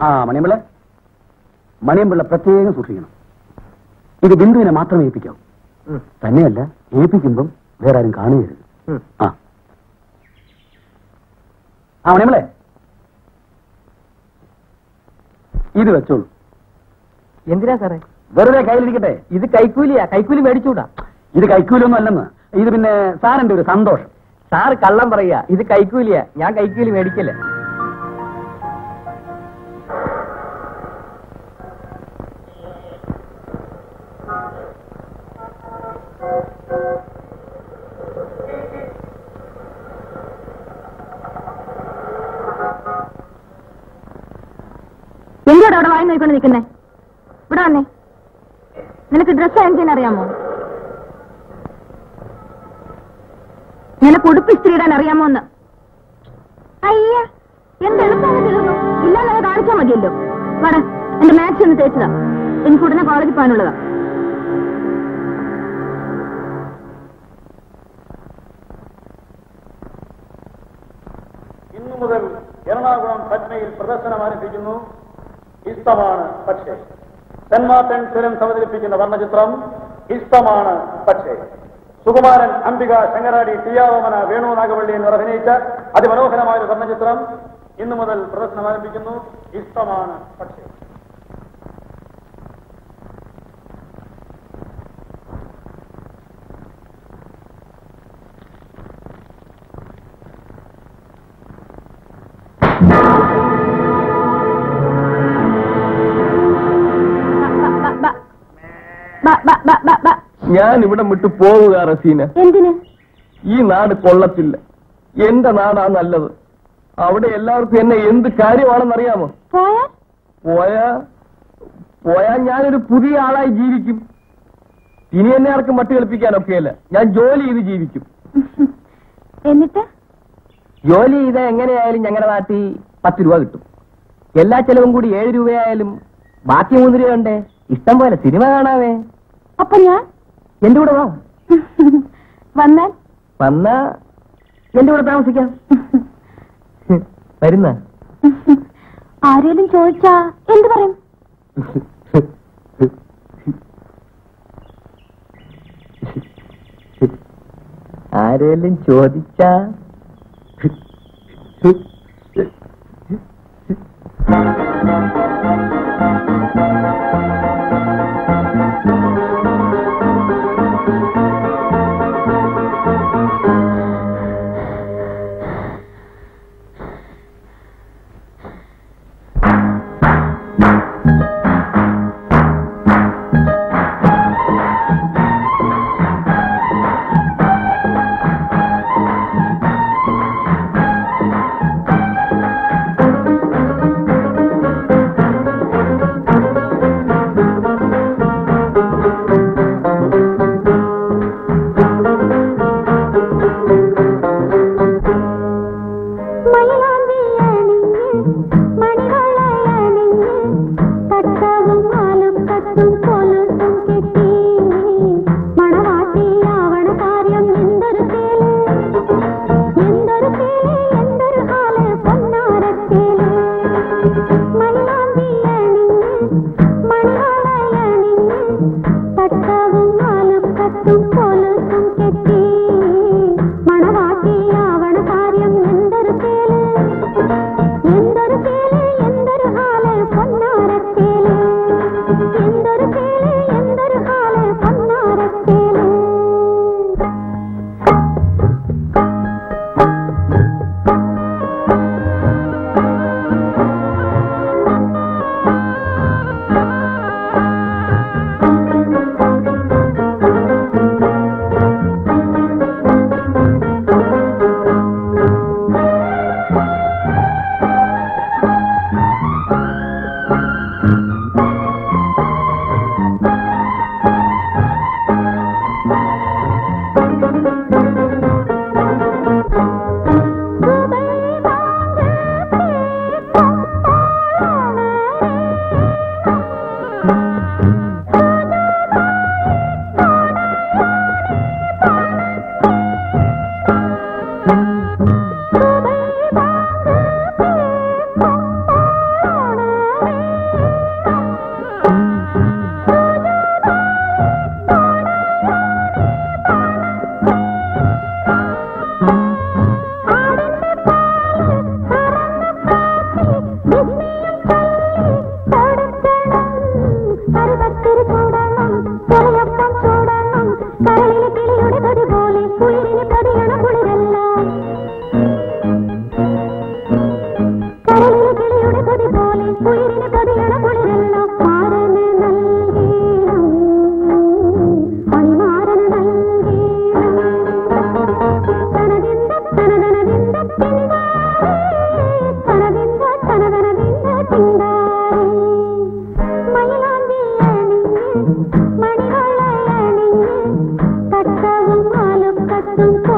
ആ മണിയമ്പിള്ള. മണിയമ്പിള്ള പ്രത്യേകം സൂക്ഷിക്കണം. ഇത് ബിന്ദുവിനെ മാത്രം ഏൽപ്പിക്കാവൂ. തന്നെയല്ല ഏൽപ്പിക്കുമ്പം വേറെ ആരും കാണുകയരുത് ആ. ആ മണിയമ്മളെ ഇത് വെച്ചോളൂ. എന്തിനാ സാറേ? വെറുതെ കയ്യിലിരിക്കട്ടെ. ഇത് കൈക്കൂലിയാ. കൈക്കൂലി മേടിച്ചൂടാ. ഇത് കൈക്കൂലൊന്നും അല്ലെന്ന് ഇത് പിന്നെ സാറിന്റെ ഒരു സന്തോഷം. സാർ കള്ളം പറയുക ഇത് കൈക്കൂലിയാ. ഞാൻ കൈക്കൂലി മേടിക്കില്ല. നിനക്ക് ഡ്രസ് അയൺ ചെയ്യാൻ അറിയാമോ നിനക്ക് കൊടുപ്പ് ഇസ്ത്രി ഇടാൻ അറിയാമോ എന്ന്? അയ്യ എന്ത് എളുപ്പം തീർന്നു ഇല്ലാതെ കാണിച്ചാൽ മതിയല്ലോ. വട എന്റെ മാത്സ് ഒന്ന് തേച്ചതാ. എനിക്ക് ഉടനെ കോളേജിൽ പോകാനുള്ളതാ. ഇന്നു മുതൽ എറണാകുളം പറ്റ്നയിൽ പ്രദർശനം ആരംഭിക്കുന്നു. ഇഷ്ടമാണ് പക്ഷേ. സെന്റ് മാർട്ടൻ ഫിലിംസ് അവതരിപ്പിക്കുന്ന വർണചിത്രം ഇഷ്ടമാണ്. പക്ഷേ സുകുമാരൻ അംബിക ശങ്കരാടി ടിയാവമന വേണു നാഗവള്ളി എന്നിവർ അഭിനയിച്ച അതിമനോഹരമായ ഒരു വർണചിത്രം ഇന്നു മുതൽ പ്രദർശനം ആരംഭിക്കുന്നു. ഇഷ്ടമാണ്. പക്ഷേ ഞാൻ ഇവിടെ വിട്ട് പോവുക റസീന. എന്തിന്? ഈ നാട് കൊള്ളത്തില്ല. എന്റെ നാടാ നല്ലത്. അവിടെ എല്ലാവർക്കും എന്നെ എന്ത് കാര്യമാണെന്ന് അറിയാമോ പോയാ പോയാ ഞാനൊരു പുതിയ ആളായി ജീവിക്കും. ഇനി എന്നെ ആർക്കും മട്ടി കളിപ്പിക്കാനൊക്കെയല്ല. ഞാൻ ജോലി ചെയ്ത് ജീവിക്കും. എന്നിട്ട്? ജോലി ചെയ്ത എങ്ങനെയായാലും ഞങ്ങളുടെ നാട്ടിൽ പത്ത് രൂപ കിട്ടും. എല്ലാ ചെലവും കൂടി ഏഴ് രൂപയായാലും ബാക്കി മൂന്ന് രൂപയുണ്ടേ ഇഷ്ടം പോലെ സിനിമ കാണാവേ. അപ്പൊ ഞാൻ? എന്റെ കൂടെ വാ. വന്നാൽ? വന്നാ എന്റെ കൂടെ താമസിക്കാം. വരുന്ന? ആരേലും ചോദിച്ചാ എന്ത് പറയും? ആരേലും ചോദിച്ചാ? Thank you.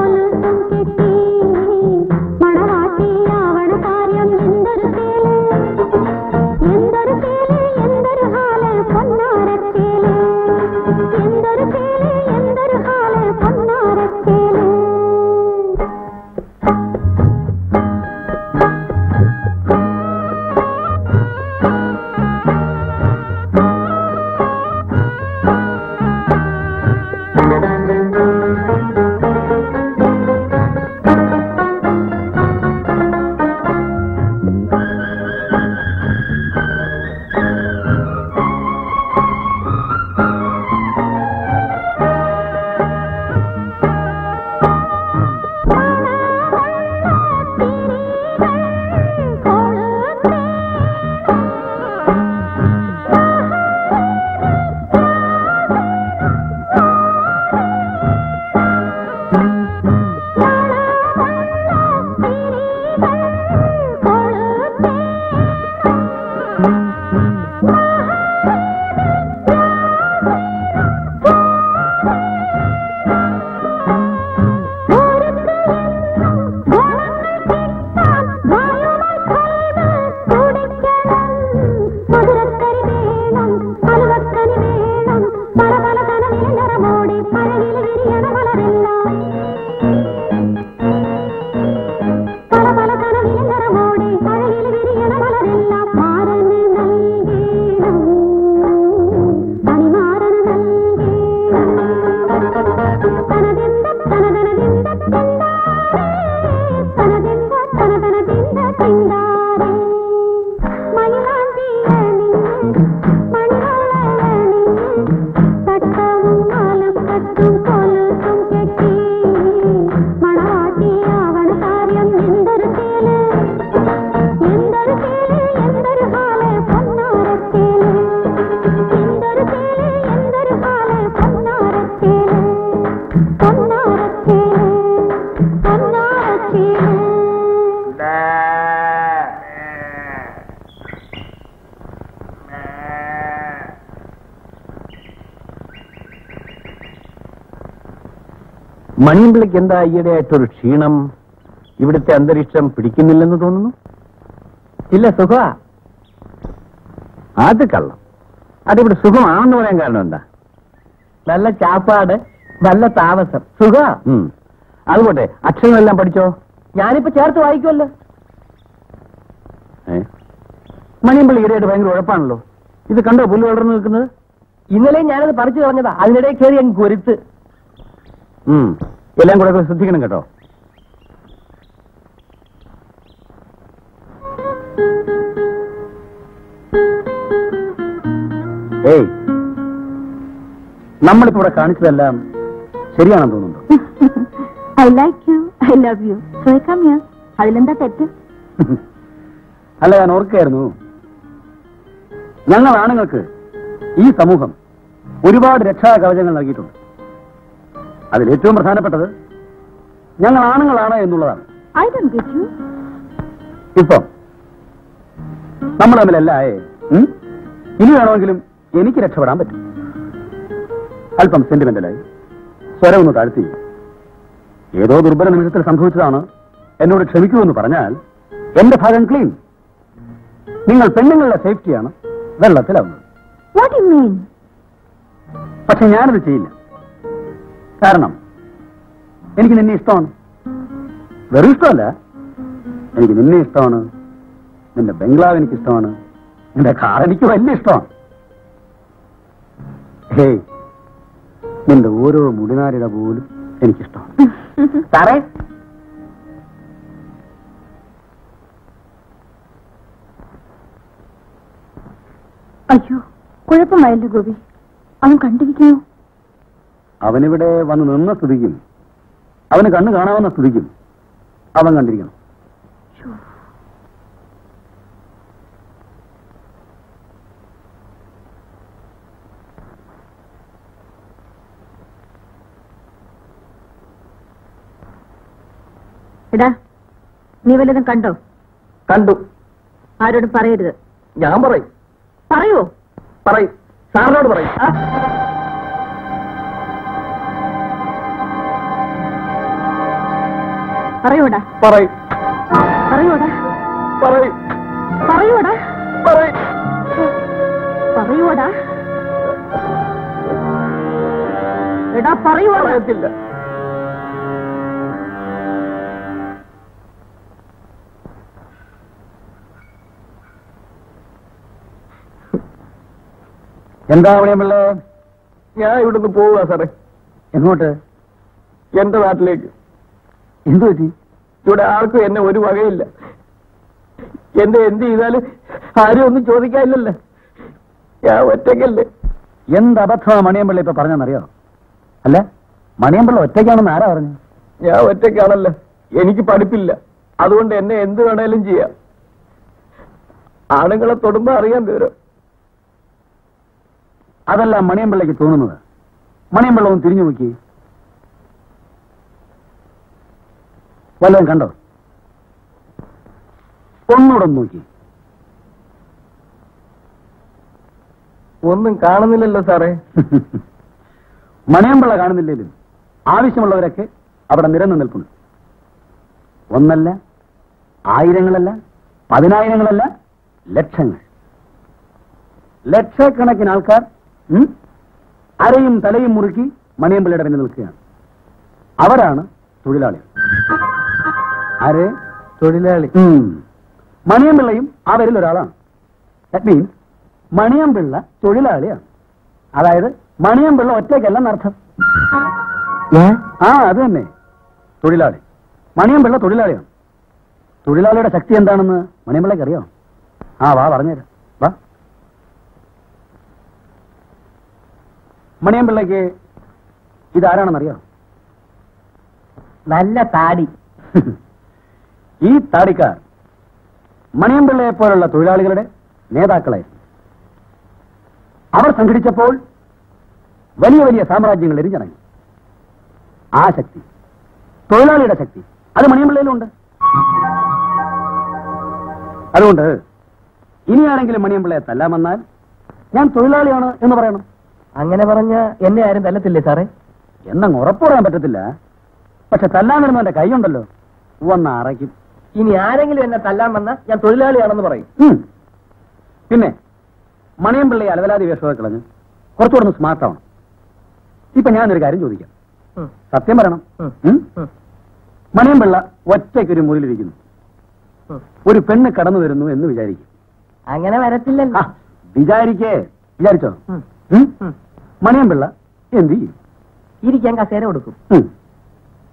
सुन सुन के മണിയമ്പിളിക്ക് എന്താ ഈയിടെയായിട്ടൊരു ക്ഷീണം? ഇവിടുത്തെ അന്തരീക്ഷം പിടിക്കുന്നില്ലെന്ന് തോന്നുന്നു. ഇല്ല സുഖ അത് കള്ളം. അതിവിടെ സുഖമാണെന്ന് പറയാൻ കാരണം എന്താ? നല്ല ചാപ്പാട് നല്ല താമസം. സുഖ. അതുപോട്ടെ അക്ഷരങ്ങളെല്ലാം പഠിച്ചോ? ഞാനിപ്പോ ചേർത്ത് വായിക്കുമല്ലോ മണിയമ്പിളി ഈടെയായിട്ട് ഭയങ്കര ഉഴപ്പാണല്ലോ. ഇത് കണ്ടോ പുല്ല് വളർന്നു നിൽക്കുന്നത്? ഇന്നലെ ഞാനത് പറിച്ചു കളഞ്ഞതാ. അതിനിടെ കയറി അങ്ങ് കൊരുത്ത്. എല്ലാം കൂടെ ശ്രദ്ധിക്കണം കേട്ടോ. ഏയ് നമ്മളിപ്പോ ഇവിടെ കാണിച്ചതെല്ലാം ശരിയാണെന്ന് തോന്നുന്നുണ്ടോ? I like you I love you അതിലെന്താ തെറ്റ്? അല്ല ഞാൻ ഓർക്കായിരുന്നു. ഞങ്ങൾ ആണുങ്ങൾക്ക് ഈ സമൂഹം ഒരുപാട് രക്ഷാ കവചങ്ങൾ നൽകിയിട്ടുണ്ട്. അതിൽ ഏറ്റവും പ്രധാനപ്പെട്ടത് ഞങ്ങൾ ആണുങ്ങളാണ് എന്നുള്ളതാണ്. ഐ ഡോണ്ട് ഗെറ്റ് യു ഇപ്പം നമ്മൾ തമ്മിലല്ല ആയേ ഉം? ഇനി വേണമെങ്കിലും എനിക്ക് രക്ഷപ്പെടാൻ പറ്റും. അല്പം സെന്റിമെന്റലായി സ്വരം ഒന്ന് താഴ്ത്തി. ഏതോ ദുർബല നിമിഷത്തിൽ സംഭവിച്ചതാണ്. എന്നോട് ക്ഷമിക്കുമെന്ന് പറഞ്ഞാൽ എന്റെ ഭാഗം ക്ലീൻ നിങ്ങൾ പെണ്ണുങ്ങളുടെ സേഫ്റ്റിയാണ് വെള്ളത്തിലാവുന്നത്. പക്ഷെ ഞാനത് ചെയ്യില്ല. കാരണം എനിക്ക് നിന്നെ ഇഷ്ടമാണ്. വെറും ഇഷ്ടമല്ല. എനിക്ക് നിന്നെ ഇഷ്ടമാണ്. നിന്റെ ബംഗ്ലാവ് എനിക്ക് ഇഷ്ടമാണ്. നിന്റെ കാർ എനിക്ക് വലിയ ഇഷ്ടമാണ്. ഹേയ് നിന്റെ ഓരോ മുടിനാരിട പോലും എനിക്കിഷ്ടമാണ്. സാറേ. അയ്യോ കുഴപ്പമായല്ലോ ഗോപി. അവൻ കണ്ടിരിക്കുന്നു. അവനിവിടെ വന്ന് നിന്ന സ്ഥിതിക്കും അവന് കണ്ണ് കാണാവുന്ന സ്ഥിതിക്കും അവൻ കണ്ടിരിക്കണം. എടാ നീ വല്ലതും കണ്ടോ? കണ്ടു. ആരോടും പറയരുത്. ഞാൻ പറയും. പറയോ പറയും. സാറിനോട് പറയും. പറയോടാ. പറയ്. പറയൂടാ. പറയ്. പറയൂടാ. പറയ്. പറയോടാ. എടാ പറയോടാ. പറയത്തില്ല. എന്താ അവളിയമ്പിള്ളേ ഞാൻ ഇവിടുന്ന് പോവുക സാറേ. എങ്ങോട്ട്? എന്റെ നാട്ടിലേക്ക്. എന്തു പറ്റി? ഇവിടെ ആർക്കും എന്നെ ഒരു വകയില്ല. എന്റെ എന്ത് ചെയ്താലും ആരും ഒന്നും ചോദിക്കാനില്ലല്ലോ. ഞാൻ ഒറ്റയ്ക്കല്ലേ. എന്ത് അബദ്ധമാണ് മണിയമ്പിള്ള ഇപ്പൊ പറഞ്ഞെന്നറിയോ അല്ല? മണിയമ്പിള്ള ഒറ്റയ്ക്കാണെന്ന് ആരാ പറഞ്ഞു? ഞാൻ ഒറ്റയ്ക്കാണല്ലോ. എനിക്ക് പഠിപ്പില്ല. അതുകൊണ്ട് എന്നെ എന്ത് വേണേലും ചെയ്യാം. ആണുങ്ങളെ തൊടുമ്പോ അറിയാൻ വിവരം. അതല്ല മണിയമ്പിള്ളയ്ക്ക് തോന്നുന്നത്. മണിയമ്പിള്ള ഒന്ന് തിരിഞ്ഞു നോക്കി വല്ലതും കണ്ടോ? ഒന്നുകൂടെ നോക്കി. ഒന്നും കാണുന്നില്ലല്ലോ സാറേ. മണിയമ്പിള്ള കാണുന്നില്ലേലും ആവശ്യമുള്ളവരൊക്കെ അവിടെ നിരന്നു നിൽക്കുന്നു. ഒന്നല്ല ആയിരങ്ങളല്ല പതിനായിരങ്ങളല്ല ലക്ഷങ്ങൾ. ലക്ഷക്കണക്കിന് ആൾക്കാർ അരയും തലയും മുറുക്കി മണിയമ്പിള്ളയുടെ പിന്നിൽ നിൽക്കുകയാണ്. അവരാണ് തൊഴിലാളികൾ. ആര്? തൊഴിലാളി. മണിയമ്പിള്ളയും അവരിൽ ഒരാളാണ്. ദാറ്റ് മീൻസ് മണിയമ്പിള്ള തൊഴിലാളിയാണ്. അതായത് മണിയമ്പിള്ള ഒറ്റയ്ക്കല്ലെന്നർത്ഥം ആ അത് തന്നെ. തൊഴിലാളി. മണിയമ്പിള്ള തൊഴിലാളിയാണ്. തൊഴിലാളിയുടെ ശക്തി എന്താണെന്ന് മണിയമ്പിള്ളയ്ക്ക് അറിയാം? ആ വാ പറഞ്ഞുതരാം. വാ. മണിയമ്പിള്ളയ്ക്ക് ഇതാരാണെന്നറിയാം? നല്ല താടി. ഈ താടിക്കാർ മണിയമ്പിള്ളയെ പോലുള്ള തൊഴിലാളികളുടെ നേതാക്കളായിരുന്നു. അവർ സംഘടിച്ചപ്പോൾ വലിയ വലിയ സാമ്രാജ്യങ്ങൾ എരിഞ്ഞിറങ്ങി. ആ ശക്തി തൊഴിലാളിയുടെ ശക്തി അത് മണിയമ്പിള്ളയിലുണ്ട്. അതുകൊണ്ട് ഇനിയാണെങ്കിലും മണിയമ്പിള്ളയെ തല്ലാൻ വന്നാൽ ഞാൻ തൊഴിലാളിയാണ് എന്ന് പറയണം. അങ്ങനെ പറഞ്ഞ എന്നെ ആരും തല്ലത്തില്ലേ സാറേ? എന്നങ്ങ് ഉറപ്പ് പറയാൻ പറ്റത്തില്ല. പക്ഷെ തല്ലാൻ വരുമ്പോ എന്റെ കൈയുണ്ടല്ലോ. വന്ന് അറയ്ക്കും. ഇനി ആരെങ്കിലും എന്നെ തല്ലാൻ വന്ന ഞാൻ തൊഴിലാളിയാണെന്ന് പറയും. പിന്നെ മണിയം പിള്ളയെ അലവലാതി വേഷമൊക്കെ കളഞ്ഞ് കുറച്ചുകൂടെ ഒന്ന് സ്മാർട്ട് ആവണം. ഇപ്പൊ ഞാനൊരു കാര്യം ചോദിക്കാം. സത്യം പറയണം. മണിയം പിള്ള ഒറ്റയ്ക്ക് ഒരു ഒറ്റയ്ക്കൊരു മുറിയിലിരിക്കുന്നു. ഒരു പെണ്ണ് കടന്നു വരുന്നു എന്ന് വിചാരിക്കും. അങ്ങനെ വരത്തില്ലല്ലോ. വിചാരിക്കേ. വിചാരിച്ചോ? മണിയം പിള്ള എന്ത് ചെയ്യും? ഇരിക്കാൻ കസേര കൊടുക്കും.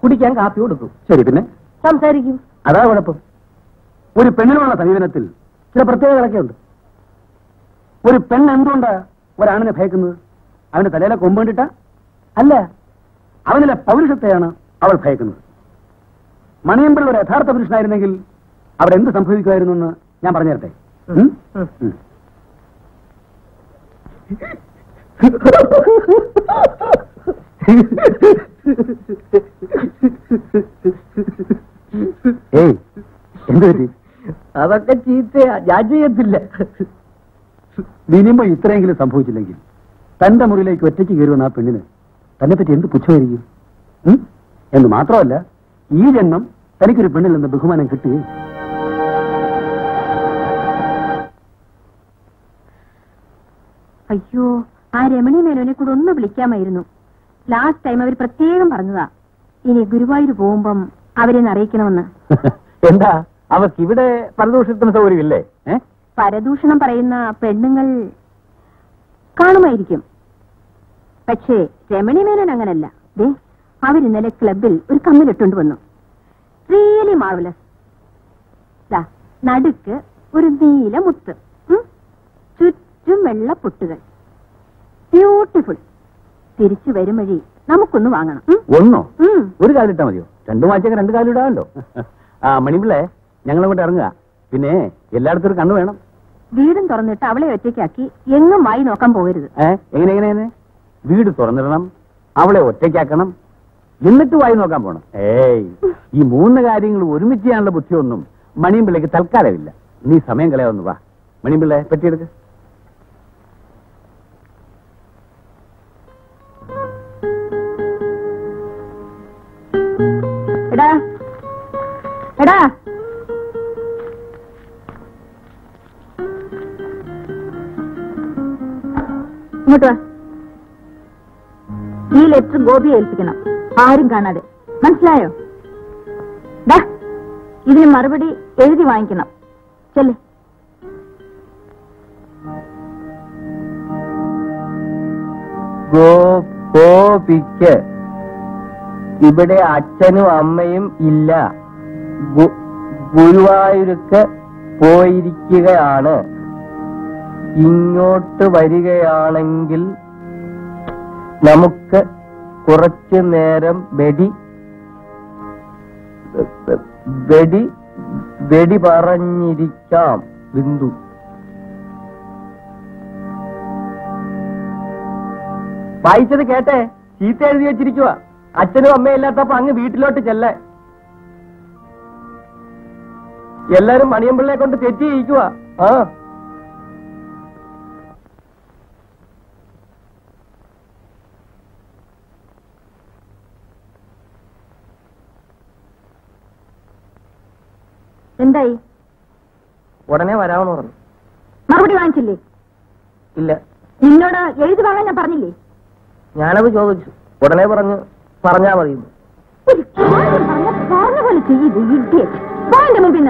കുടിക്കാൻ കാപ്പി കൊടുക്കും. ശരി പിന്നെ? സംസാരിക്കും. അതാ കുഴപ്പം. ഒരു പെണ്ണിനുള്ള സമീപനത്തിൽ ചില പ്രത്യേകതകളൊക്കെ ഉണ്ട് ഒരു പെണ്ണ് എന്തുകൊണ്ടാ ഒരാണിനെ ഭയക്കുന്നത്? അവന്റെ തലയിലെ കൊമ്പേണ്ടിട്ട അല്ല അവനിലെ പൗരുഷത്തെയാണ് അവൾ ഭയക്കുന്നത്. മണിയമ്പിള്ള ഒരു യഥാർത്ഥ പുരുഷനായിരുന്നെങ്കിൽ അവിടെ എന്ത് സംഭവിക്കുമായിരുന്നു എന്ന് ഞാൻ പറഞ്ഞു തരട്ടെ? ഏയ് എന്ത് പറ്റി? അതൊക്കെ ചീത്തയാ. ഞാൻ ചെയ്യത്തില്ല. മിനിമം ഇത്രയെങ്കിലും സംഭവിച്ചില്ലെങ്കിൽ തന്റെ മുറിയിലേക്ക് ഒറ്റയ്ക്ക് കയറുന്ന ആ പെണ്ണിന് തന്നെ പറ്റി എന്ത് പുച്ഛമായിരിക്കും? എന്ന് മാത്രമല്ല ഈ ജന്മം തനിക്കൊരു പെണ്ണിൽ നിന്ന് ബഹുമാനം കിട്ടി അയ്യോ ആ രമണി മേനോനെ കൂടെ ഒന്ന് വിളിക്കാമായിരുന്നു. ലാസ്റ്റ് ടൈം അവർ പ്രത്യേകം പറഞ്ഞതാ. ഇനി ഗുരുവായൂർ പോകുമ്പം അവരെ അറിയിക്കണമെന്ന്. എന്താ? അവർക്ക് ഇവിടെ പരദൂഷണത്തിന് സൗകര്യമില്ലേ? പരദൂഷണം പറയുന്ന പെണ്ണുങ്ങൾ കാണുമായിരിക്കും. പക്ഷേ രമണി മേനൻ അങ്ങനല്ല. ദേ അവരിന്നലെ ക്ലബിൽ ഒരു കമ്മിലിട്ടുണ്ട് വന്നു. റിയലി മാർവലസ് നടുക്ക് ഒരു നീല മുത്ത്? ചുറ്റും വെള്ള പൊട്ടുകൾ. ബ്യൂട്ടിഫുൾ തിരിച്ചു വരും വഴി നമുക്കൊന്ന് വാങ്ങണം. ഒന്നോ? ഒരു കാലിട്ടാ മതിയോ? രണ്ടു മാച്ചൊക്കെ രണ്ട് കാലിടാമല്ലോ ആ മണിപിള്ളേ ഞങ്ങളങ്ങോട്ട് ഇറങ്ങുക. പിന്നെ എല്ലായിടത്തും ഒരു കണ്ണു വേണം. വീടും തുറന്നിട്ട് അവളെ ഒറ്റയ്ക്കാക്കി എങ്ങും വായി നോക്കാൻ പോകരുത്. എങ്ങനെ എങ്ങനെ എങ്ങനെ? വീട് തുറന്നിടണം അവളെ ഒറ്റയ്ക്കാക്കണം എന്നിട്ട് വായി നോക്കാൻ പോണം. ഏയ് ഈ മൂന്ന് കാര്യങ്ങൾ ഒരുമിച്ച് ചെയ്യാനുള്ള ബുദ്ധിയൊന്നും മണിയും പിള്ളേക്ക് തൽക്കാലമില്ല. നീ സമയം കളയാവുന്നു വാ. മണിയും പിള്ളേ പറ്റിയെടുക്ക് എടാ. എടാ. ഇങ്ങോട്ട് വാ. ഈ ലെറ്റർ ഗോപിയെ ഏൽപ്പിക്കണം. ആരും കാണാതെ. മനസ്സിലായോ? ഡാ ഇതിന് മറുപടി എഴുതി വാങ്ങിക്കണം. ചെല്ലേ. ഗോപിക്ക് ഇവിടെ അച്ഛനും അമ്മയും ഇല്ല. ഗുരുവായൂർക്ക് പോയിരിക്കുകയാണ്. ഇങ്ങോട്ട് വരികയാണെങ്കിൽ നമുക്ക് കുറച്ചു നേരം വെടി വെടി വെടി പറഞ്ഞിരിക്കാം ബിന്ദു. വായിച്ചത് കേട്ടെ? ചീത്ത എഴുതി വെച്ചിരിക്കുക അച്ഛനും അമ്മയും ഇല്ലാത്തപ്പോ അങ്ങ് വീട്ടിലോട്ട് ചെല്ല? എല്ലാരും മണിയമ്പിള്ളയെ കൊണ്ട് തെറ്റി ചെയ്യിക്കുക ആ. എന്തായി? ഉടനെ വരാമെന്ന് പറഞ്ഞു. മറുപടി വാങ്ങിച്ചില്ലേ? ഇല്ല. നിന്നോട് എഴുതി വാങ്ങാൻ ഞാൻ പറഞ്ഞില്ലേ? ഞാനത് ചോദിച്ചു. ഉടനെ പറഞ്ഞു. പറഞ്ഞാ മതി. ഒരു കാര്യം പറഞ്ഞ പോലെ പോയിന്റെ മുമ്പിൽ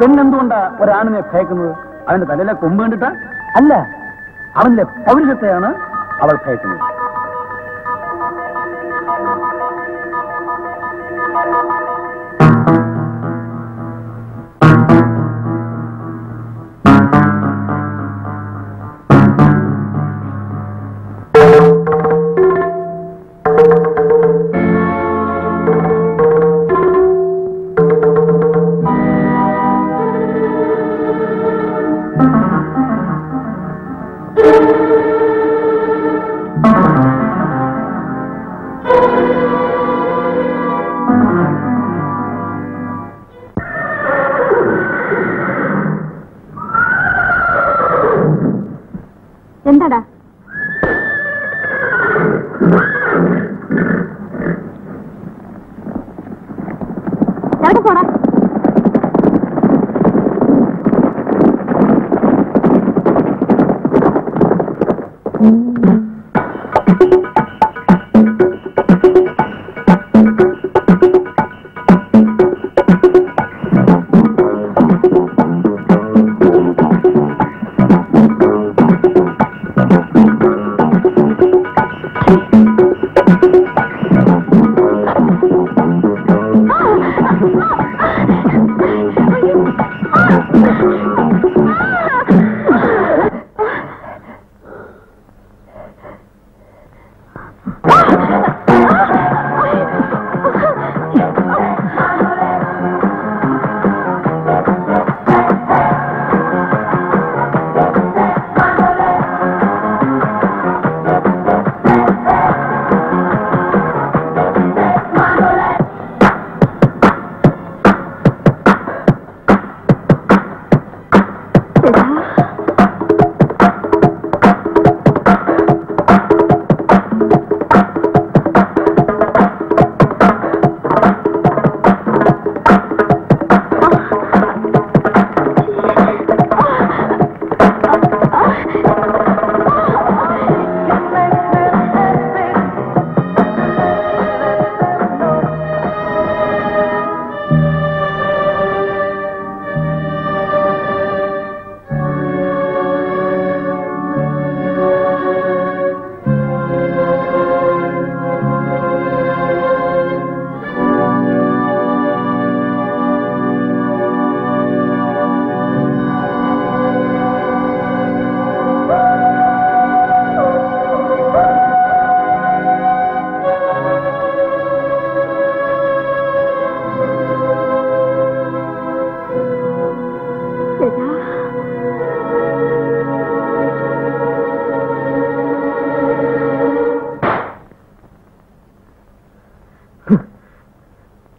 പെണ്ണെന്തുകൊണ്ടാ ഒരാണിനെ ഭയക്കുന്നത്? അവന്റെ തലയിലെ കൊമ്പ് കണ്ടിട്ടാ? അല്ല അവന്റെ പൗരുഷത്തെയാണ് അവൾ ഭയക്കുന്നത്.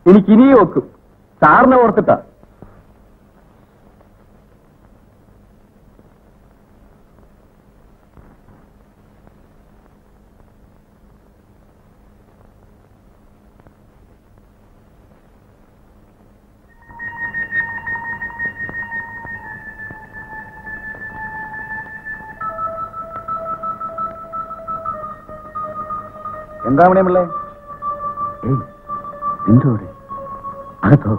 എനിക്ക് ഇനിയും വെക്കും സാറിനെ ഓർത്തിട്ടാ. എന്താ മണിയമ്പിള്ളേ? എന്തോടെ അകത്തോ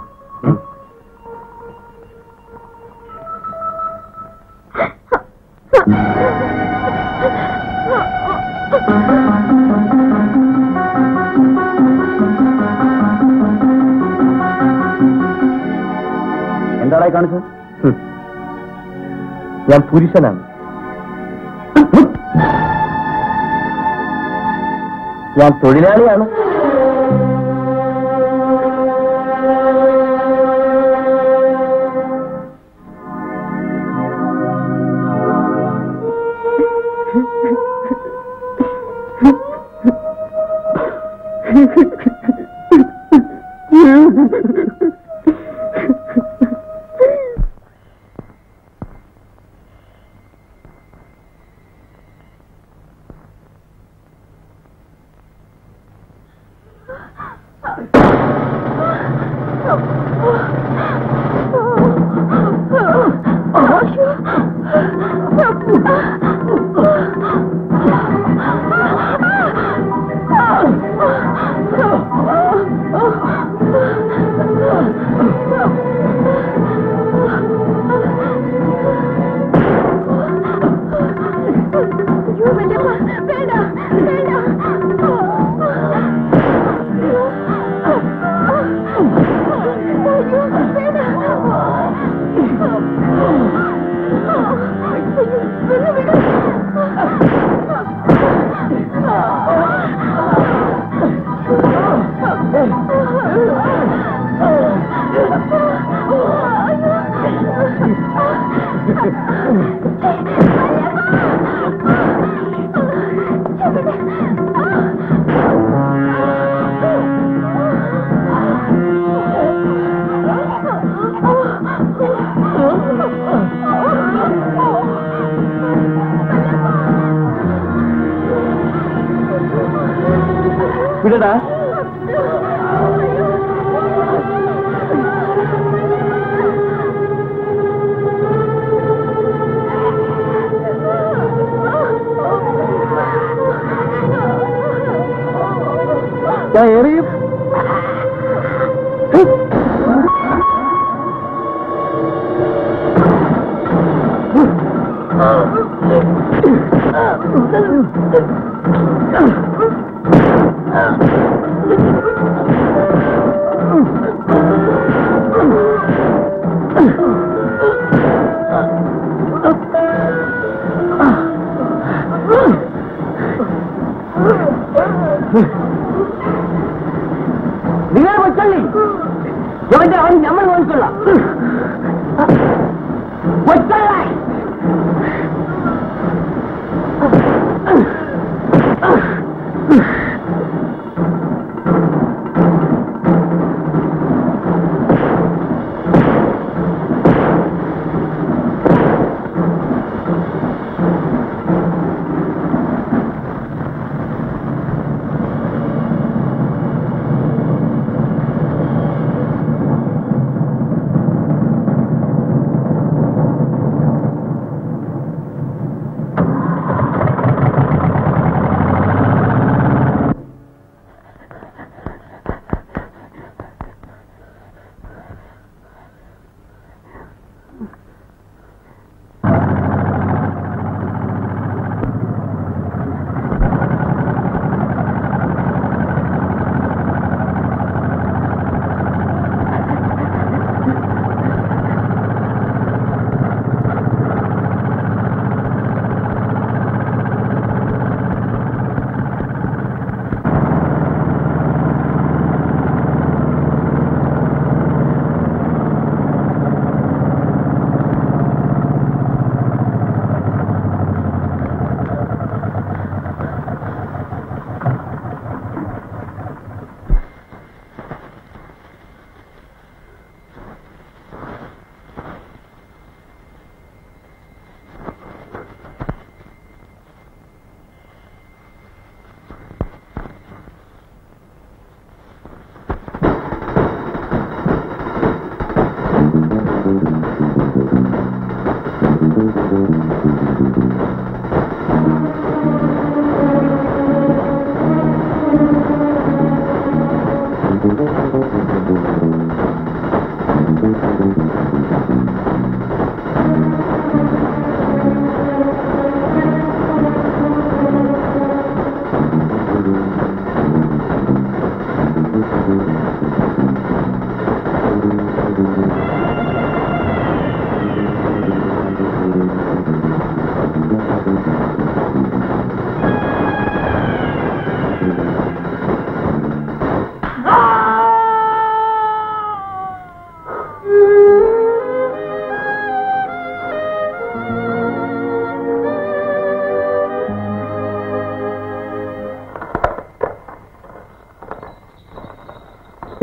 എന്താടായി കാണിച്ചത് ഹും. ഞാൻ പുരുഷനാണ് ഞാൻ തൊഴിലാളിയാണ്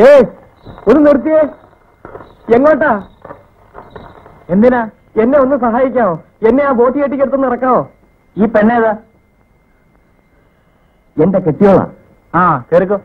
ഏയ് ഒന്ന് നിർത്തിയേ. എങ്ങോട്ടാ? എന്തിനാ? എന്നെ ഒന്ന് സഹായിക്കാമോ എന്നെ ആ ബോട്ട് കെട്ടിക്കെടുത്തൊന്ന് ഇറക്കാമോ ഈ പെണ്ണേതാ? എന്റെ കെട്ടിയോളാ. ആ കേറിക്കോ.